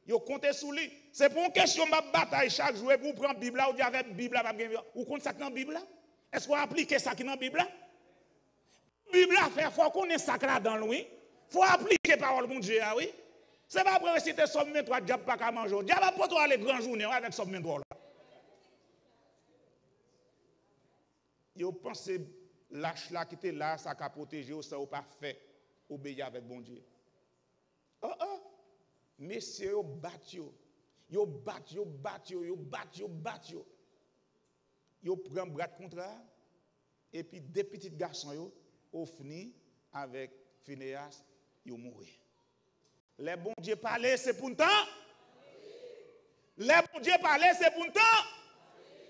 Speaker 2: yo, comptez sous lui. C'est pour une question de bataille chaque jour pour prendre la Bible ou dire avec la Bible ou compte ça dans la Bible? Est-ce qu'on applique ça qui dans la Bible La Bible fait, il faut qu'on ait ça dans lui. Il faut appliquer la parole de Dieu, ah oui. C'est pas pour réciter Somme 23, diable pas qu'à manger. Diable pas toi les grandes journées avec Somme 23 là. Yo pensez lâche là qui était là, ça a protégé, ça n'a pas fait obéir avec bon Dieu. Oh oh, messieurs, yo battu, yo battu, yo battu, yo battu, yo battu yo prend bras de contrat et des petits garçons yo au fini avec Phineas yo mourent. Les bons dieux parler c'est pour temps. Les bons dieux parler c'est pour temps.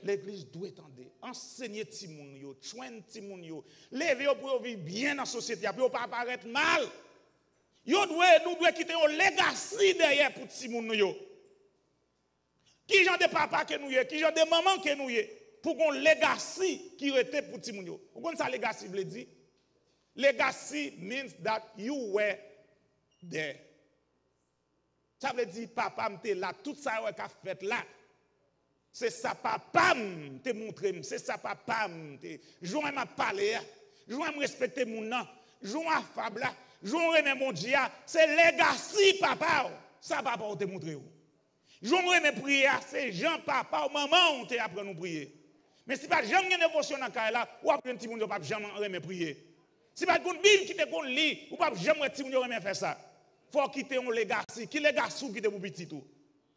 Speaker 2: L'église doit attendre, enseigner Timoun yo, soigner Timoun yo, lever pour vivre bien dans la société, pour pas apparaître mal. Yo doit nous doit quitter un legacy derrière pour Timoun yo. Qui genre de papa que nous y, qui genre de maman que nous y pour qu'on legacy qui était pour Timounio. Vous comprenez ça legacy veut dire Legacy means that you were there. Ça veut dire, papa m'était là, tout ça qu'a fait là. C'est ça papa te montré, c'est ça papa te. Joint m'a parlé, joint me respecter mon nom, joint affable là, joint aimer mon Dieu, c'est legacy papa. Ça papa te montré. Joint aimer prier, c'est Jean papa ou maman on te apprendre nous prier. Mais si pas jamais une dévotion dans là, ou après un petit monde pas jamais aimer prier. Si pas une Bible qui te kon lit, ou pas jamais petit monde aimer faire ça. Faut quitter un legacy, qui legacy qui te pour petit tout.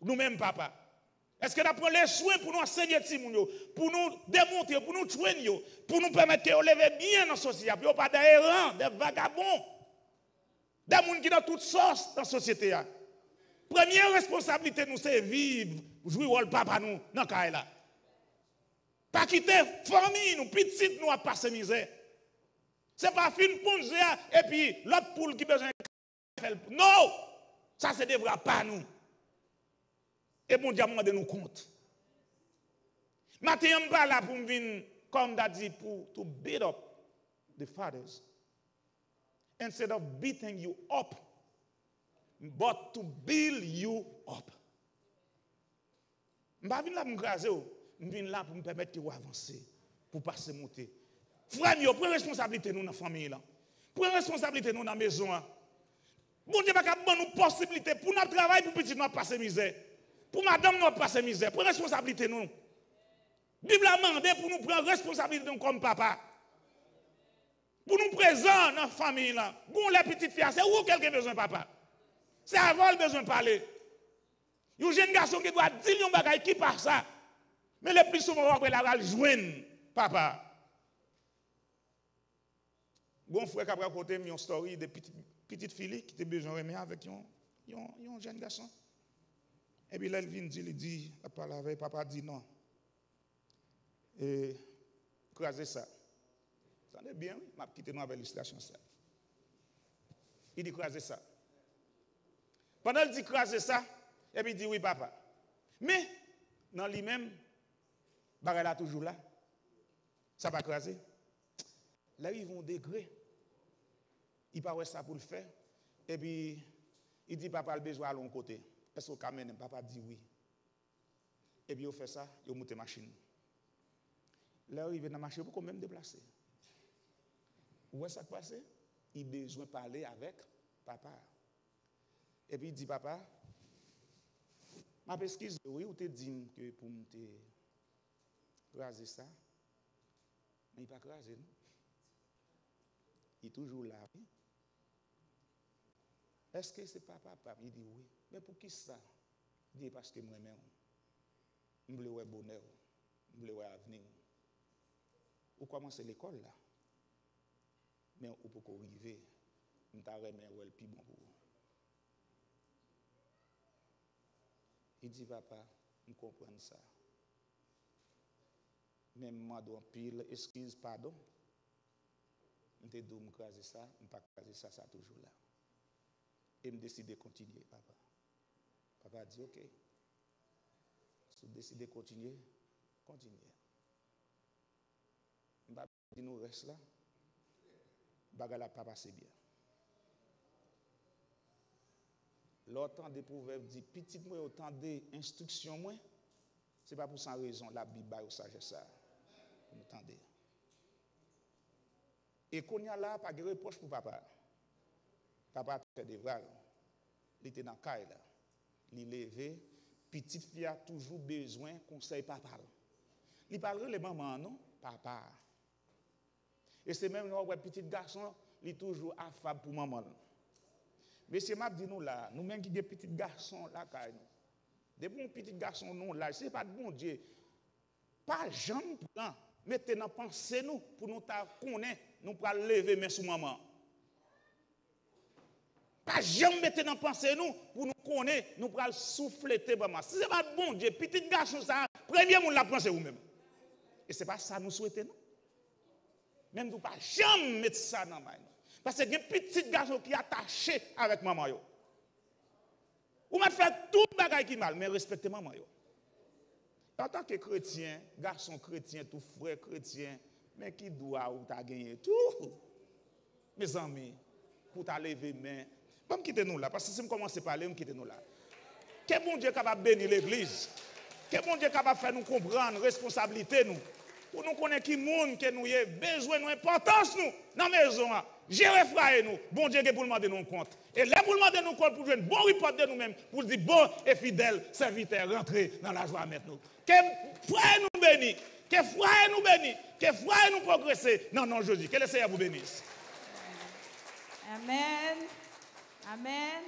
Speaker 2: Nous même papa. Est-ce que nous les soins pour nous enseigner pour nous démontrer, pour nous traîner, pour nous permettre de lever bien dans la société, pour pas d'errants, des vagabonds, des gens qui ont toutes sortes dans la société. Première responsabilité, nous, c'est vivre, jouer rôle papa nous, dans le là. Pas quitter famille, nous, petite, nous, à passer misère. Ce n'est pas fin pour nous, et puis l'autre poule qui besoin de. Non! Ça, ne devra pas nous. Et bon Dieu de nous compte. Maintenant, je ne pas là pour venir, comme a dit, pour to beat up the fathers. Instead of beating you up, but to build you up. Je ne viens pour me craser, je viens là pour me permettre d'avancer, pour passer monter. Frère, prenez responsabilité nous dans la famille. Prenez responsabilité nous dans la maison. Bon Dieu, pas nous possibilité pour notre travail, pour petit nous passer misère. Pour madame, nous passer misère. Prenez responsabilité nous. Bible a demandé pour nous prendre responsabilité comme papa. Pour nous présenter dans la famille. Là. Les petites filles, c'est où quelqu'un besoin papa? C'est avant le besoin de parler. Il y a un jeune garçon qui doit dire un bagage qui passe ça. Mais le plus souvent, on va la joindre papa. Bon frère qui a raconté une story de petite, fille qui était besoin de avec un jeune garçon. Et puis là, elle vient dire, il dit, avec papa, dit non. Et croiser ça. Est bien, oui, m'a quitté avec l'illustration ça. Il dit croiser ça. Pendant qu'il dit croiser ça, et puis il dit oui, papa. Mais, dans lui-même, il est toujours là. Ça va croiser. Là, ils vont degré. Il parle ça pour le faire. Et puis, il dit, papa, le besoin à l'autre côté. Est-ce que quand papa dit oui? Et puis, il fait ça, il monte la machine. Là, il vient dans la machine, pour quand même déplacer. Où est-ce que ça passe? Il a besoin de parler avec papa. Et puis, il dit, papa, ma pesquise, oui, ou te dit que pour me raser ça, mais il n'est pas crasé, non? Il est toujours là. Est-ce que c'est papa, papa? Il dit oui. Mais pour qui ça? Il dit parce que moi-même, je veux bonheur, je veux avenir. Ou commencer l'école là? Mais on peut arriver, on t'a remis le plus bon pour vous. Il dit, papa, je comprends ça. Même moi, je pile, excuse, pardon. Je te dis, je ça, je ne pas ça, ça toujours là. Et je décide de continuer, papa. Papa dit, ok. Si vous de continuer, continuez. Je nous reste là. Bagala papa c'est bien. L'autant des proverbes dit, petit moi, autant d'instructions moi, ce n'est pas pour sans raison la Bible ou sagesse ça. Vous m'entendez? Et qu'on y a là, pas de reproche pour papa. Papa fait des vrais. Il était dans le cas là. Il levé. Petite fille a toujours besoin de conseil papa. Il parle les mamans, non? Papa. Et c'est même un petit garçon, il est toujours affable pour maman. Mais c'est m'a dit nous là, nous même qui des petits garçons là, des bons petits garçons non là, c'est pas de bon Dieu. Pas jamais prend, mettez dans pensée nous pour nous connaître, nous pour lever main sur maman. Pas jamais mettre dans pensée nous pour nous connaître, nous pour souffler maman. Si c'est pas de bon Dieu, petit garçon ça, premier monde la pensée vous-même. Et c'est pas ça nous souhaitons nous. Même nous pas jamais mettre ça dans main. Parce que y a un petit qui est attaché avec maman. Yo. Ou m'a fait tout bagaille qui mal, mais respectez maman. Yo. En tant que chrétien, garçon chrétien, tout frère chrétien, mais qui doit ou t'a gagné tout? mes amis, pour ta lever main. Pas me quitter nous là, parce que si je commence à parler, me quitter nous là. Que bon Dieu capable bénir l'église. Que bon Dieu capable faire nous comprendre responsabilité nous. Pour nous connaître qui monde que nous avons besoin, nous importance nous dans la maison. hein. Gérer frère nous. Bon Dieu pour demander nous compte. Et là pour demander nous compte pour jouer un bon report de nous-mêmes, pour dire bon et fidèle serviteur, rentrer dans la joie maintenant. Que frère nous bénisse. Que frère nous bénisse. Que frère nous progresser. Non, non, dis. Que le Seigneur vous bénisse.
Speaker 4: Amen. Amen.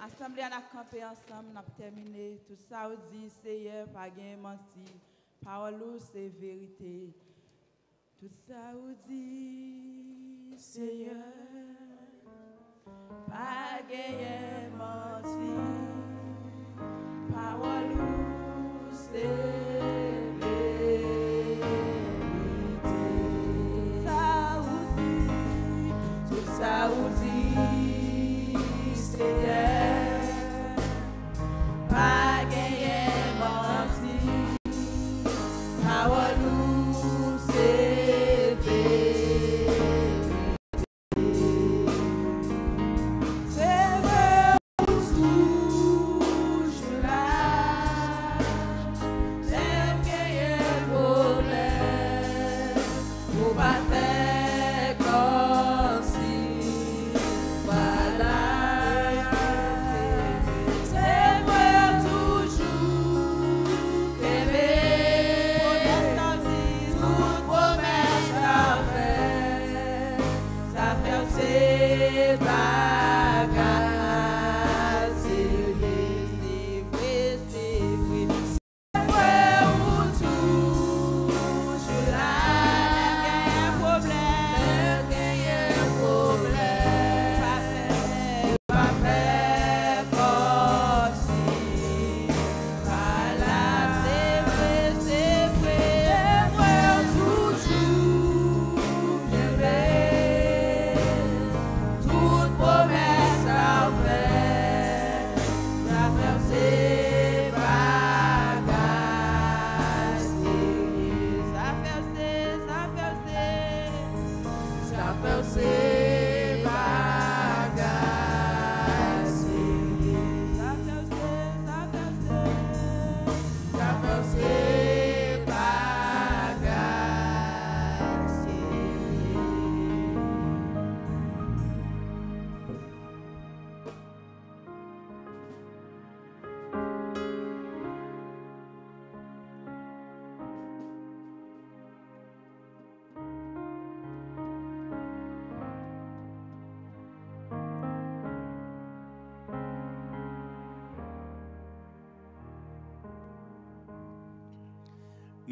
Speaker 4: Assemblée, on a campé ensemble, on a terminé. Tout ça, on dit, Seigneur, pas gain menti. Parole, ou c'est vérité? Tout ça, on dit, Seigneur, pas menti. Parole, ou c'est vérité? Ça, on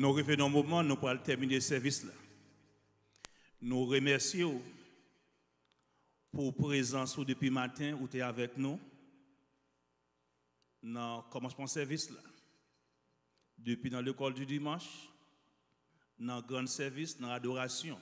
Speaker 4: Nous
Speaker 12: revenons au moment, nous pourrons terminer le service là. Nous remercions pour présence ou depuis matin où tu es avec nous dans le commencement service là. Depuis dans l'école du dimanche, dans le grand service, dans l'adoration.